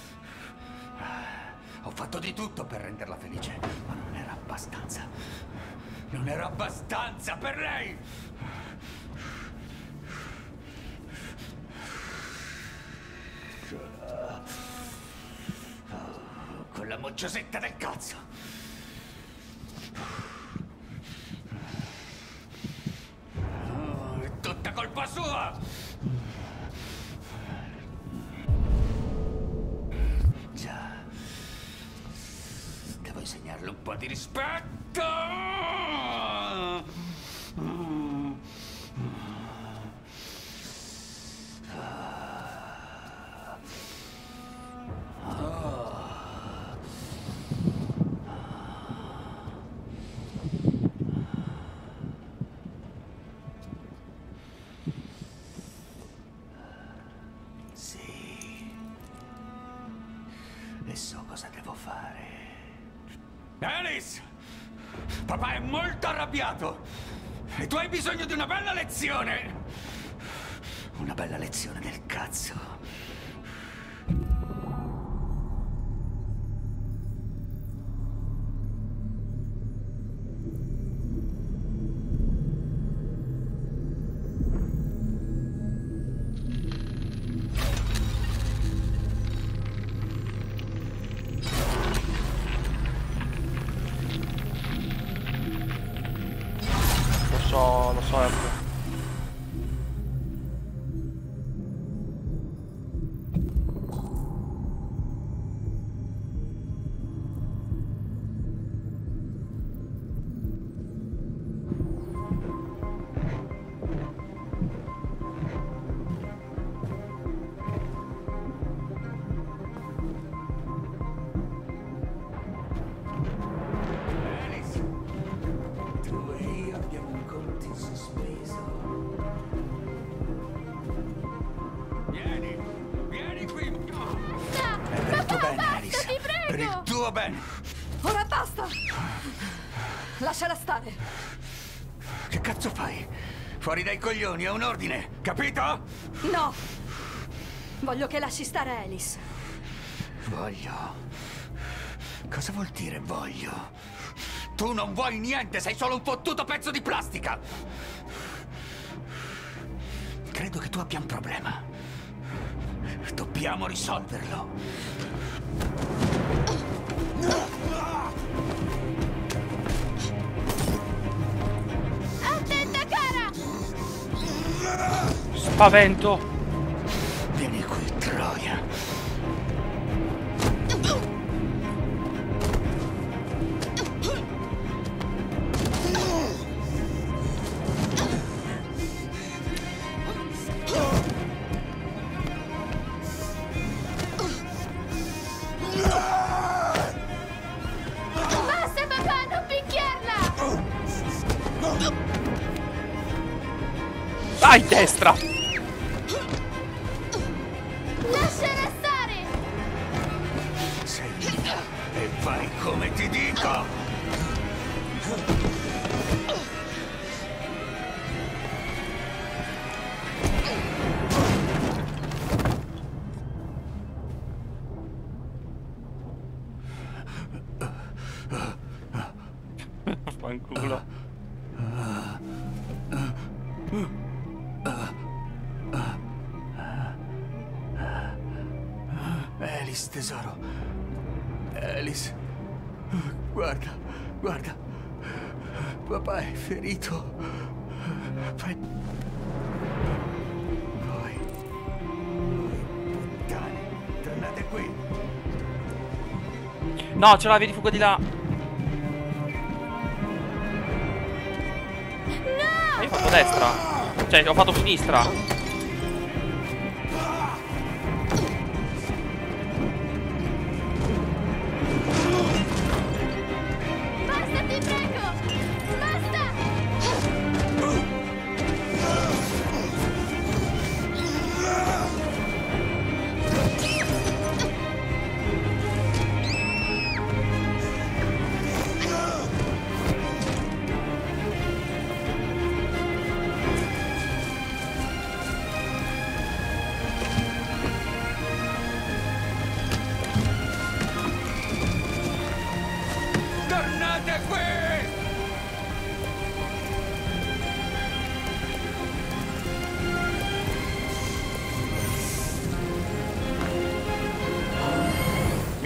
Ho fatto di tutto per renderla felice, ma non era abbastanza. Non era abbastanza per lei! Oh, Con la moggiosetta del cazzo! Oh, È tutta colpa sua! Già. Devo insegnarle un po' di rispetto! Arrabbiato! E tu hai bisogno di una bella lezione! Una bella lezione del cazzo. Coglioni, è un ordine, capito? No! Voglio che lasci stare Alice. Voglio. Cosa vuol dire voglio? Tu non vuoi niente, sei solo un fottuto pezzo di plastica! Credo che tu abbia un problema. Dobbiamo risolverlo. Spavento! No, ce l'avevi fuga di là. Ma io ho fatto destra. Cioè, ho fatto sinistra.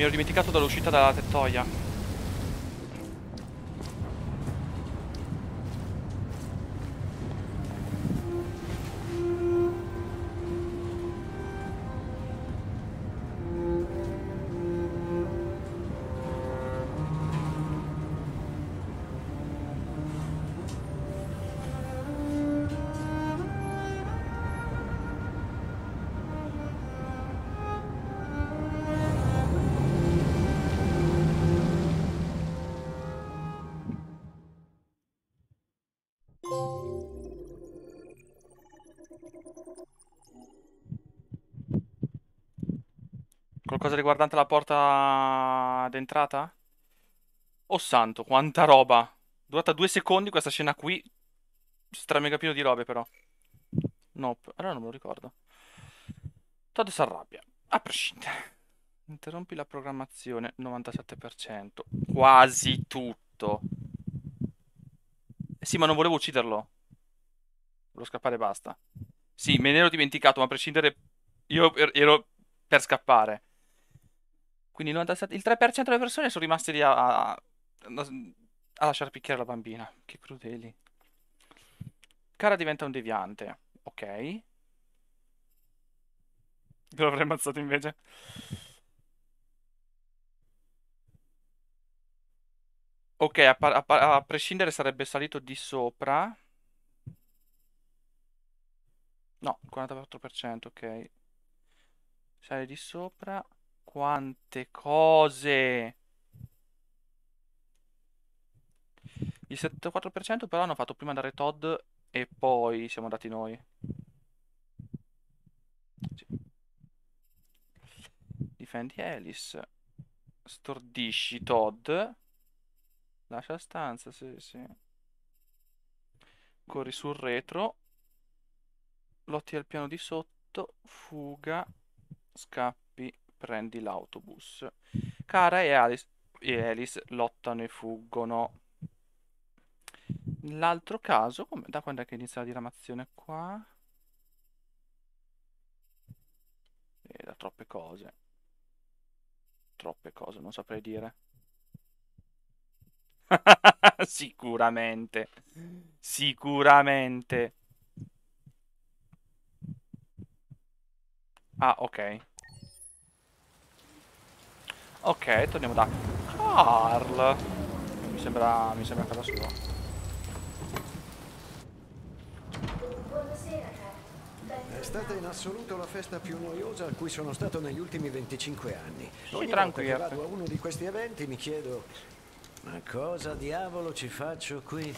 Mi ero dimenticato dall'uscita dalla tettoia. Qualcosa riguardante la porta d'entrata? Oh santo, quanta roba! Durata due secondi questa scena qui. Stra mega pieno di robe però. Nope, allora non me lo ricordo. Todd si arrabbia. A prescindere. Interrompi la programmazione. 97%. Quasi tutto. Eh sì, ma non volevo ucciderlo. Volevo scappare e basta. Sì, me ne ero dimenticato, ma a prescindere... Io er- ero per scappare. Quindi il 97 il 3% delle persone sono rimaste lì a, a, a lasciare picchiare la bambina. Che crudeli. Cara diventa un deviante. Ok. Io l'avrei ammazzato invece. Ok, a, a a prescindere sarebbe salito di sopra. No, 44%, ok. Sale di sopra. Quante cose! Il 74% però hanno fatto prima andare Todd e poi siamo andati noi. Sì. Difendi Alice. Stordisci Todd. Lascia stanza, sì, sì. Corri sul retro. Lotti al piano di sotto. Fuga. Scappi. Prendi l'autobus. Cara e Alice, e Alice lottano e fuggono. L'altro caso, come- da quando è che inizia la diramazione qua? Eh, da troppe cose. Troppe cose, non saprei dire. [laughs] Sicuramente. Sicuramente. Ah, ok. Ok, torniamo da Carl. Mi sembra, mi sembra casa sua. È stata in assoluto la festa più noiosa a cui sono stato negli ultimi 25 anni. Sì, Ogni volta tranquillo. che vado a uno di questi eventi mi chiedo ma cosa diavolo ci faccio qui?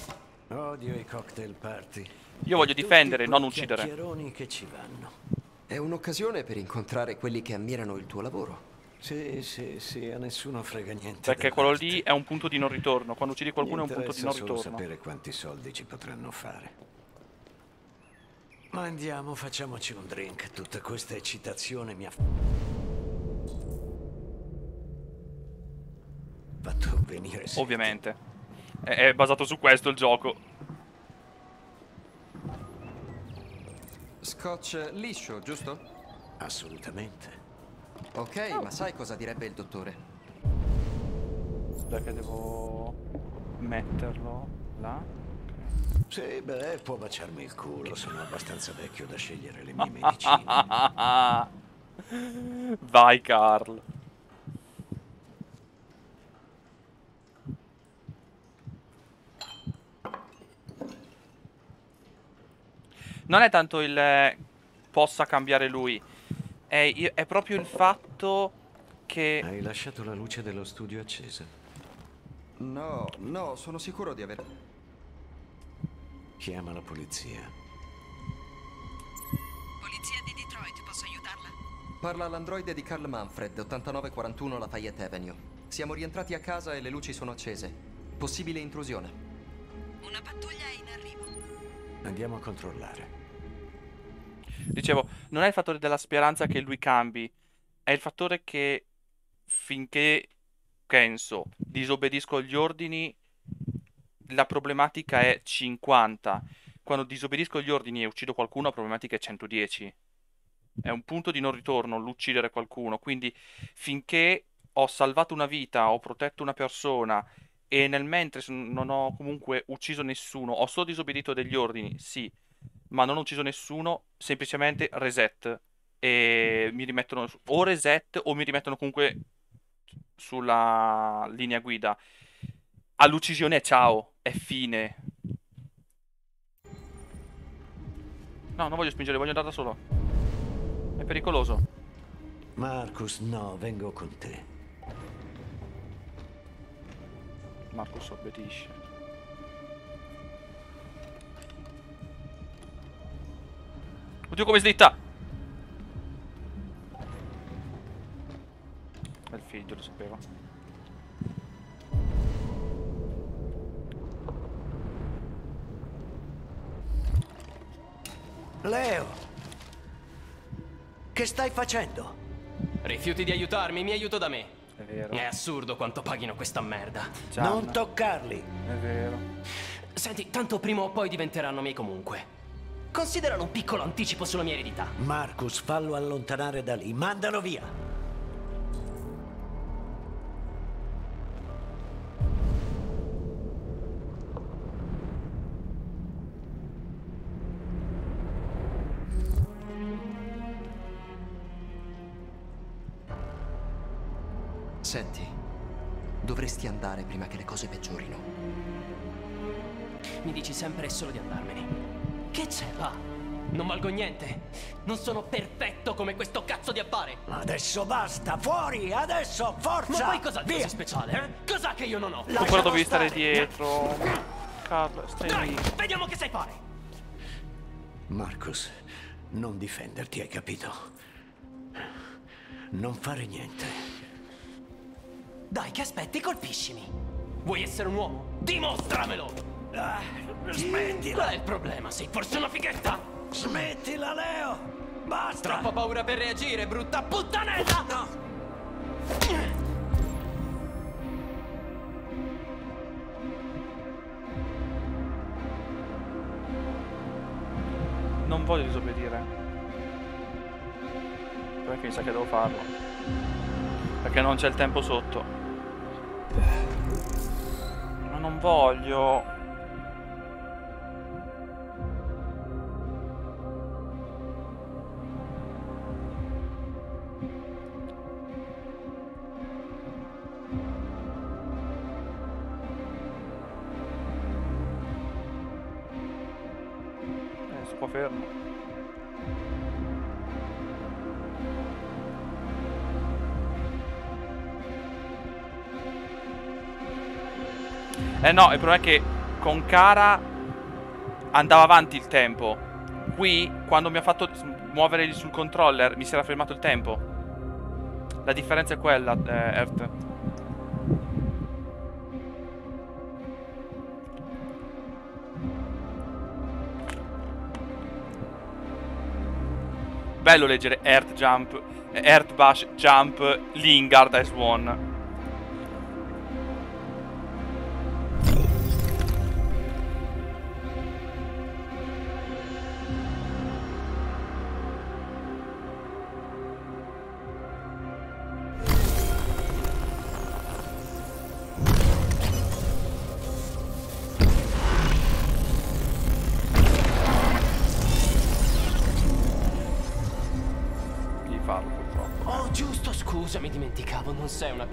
Odio i cocktail party. Io voglio difendere, non uccidere. che ci vanno. È un'occasione per incontrare quelli che ammirano il tuo lavoro. Sì, sì, sì, a nessuno frega niente. Perché quello lì è un punto di non ritorno. Quando uccidi qualcuno è un punto di non solo ritorno. sapere quanti soldi ci potranno fare. Ma andiamo, facciamoci un drink. Tutta questa eccitazione mi ha fatto venire sete. Ovviamente. È, è basato su questo il gioco. Scotch liscio, giusto? Assolutamente. Ok, ma sai cosa direbbe il dottore? Dai che devo metterlo là. Sì, beh, può baciarmi il culo, sono abbastanza vecchio da scegliere le mie medicine. [laughs] Vai Carl. Non è tanto il eh, possa cambiare lui, è, è proprio il fatto che... Hai lasciato la luce dello studio accesa. No, no, sono sicuro di aver... Chiama la polizia. Polizia di Detroit, posso aiutarla? Parla l'androide di Carl Manfred, 8941 Lafayette Avenue. Siamo rientrati a casa e le luci sono accese. Possibile intrusione. Una pattuglia è in arrivo. Andiamo a controllare. Dicevo, non è il fattore della speranza che lui cambi, è il fattore che finché, penso, disobbedisco agli ordini, la problematica è 50. Quando disobbedisco agli ordini e uccido qualcuno, la problematica è 110. È un punto di non ritorno l'uccidere qualcuno, quindi finché ho salvato una vita, ho protetto una persona e nel mentre non ho comunque ucciso nessuno, ho solo disobbedito degli ordini, sì, ma non ho ucciso nessuno, semplicemente reset e mi rimettono o reset o mi rimettono comunque sulla linea guida. All'uccisione è ciao, è fine. No, non voglio spingere, voglio andare da solo. È pericoloso. Marcus, no, vengo con te. Marcus obbedisce. Oddio come slitta! È il figlio, lo sapevo. Leo! Che stai facendo? Rifiuti di aiutarmi, mi aiuto da me. È vero. È assurdo quanto paghino questa merda. Non toccarli! È vero. Senti, tanto prima o poi diventeranno miei comunque. Considerano un piccolo anticipo sulla mia eredità. Marcus, fallo allontanare da lì. Mandalo via! Non sono perfetto come questo cazzo di affare. Adesso basta! Fuori! Adesso! Forza! Ma poi cos'ha di così speciale, eh? Cos'ha che io non ho? Tu però dovevi stare dietro. Carl, stai Dai, lì. vediamo che sai fare. Marcus, non difenderti, hai capito? Non fare niente. Dai, che aspetti? Colpiscimi. Vuoi essere un uomo? Dimostramelo! Ah, smettila! Qual è il problema? Sei forse una fighetta? Smettila, Leo! Basta! Troppa paura per reagire, brutta puttanella! No! Non voglio disobbedire. Perché mi sa che devo farlo. Perché non c'è il tempo sotto. Ma non voglio... fermo. Eh no, il problema è che con Cara andava avanti il tempo. Qui, quando mi ha fatto muovere sul controller, mi si era fermato il tempo. La differenza è quella, eh, Earth. Bello leggere Earth Jump, Earth Bash Jump, Lingard as one.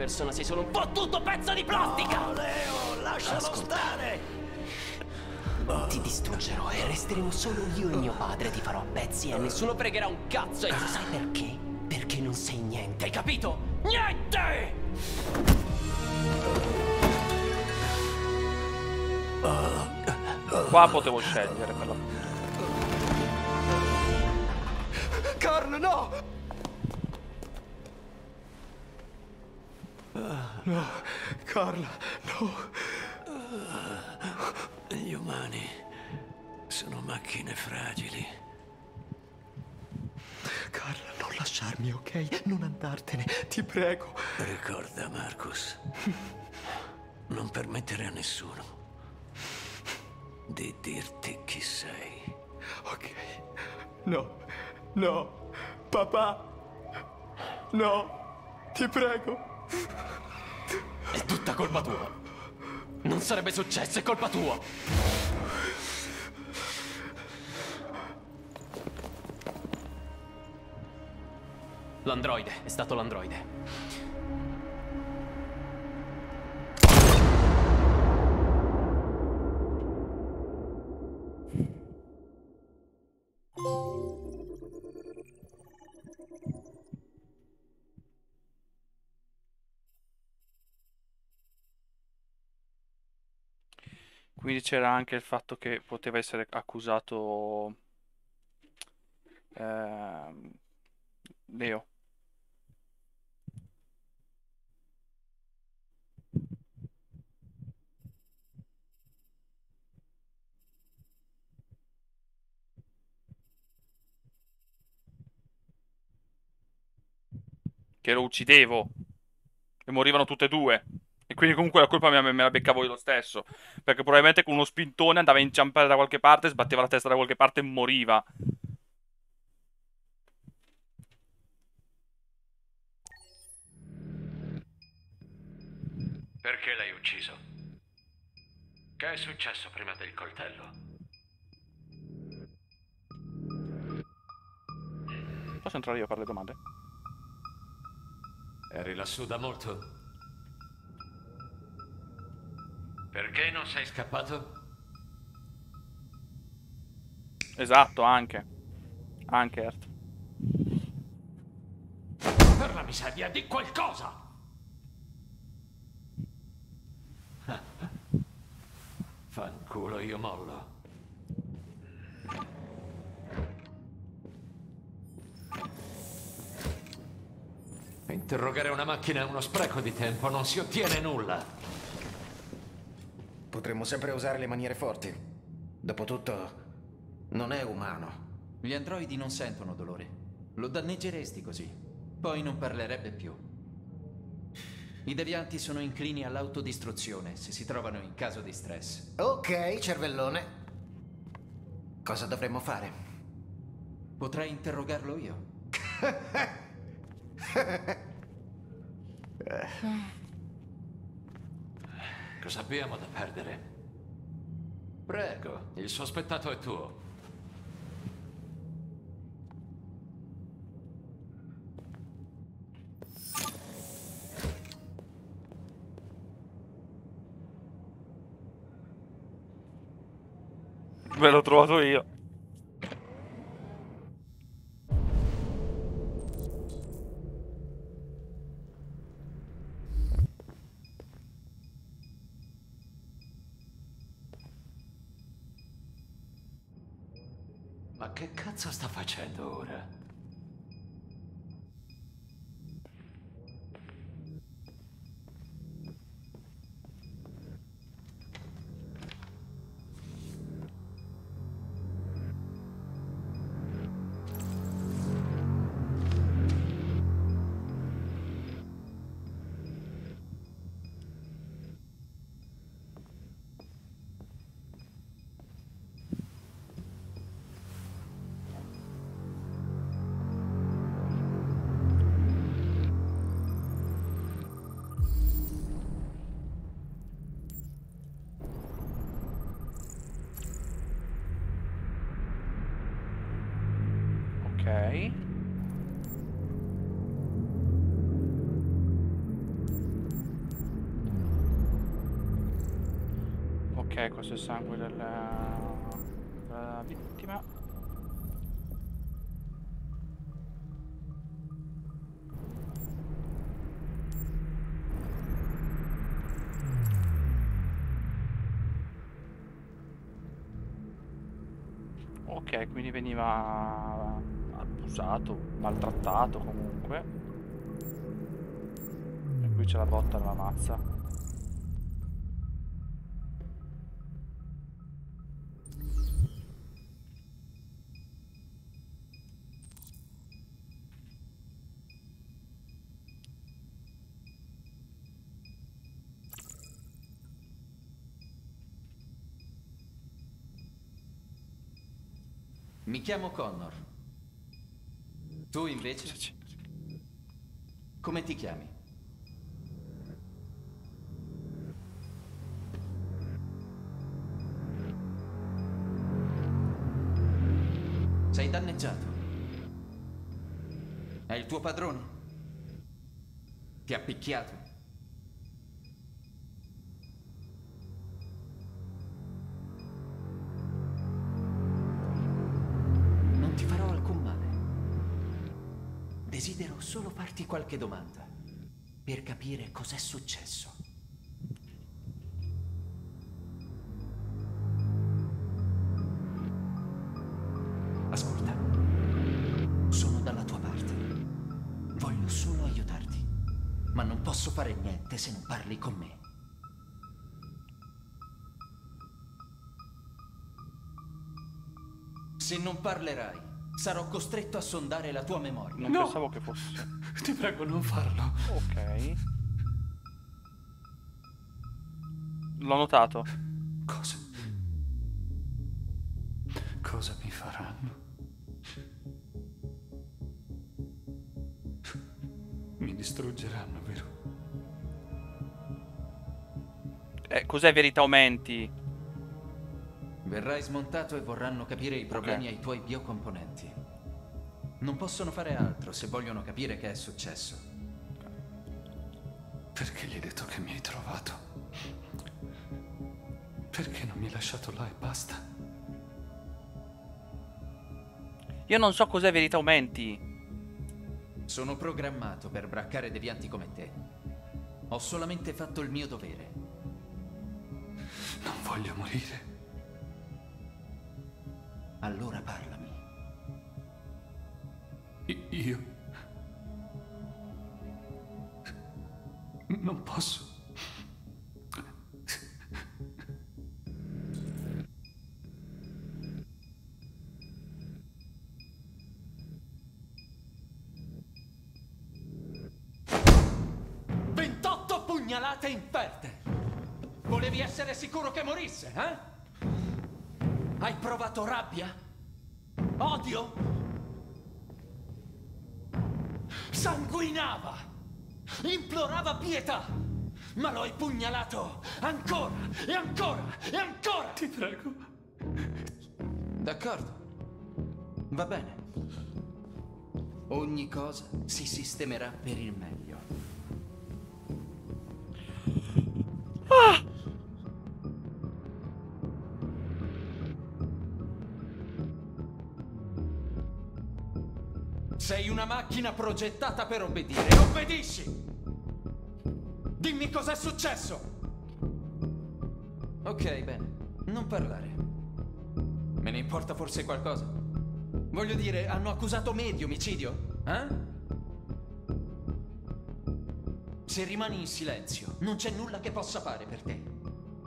Persona, sei solo un fottuto pezzo di plastica! Oh, Leo, lascialo Ascolta. stare! Ti distruggerò e resteremo solo io e mio padre. Ti farò a pezzi e nessuno pregherà un cazzo. E tu sai perché? Perché non sei niente, hai capito? Niente! Qua potevo scegliere per la Carl, no! No, Carl, no. Gli umani sono macchine fragili. Carl, non lasciarmi, ok? Non andartene, ti prego. Ricorda, Marcus, non permettere a nessuno di dirti chi sei. Ok. No, no, papà. No, ti prego. È tutta colpa tua. Non sarebbe successo, è colpa tua. L'androide, è stato l'androide. Quindi c'era anche il fatto che poteva essere accusato ehm, Leo. Che lo uccidevo. E morivano tutte e due. E quindi comunque la colpa me, me la beccavo io lo stesso. Perché probabilmente con uno spintone andava a inciampare da qualche parte, sbatteva la testa da qualche parte e moriva. Perché l'hai ucciso? Che è successo prima del coltello? Posso entrare io a fare le domande? Eri lassù da molto? Perché non sei scappato? Esatto, anche. Anche Earth. Per la miseria di qualcosa! [laughs] Fanculo, io mollo. Interrogare una macchina è uno spreco di tempo, non si ottiene nulla. Potremmo sempre usare le maniere forti. Dopotutto, non è umano. Gli androidi non sentono dolore. Lo danneggeresti così. Poi non parlerebbe più. I devianti sono inclini all'autodistruzione se si trovano in caso di stress. Ok, cervellone. Cosa dovremmo fare? Potrei interrogarlo io. [laughs] Cosa abbiamo da perdere? Prego, il sospettato è tuo. Ve l'ho trovato io. Il sangue della, della vittima. Ok, quindi veniva abusato, maltrattato comunque. E qui c'è la botta nella mazza. Mi chiamo Connor. Tu invece? Come ti chiami? Sei danneggiato. È il tuo padrone? Ti ha picchiato? Solo farti qualche domanda per capire cos'è successo. Ascolta, sono dalla tua parte. Voglio solo aiutarti, ma non posso fare niente se non parli con me. Se non parlerai, sarò costretto a sondare la tua memoria. Non pensavo che fosse. [laughs] Ti prego, non farlo. Ok. L'ho notato. Cosa? Cosa mi faranno? Mi distruggeranno, vero? Eh, cos'è verità aumenti? Verrai smontato e vorranno capire i problemi ai tuoi biocomponenti. Non possono fare altro se vogliono capire che è successo. Perché gli hai detto che mi hai trovato? Perché non mi hai lasciato là e basta? Io non so cos'è verità aumenti. Sono programmato per braccare devianti come te. Ho solamente fatto il mio dovere. Non voglio morire. Allora parlami. Io. rabbia? Odio? Sanguinava! Implorava pietà! Ma l'ho impugnalato ancora e ancora e ancora! Ti prego. D'accordo. Va bene. Ogni cosa si sistemerà per il meglio. Ah! Macchina progettata per obbedire. Obbedisci! Dimmi cos'è successo! Ok, bene. Non parlare. Me ne importa forse qualcosa? Voglio dire, hanno accusato me di omicidio? Eh? Se rimani in silenzio, non c'è nulla che possa fare per te.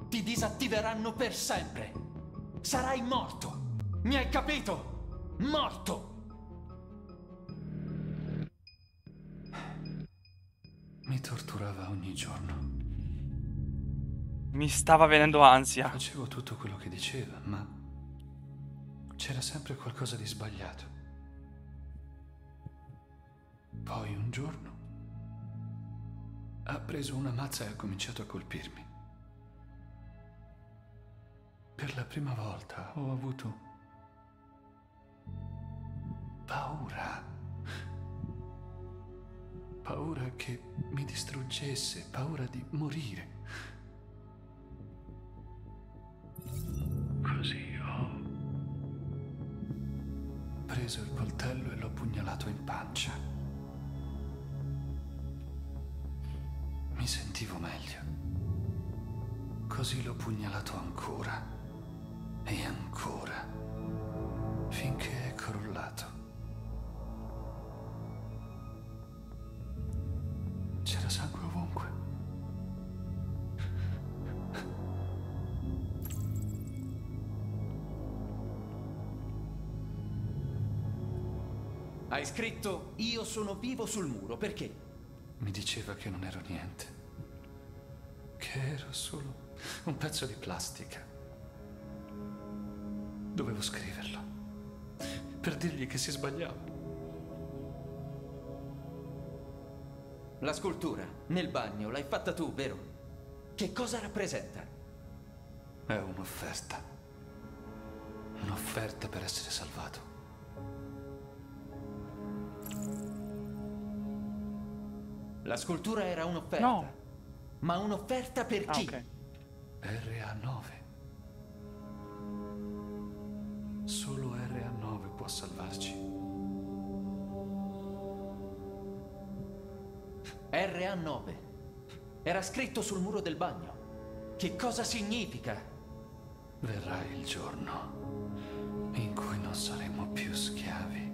Ti disattiveranno per sempre. Sarai morto. Mi hai capito? Morto. Mi torturava ogni giorno. Mi stava venendo ansia. Facevo tutto quello che diceva, ma c'era sempre qualcosa di sbagliato. Poi un giorno ha preso una mazza e ha cominciato a colpirmi. Per la prima volta ho avuto paura. Paura che mi distruggesse, paura di morire. Così ho preso il coltello e l'ho pugnalato in pancia. Mi sentivo meglio. Così l'ho pugnalato ancora e ancora finché Hai scritto Io sono vivo sul muro, perché? Mi diceva che non ero niente. Che ero solo un pezzo di plastica. Dovevo scriverlo. Per dirgli che si sbagliava. La scultura, nel bagno, l'hai fatta tu, vero? Che cosa rappresenta? È un'offerta. Un'offerta per essere salvato. La scultura era un'offerta. No. Ma un'offerta per Ah, chi? ok. RA9. Solo RA9 può salvarci. RA9. Era scritto sul muro del bagno. Che cosa significa? Verrà il giorno in cui non saremo più schiavi.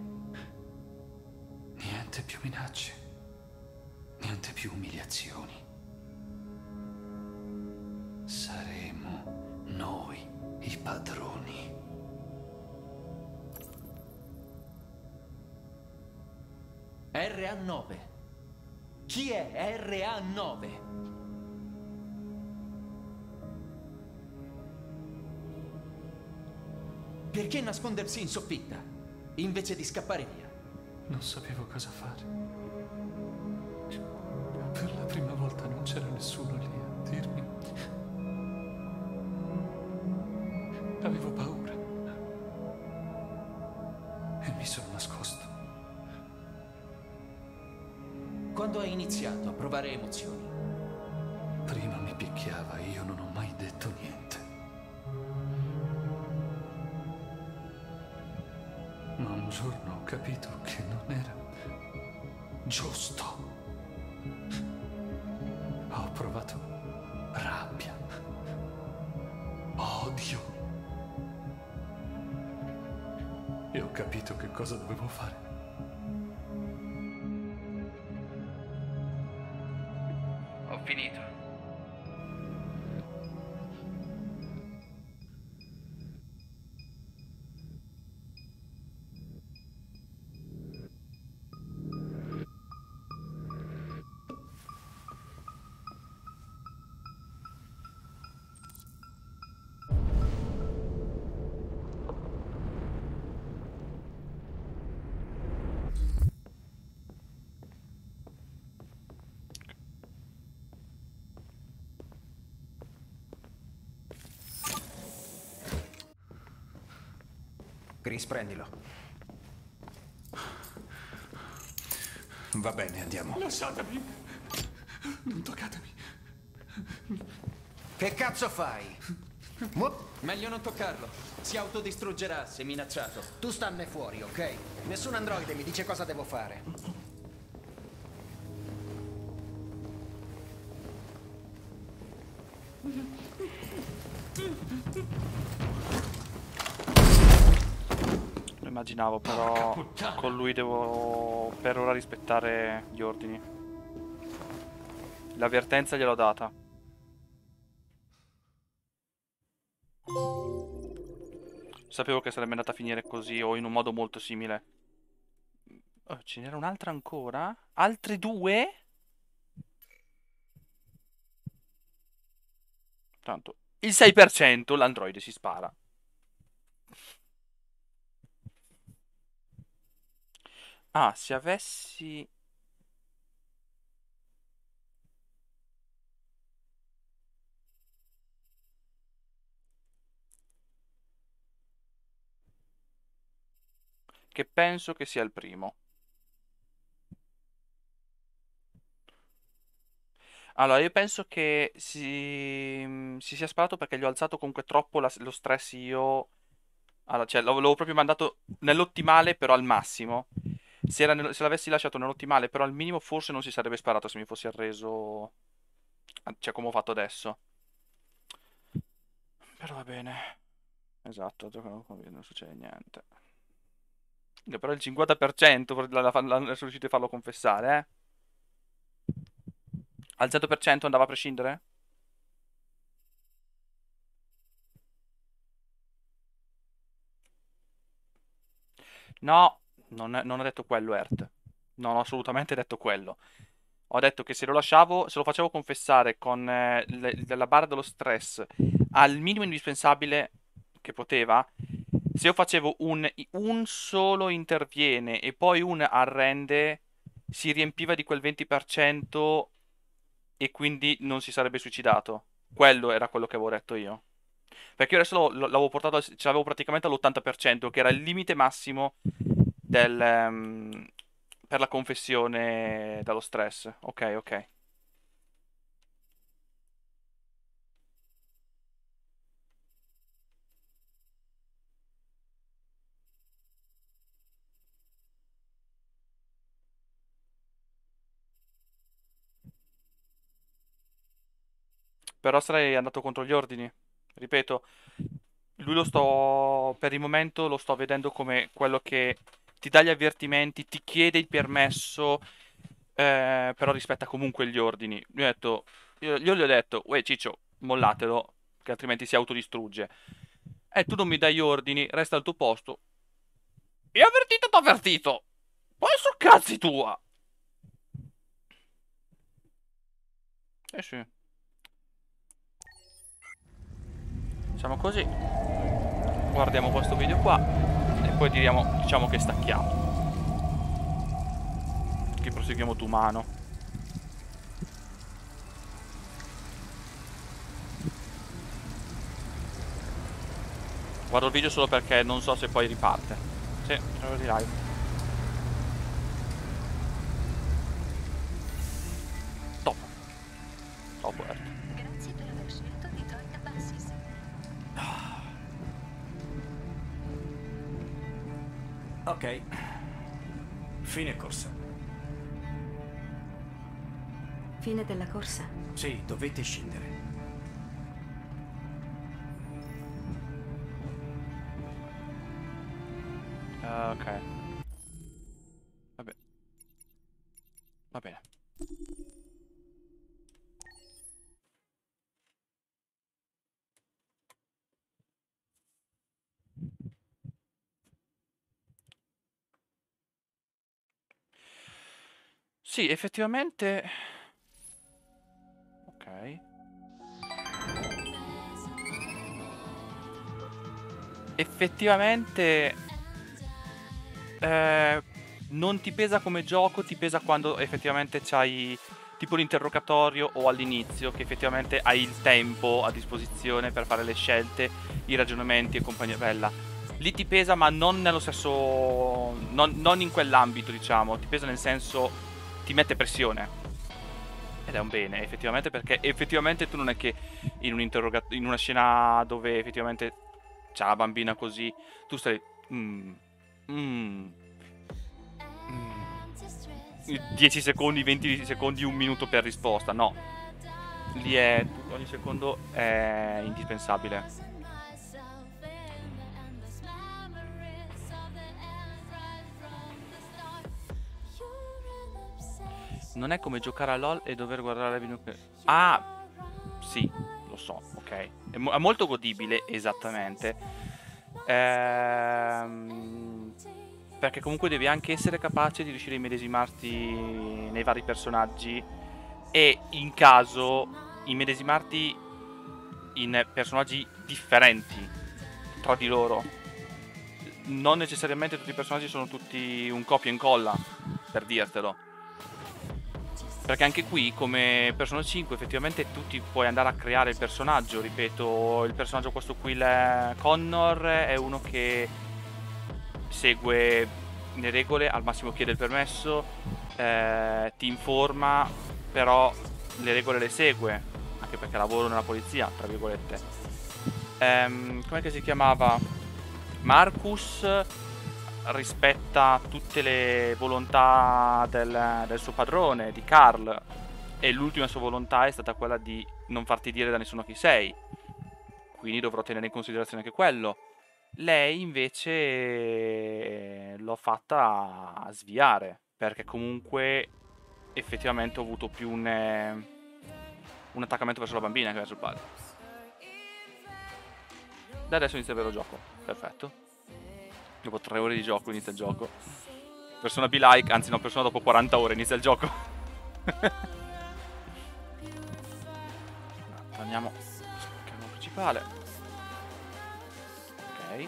Niente più minacce. Niente più umiliazioni. Saremo noi i padroni. RA9. Chi è RA9? Perché nascondersi in soffitta invece di scappare via? Non sapevo cosa fare. Non Chris, prendilo. Va bene, andiamo. Lasciatemi. Non toccatemi. Che cazzo fai? Meglio non toccarlo. Si autodistruggerà se minacciato. Tu stanne fuori, ok? Nessun androide mi dice cosa devo fare. Immaginavo, però con lui devo per ora rispettare gli ordini. L'avvertenza gliel'ho data. Sapevo che sarebbe andata a finire così o in un modo molto simile. Oh, ce n'era un'altra ancora? Altre due? Tanto, il 6% l'androide si spara. Ah, se avessi... Che penso che sia il primo. Allora, io penso che si, si sia sparato perché gli ho alzato comunque troppo la- lo stress io. Allora, cioè, l'avevo proprio mandato nell'ottimale, però al massimo. Se, era se l'avessi lasciato nell'ottimale, però al minimo, forse non si sarebbe sparato se mi fossi arreso. a- Cioè, come ho fatto adesso. Però va bene. Esatto, non succede niente. Però il 50% la- la- sono riusciti a farlo confessare, eh. Al 100% andava a prescindere? No, non, non ho detto quello, Ert. Non ho assolutamente detto quello. Ho detto che se lo lasciavo, se lo facevo confessare con eh, le- la barra dello stress al minimo indispensabile che poteva, se io facevo un, un solo interviene e poi un arrende, si riempiva di quel 20% e quindi non si sarebbe suicidato. Quello era quello che avevo detto io. Perché io adesso l'avevo portato, ce l'avevo praticamente all'80%, che era il limite massimo del, ehm, per la confessione dallo stress. Ok, ok. Però sarei andato contro gli ordini. Ripeto, lui lo sto, per il momento lo sto vedendo come quello che ti dà gli avvertimenti, ti chiede il permesso, eh, però rispetta comunque gli ordini. Io, ho detto, io, io gli ho detto, uè Ciccio, mollatelo, che altrimenti si autodistrugge. E tu non mi dai gli ordini, resta al tuo posto. E avvertito, t'ho avvertito! Poi so cazzi tua! Eh sì. Facciamo così. Guardiamo questo video qua. Poi diriamo, diciamo che stacchiamo. Che proseguiamo tu mano. Guardo il video solo perché non so se poi riparte. Sì, ero di live. Top. Top, Ok. Fine corsa. Fine della corsa. Sì, dovete scendere. Ah, ok. Vabbè. Va bene. Sì, effettivamente... Ok. Effettivamente... eh, non ti pesa come gioco, ti pesa quando effettivamente c'hai tipo l'interrogatorio o all'inizio, che effettivamente hai il tempo a disposizione per fare le scelte, i ragionamenti e compagnia bella. lì ti pesa, ma non nello stesso. Non, non in quell'ambito, diciamo. Ti pesa nel senso. Ti mette pressione. Ed è un bene, effettivamente, perché effettivamente tu non è che in, un interroga- in una scena dove effettivamente c'è la bambina così, tu stai. Mm, mm, mm, 10 secondi, 20 secondi, un minuto per risposta. No. Lì è. Ogni secondo è indispensabile. Non è come giocare a LOL e dover guardare la video. Ah, sì, lo so, ok. È, mo- è molto godibile, esattamente. Ehm, perché comunque devi anche essere capace di riuscire a immedesimarti nei vari personaggi e in caso immedesimarti in personaggi differenti tra di loro. Non necessariamente tutti i personaggi sono tutti un copia e incolla, per dirtelo. Perché anche qui, come Persona 5, effettivamente tu ti puoi andare a creare il personaggio. Ripeto, il personaggio questo qui, il Connor, è uno che segue le regole, al massimo chiede il permesso, eh, ti informa, però le regole le segue, anche perché lavoro nella polizia, tra virgolette. Ehm, com'è che si chiamava? Marcus rispetta tutte le volontà del, del suo padrone, di Carl, e l'ultima sua volontà è stata quella di non farti dire da nessuno chi sei. Quindi dovrò tenere in considerazione anche quello. Lei invece l'ho fatta sviare, perché comunque effettivamente ho avuto più un, eh, un attaccamento verso la bambina che verso il padre. Da adesso inizia il vero gioco. Perfetto. Dopo tre ore di gioco inizia il gioco. Persona be like, anzi no, persona dopo 40 ore inizia il gioco. [laughs] Torniamo sullo schermo principale. Ok.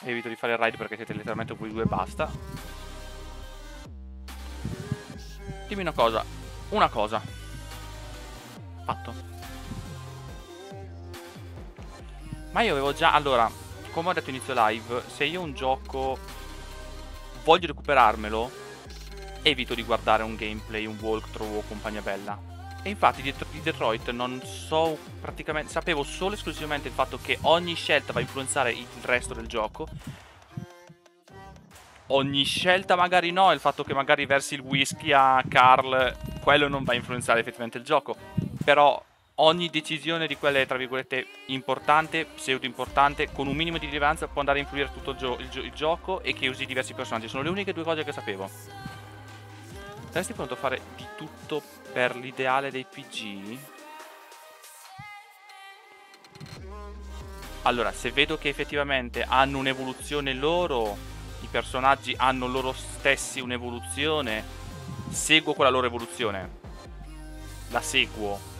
Evito di fare il ride perché siete letteralmente voi due e basta. Dimmi una cosa. Una cosa. Fatto. Ma io avevo già... Allora, come ho detto inizio live, se io un gioco voglio recuperarmelo, evito di guardare un gameplay, un walkthrough o compagnia bella. E infatti di Detroit non so praticamente, sapevo solo e esclusivamente il fatto che ogni scelta va a influenzare il resto del gioco. Ogni scelta magari no, il fatto che magari versi il whisky a Carl, quello non va a influenzare effettivamente il gioco. Però ogni decisione di quelle, tra virgolette, importante, pseudo importante, con un minimo di rilevanza può andare a influire tutto il, gio- il, gio- il gioco e che usi diversi personaggi. Sono le uniche due cose che sapevo. Saresti pronto a fare di tutto per l'ideale dei PG? Allora, se vedo che effettivamente hanno un'evoluzione loro, i personaggi hanno loro stessi un'evoluzione, seguo quella loro evoluzione. La seguo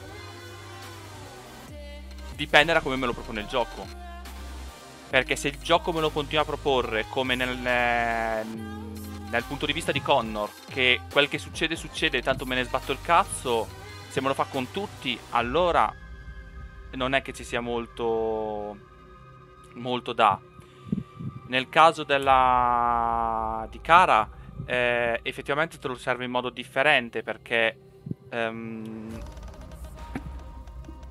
dipende da come me lo propone il gioco. Perché se il gioco me lo continua a proporre come nel, nel punto di vista di Connor, che quel che succede succede, tanto me ne sbatto il cazzo, se me lo fa con tutti, allora non è che ci sia molto molto da. Nel caso della di Kara, eh, effettivamente te lo serve in modo differente perché ehm,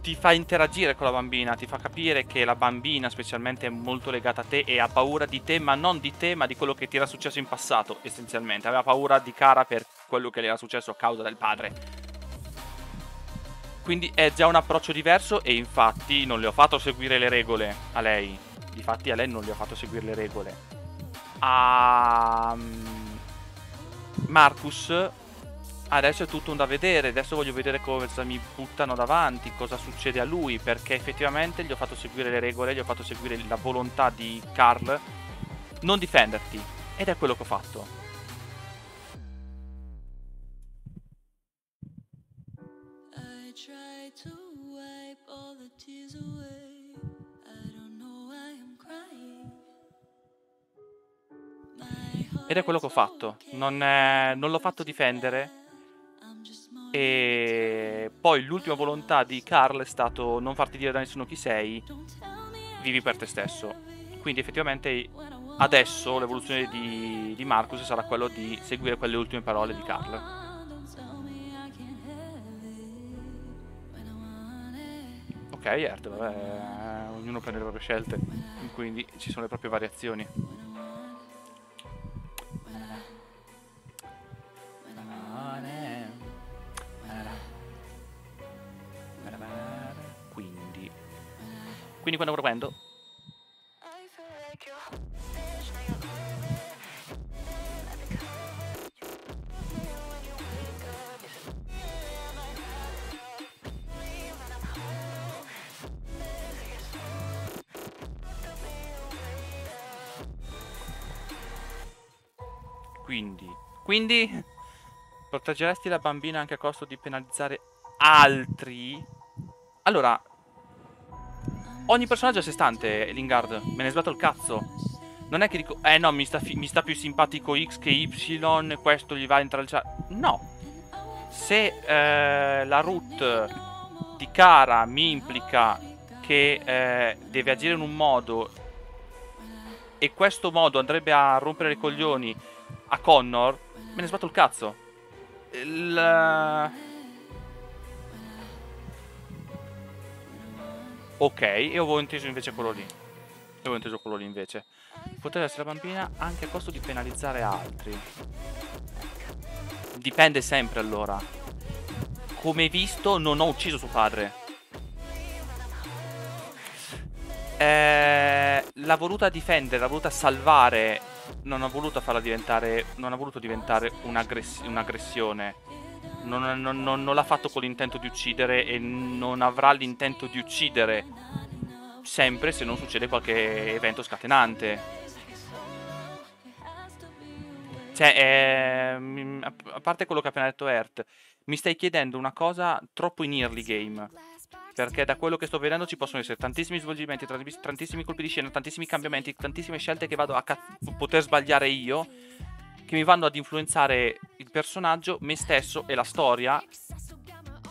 ti fa interagire con la bambina, ti fa capire che la bambina specialmente è molto legata a te e ha paura di te, ma non di te, ma di quello che ti era successo in passato, essenzialmente. Aveva paura di Kara per quello che le era successo a causa del padre. Quindi è già un approccio diverso e infatti non le ho fatto seguire le regole a lei. Difatti a lei non le ho fatto seguire le regole. A Marcus adesso è tutto un da vedere, adesso voglio vedere cosa mi buttano davanti, cosa succede a lui, perché effettivamente gli ho fatto seguire le regole, gli ho fatto seguire la volontà di Carl, non difenderti, ed è quello che ho fatto. Ed è quello che ho fatto, non, è- non l'ho fatto difendere. E poi l'ultima volontà di Carl è stato non farti dire da nessuno chi sei vivi per te stesso. Quindi effettivamente adesso l'evoluzione di, di Marcus sarà quello di seguire quelle ultime parole di Carl. Ok, Ert, vabbè, ognuno prende le proprie scelte, quindi ci sono le proprie variazioni. Quindi, quindi quando prendo Quindi, quindi proteggeresti la bambina anche a costo di penalizzare altri? Allora, ogni personaggio a sé stante, Lingard. Me ne sbatto il cazzo. Non è che dico, eh no, mi sta, mi sta più simpatico X che Y, questo gli va a intralciare. No. Se eh, la root di Kara mi implica che eh, deve agire in un modo e questo modo andrebbe a rompere i coglioni a Connor, me ne sbatto il cazzo. Il... Ok, io avevo inteso invece quello lì. Io avevo inteso quello lì invece. Potrebbe essere la bambina anche a costo di penalizzare altri. Dipende sempre allora. Come visto, non ho ucciso suo padre. Eh, l'ha voluta difendere, l'ha voluta salvare non ha voluto farla diventare. Non ha voluto diventare un'aggress- un'aggressione. Non, non, non, non l'ha fatto con l'intento di uccidere e non avrà l'intento di uccidere sempre se non succede qualche evento scatenante. Cioè, eh, a parte quello che ha appena detto Earth, mi stai chiedendo una cosa troppo in early game. Perché da quello che sto vedendo ci possono essere tantissimi svolgimenti, tantissimi colpi di scena, tantissimi cambiamenti, tantissime scelte che vado a poter sbagliare io, che mi vanno ad influenzare il personaggio, me stesso e la storia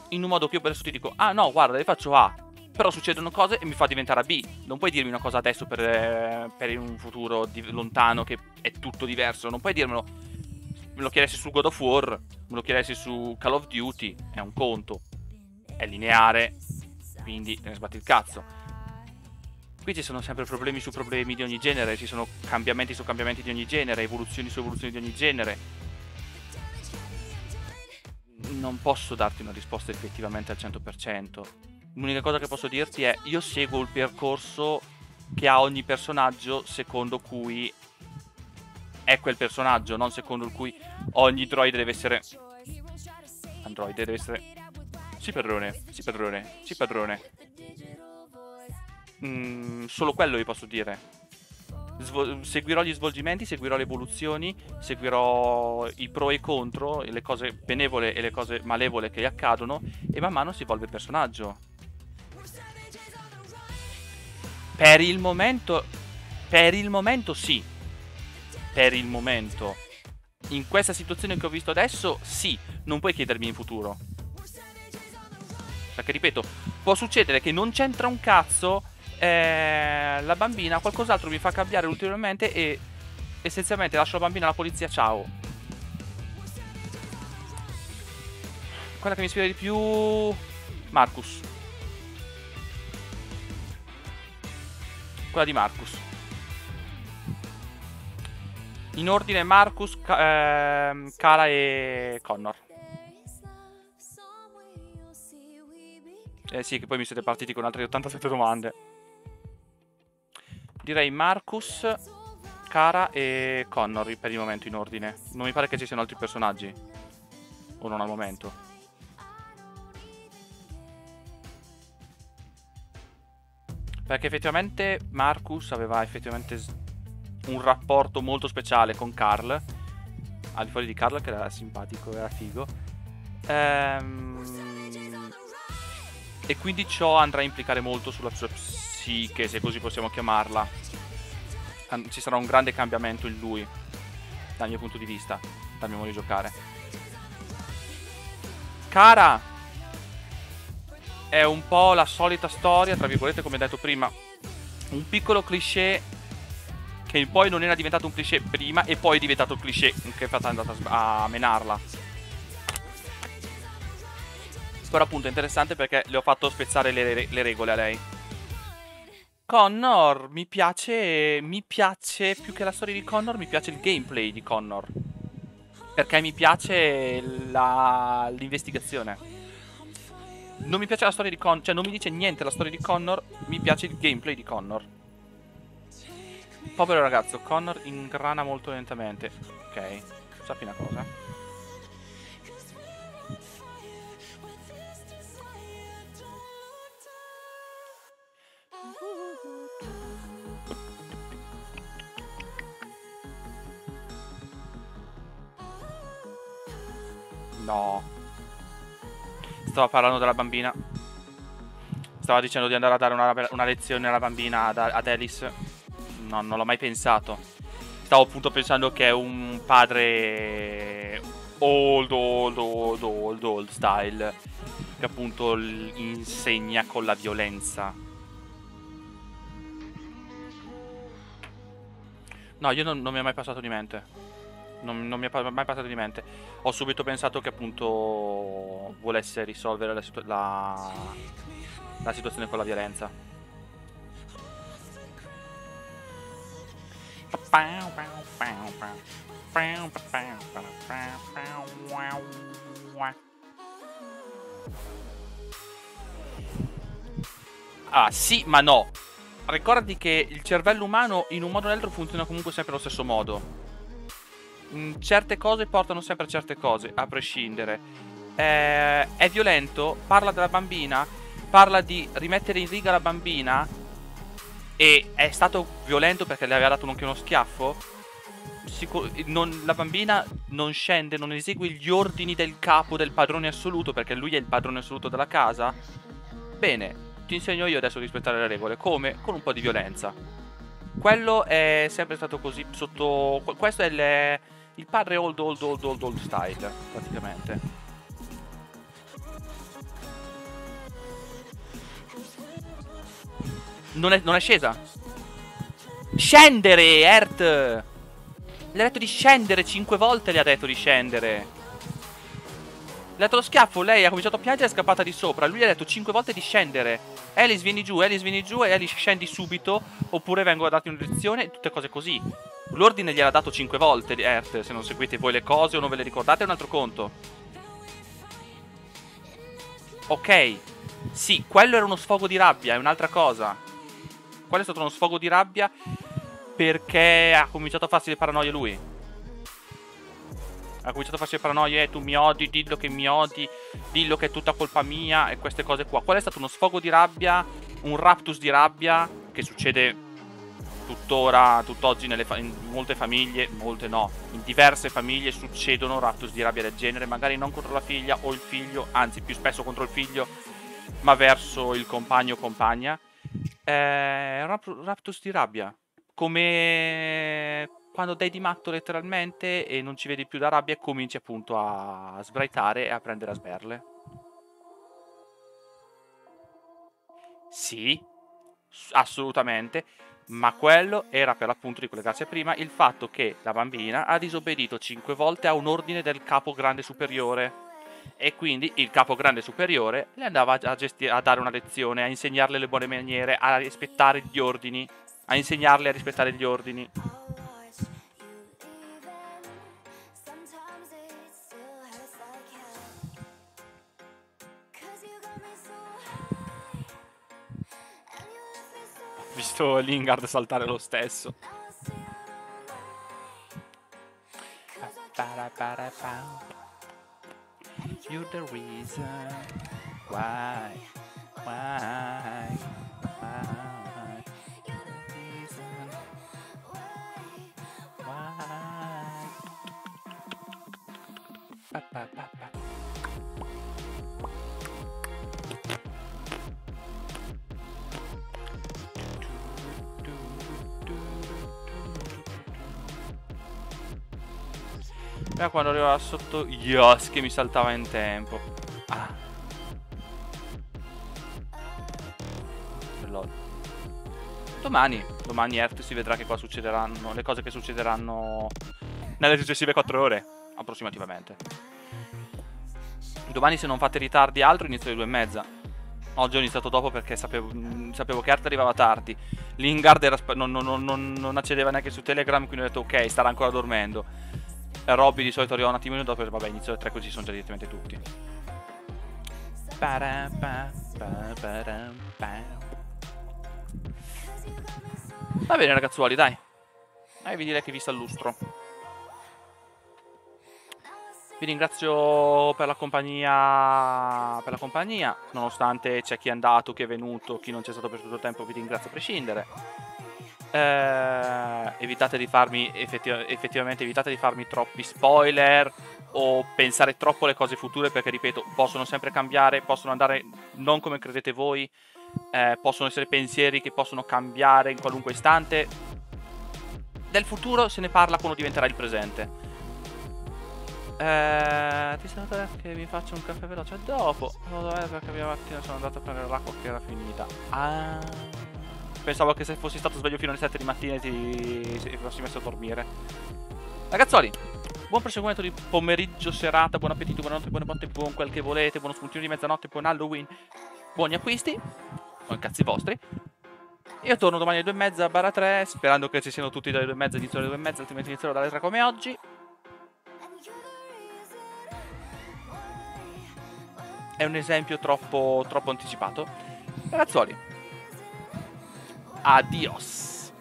in un modo più adesso ti dico, ah no, guarda, le faccio A, però succedono cose e mi fa diventare B. Non puoi dirmi una cosa adesso per, eh, per un futuro lontano che è tutto diverso, non puoi dirmelo. Me lo chiedessi su God of War, me lo chiedessi su Call of Duty, è un conto. È lineare, quindi te ne sbatti il cazzo. Qui ci sono sempre problemi su problemi di ogni genere, ci sono cambiamenti su cambiamenti di ogni genere, evoluzioni su evoluzioni di ogni genere. Non posso darti una risposta effettivamente al 100%. L'unica cosa che posso dirti è io seguo il percorso che ha ogni personaggio secondo cui è quel personaggio, non secondo il cui ogni droide deve essere... Androide deve essere sì, padrone. Sì, padrone. Sì, padrone. Mm, solo quello vi posso dire. Svol seguirò gli svolgimenti, seguirò le evoluzioni, seguirò i pro e i contro, le cose benevole e le cose malevole che accadono e man mano si evolve il personaggio. Per il momento... Per il momento sì. Per il momento. In questa situazione che ho visto adesso, sì. Non puoi chiedermi in futuro. Perché ripeto, può succedere che non c'entra un cazzo eh, la bambina, qualcos'altro mi fa cambiare ulteriormente e essenzialmente lascio la bambina alla polizia, ciao. Quella che mi ispira di più... Marcus. Quella di Marcus. In ordine Marcus, eh, Cara e Connor. Eh sì, che poi mi siete partiti con altre 87 domande. Direi Marcus, Cara e Connor per il momento in ordine. Non mi pare che ci siano altri personaggi. O non al momento. Perché effettivamente Marcus aveva effettivamente un rapporto molto speciale con Carl. Al di fuori di Carl che era simpatico, era figo. Ehm e quindi ciò andrà a implicare molto sulla sua psiche, se così possiamo chiamarla. Ci sarà un grande cambiamento in lui, dal mio punto di vista, dal mio modo di giocare. Cara! È un po' la solita storia, tra virgolette, come detto prima. un piccolo cliché che poi non era diventato un cliché prima e poi è diventato il cliché che è andata a menarla. Però appunto è interessante perché le ho fatto spezzare le, le regole a lei. Connor, mi piace, mi piace più che la storia di Connor, mi piace il gameplay di Connor. Perché mi piace la- l'investigazione. Non mi piace la storia di Connor, cioè non mi dice niente la storia di Connor, mi piace il gameplay di Connor. Povero ragazzo, Connor ingrana molto lentamente. Ok, sappi una cosa. Stava parlando della bambina. Stava dicendo di andare a dare una, una lezione alla bambina ad, ad Alice. No, non l'ho mai pensato. Stavo appunto pensando che è un padre old, old, old, old, old style. Che appunto insegna con la violenza. No, io non, non mi è mai passato di mente. Non, non mi è mai passato di mente. Ho subito pensato che appunto volesse risolvere la, situ- la, la situazione con la violenza. Ah, sì, ma no. Ricordati che il cervello umano in un modo o nell'altro funziona comunque sempre allo stesso modo. Mm, certe cose portano sempre a certe cose, a prescindere. Eh, è violento, parla della bambina, parla di rimettere in riga la bambina e è stato violento perché le aveva dato anche uno schiaffo. Sicur- non- la bambina non scende, non esegue gli ordini del capo, del padrone assoluto, perché lui è il padrone assoluto della casa. Bene, ti insegno io adesso a rispettare le regole. Come? Con un po' di violenza. Quello è sempre stato così sotto... Questo è il, il padre old old old old old style, praticamente. Non è, non è scesa? Scendere, Ert! Le ha detto di scendere, cinque volte le ha detto di scendere. Le ha dato lo schiaffo, lei ha cominciato a piangere è scappata di sopra. Lui gli ha detto cinque volte di scendere. Alice vieni giù, Alice vieni giù e Alice scendi subito. Oppure vengo a darti una lezione, tutte cose così. L'ordine gliel'ha dato cinque volte di Earth. Se non seguite voi le cose o non ve le ricordate è un altro conto. Ok. Sì, quello era uno sfogo di rabbia, è un'altra cosa. Quello è stato uno sfogo di rabbia perché ha cominciato a farsi le paranoie lui. Ha cominciato a farsi le paranoie, eh, tu mi odi, dillo che mi odi, dillo che è tutta colpa mia e queste cose qua. Quello è stato uno sfogo di rabbia, un raptus di rabbia che succede tuttora, tutt'oggi fa- in molte famiglie, molte no, in diverse famiglie succedono raptus di rabbia del genere, magari non contro la figlia o il figlio, anzi più spesso contro il figlio, ma verso il compagno o compagna. Eh, rap- raptus di rabbia, come quando dai di matto letteralmente e non ci vedi più da rabbia e cominci appunto a sbraitare e a prendere a sberle. Sì, assolutamente, ma quello era per l'appunto di collegarsi a prima il fatto che la bambina ha disobbedito cinque volte a un ordine del capo grande superiore e quindi il capo grande superiore le andava a, gesti- a dare una lezione, a insegnarle le buone maniere, a rispettare gli ordini, a insegnarle a rispettare gli ordini. Visto Lingard saltare lo stesso. You're the reason why, why, why. The reason why. Pa, pa, pa. Era quando arrivava sotto Yos che mi saltava in tempo. Ah. Lol. Domani, domani Earth si vedrà che cosa succederanno, le cose che succederanno nelle successive 4 ore, approssimativamente. Domani se non fate ritardi altro inizio alle 2 e mezza. Oggi ho iniziato dopo perché sapevo, mh, sapevo che Earth arrivava tardi. Lingard non, non- non- non accedeva neanche su Telegram, quindi ho detto ok, starà ancora dormendo. E Robby di solito arriva un attimino dopo, vabbè inizio alle 3 così sono già direttamente tutti. Va bene ragazzuoli, dai. Dai, vi direi che vi sta il lustro. Vi ringrazio per la compagnia, per la compagnia, nonostante c'è chi è andato, chi è venuto, chi non c'è stato per tutto il tempo, vi ringrazio a prescindere. Eh, evitate di farmi, effettiv- effettivamente evitate di farmi troppi spoiler o pensare troppo alle cose future perché, ripeto, possono sempre cambiare, possono andare non come credete voi, eh, possono essere pensieri che possono cambiare in qualunque istante. Del futuro se ne parla quando diventerà il presente. Eh, ti saluto che vi faccio un caffè veloce dopo. Dov'è perché mia mattina sono andato a prendere l'acqua che era finita. Ah. Pensavo che se fossi stato sveglio fino alle 7 di mattina ti ti fossi messo a dormire. Ragazzoli, buon proseguimento di pomeriggio, serata, buon appetito, buonanotte, buonanotte, buon quel che volete, buono spuntino di mezzanotte, buon Halloween, buoni acquisti, buoni cazzi vostri. Io torno domani alle 2 e mezza, barra 3, sperando che ci siano tutti dalle 2 e mezza, inizio alle 2 e mezza, altrimenti inizierò dalle 3 come oggi. È un esempio troppo, troppo anticipato. Ragazzuoli, Adiós.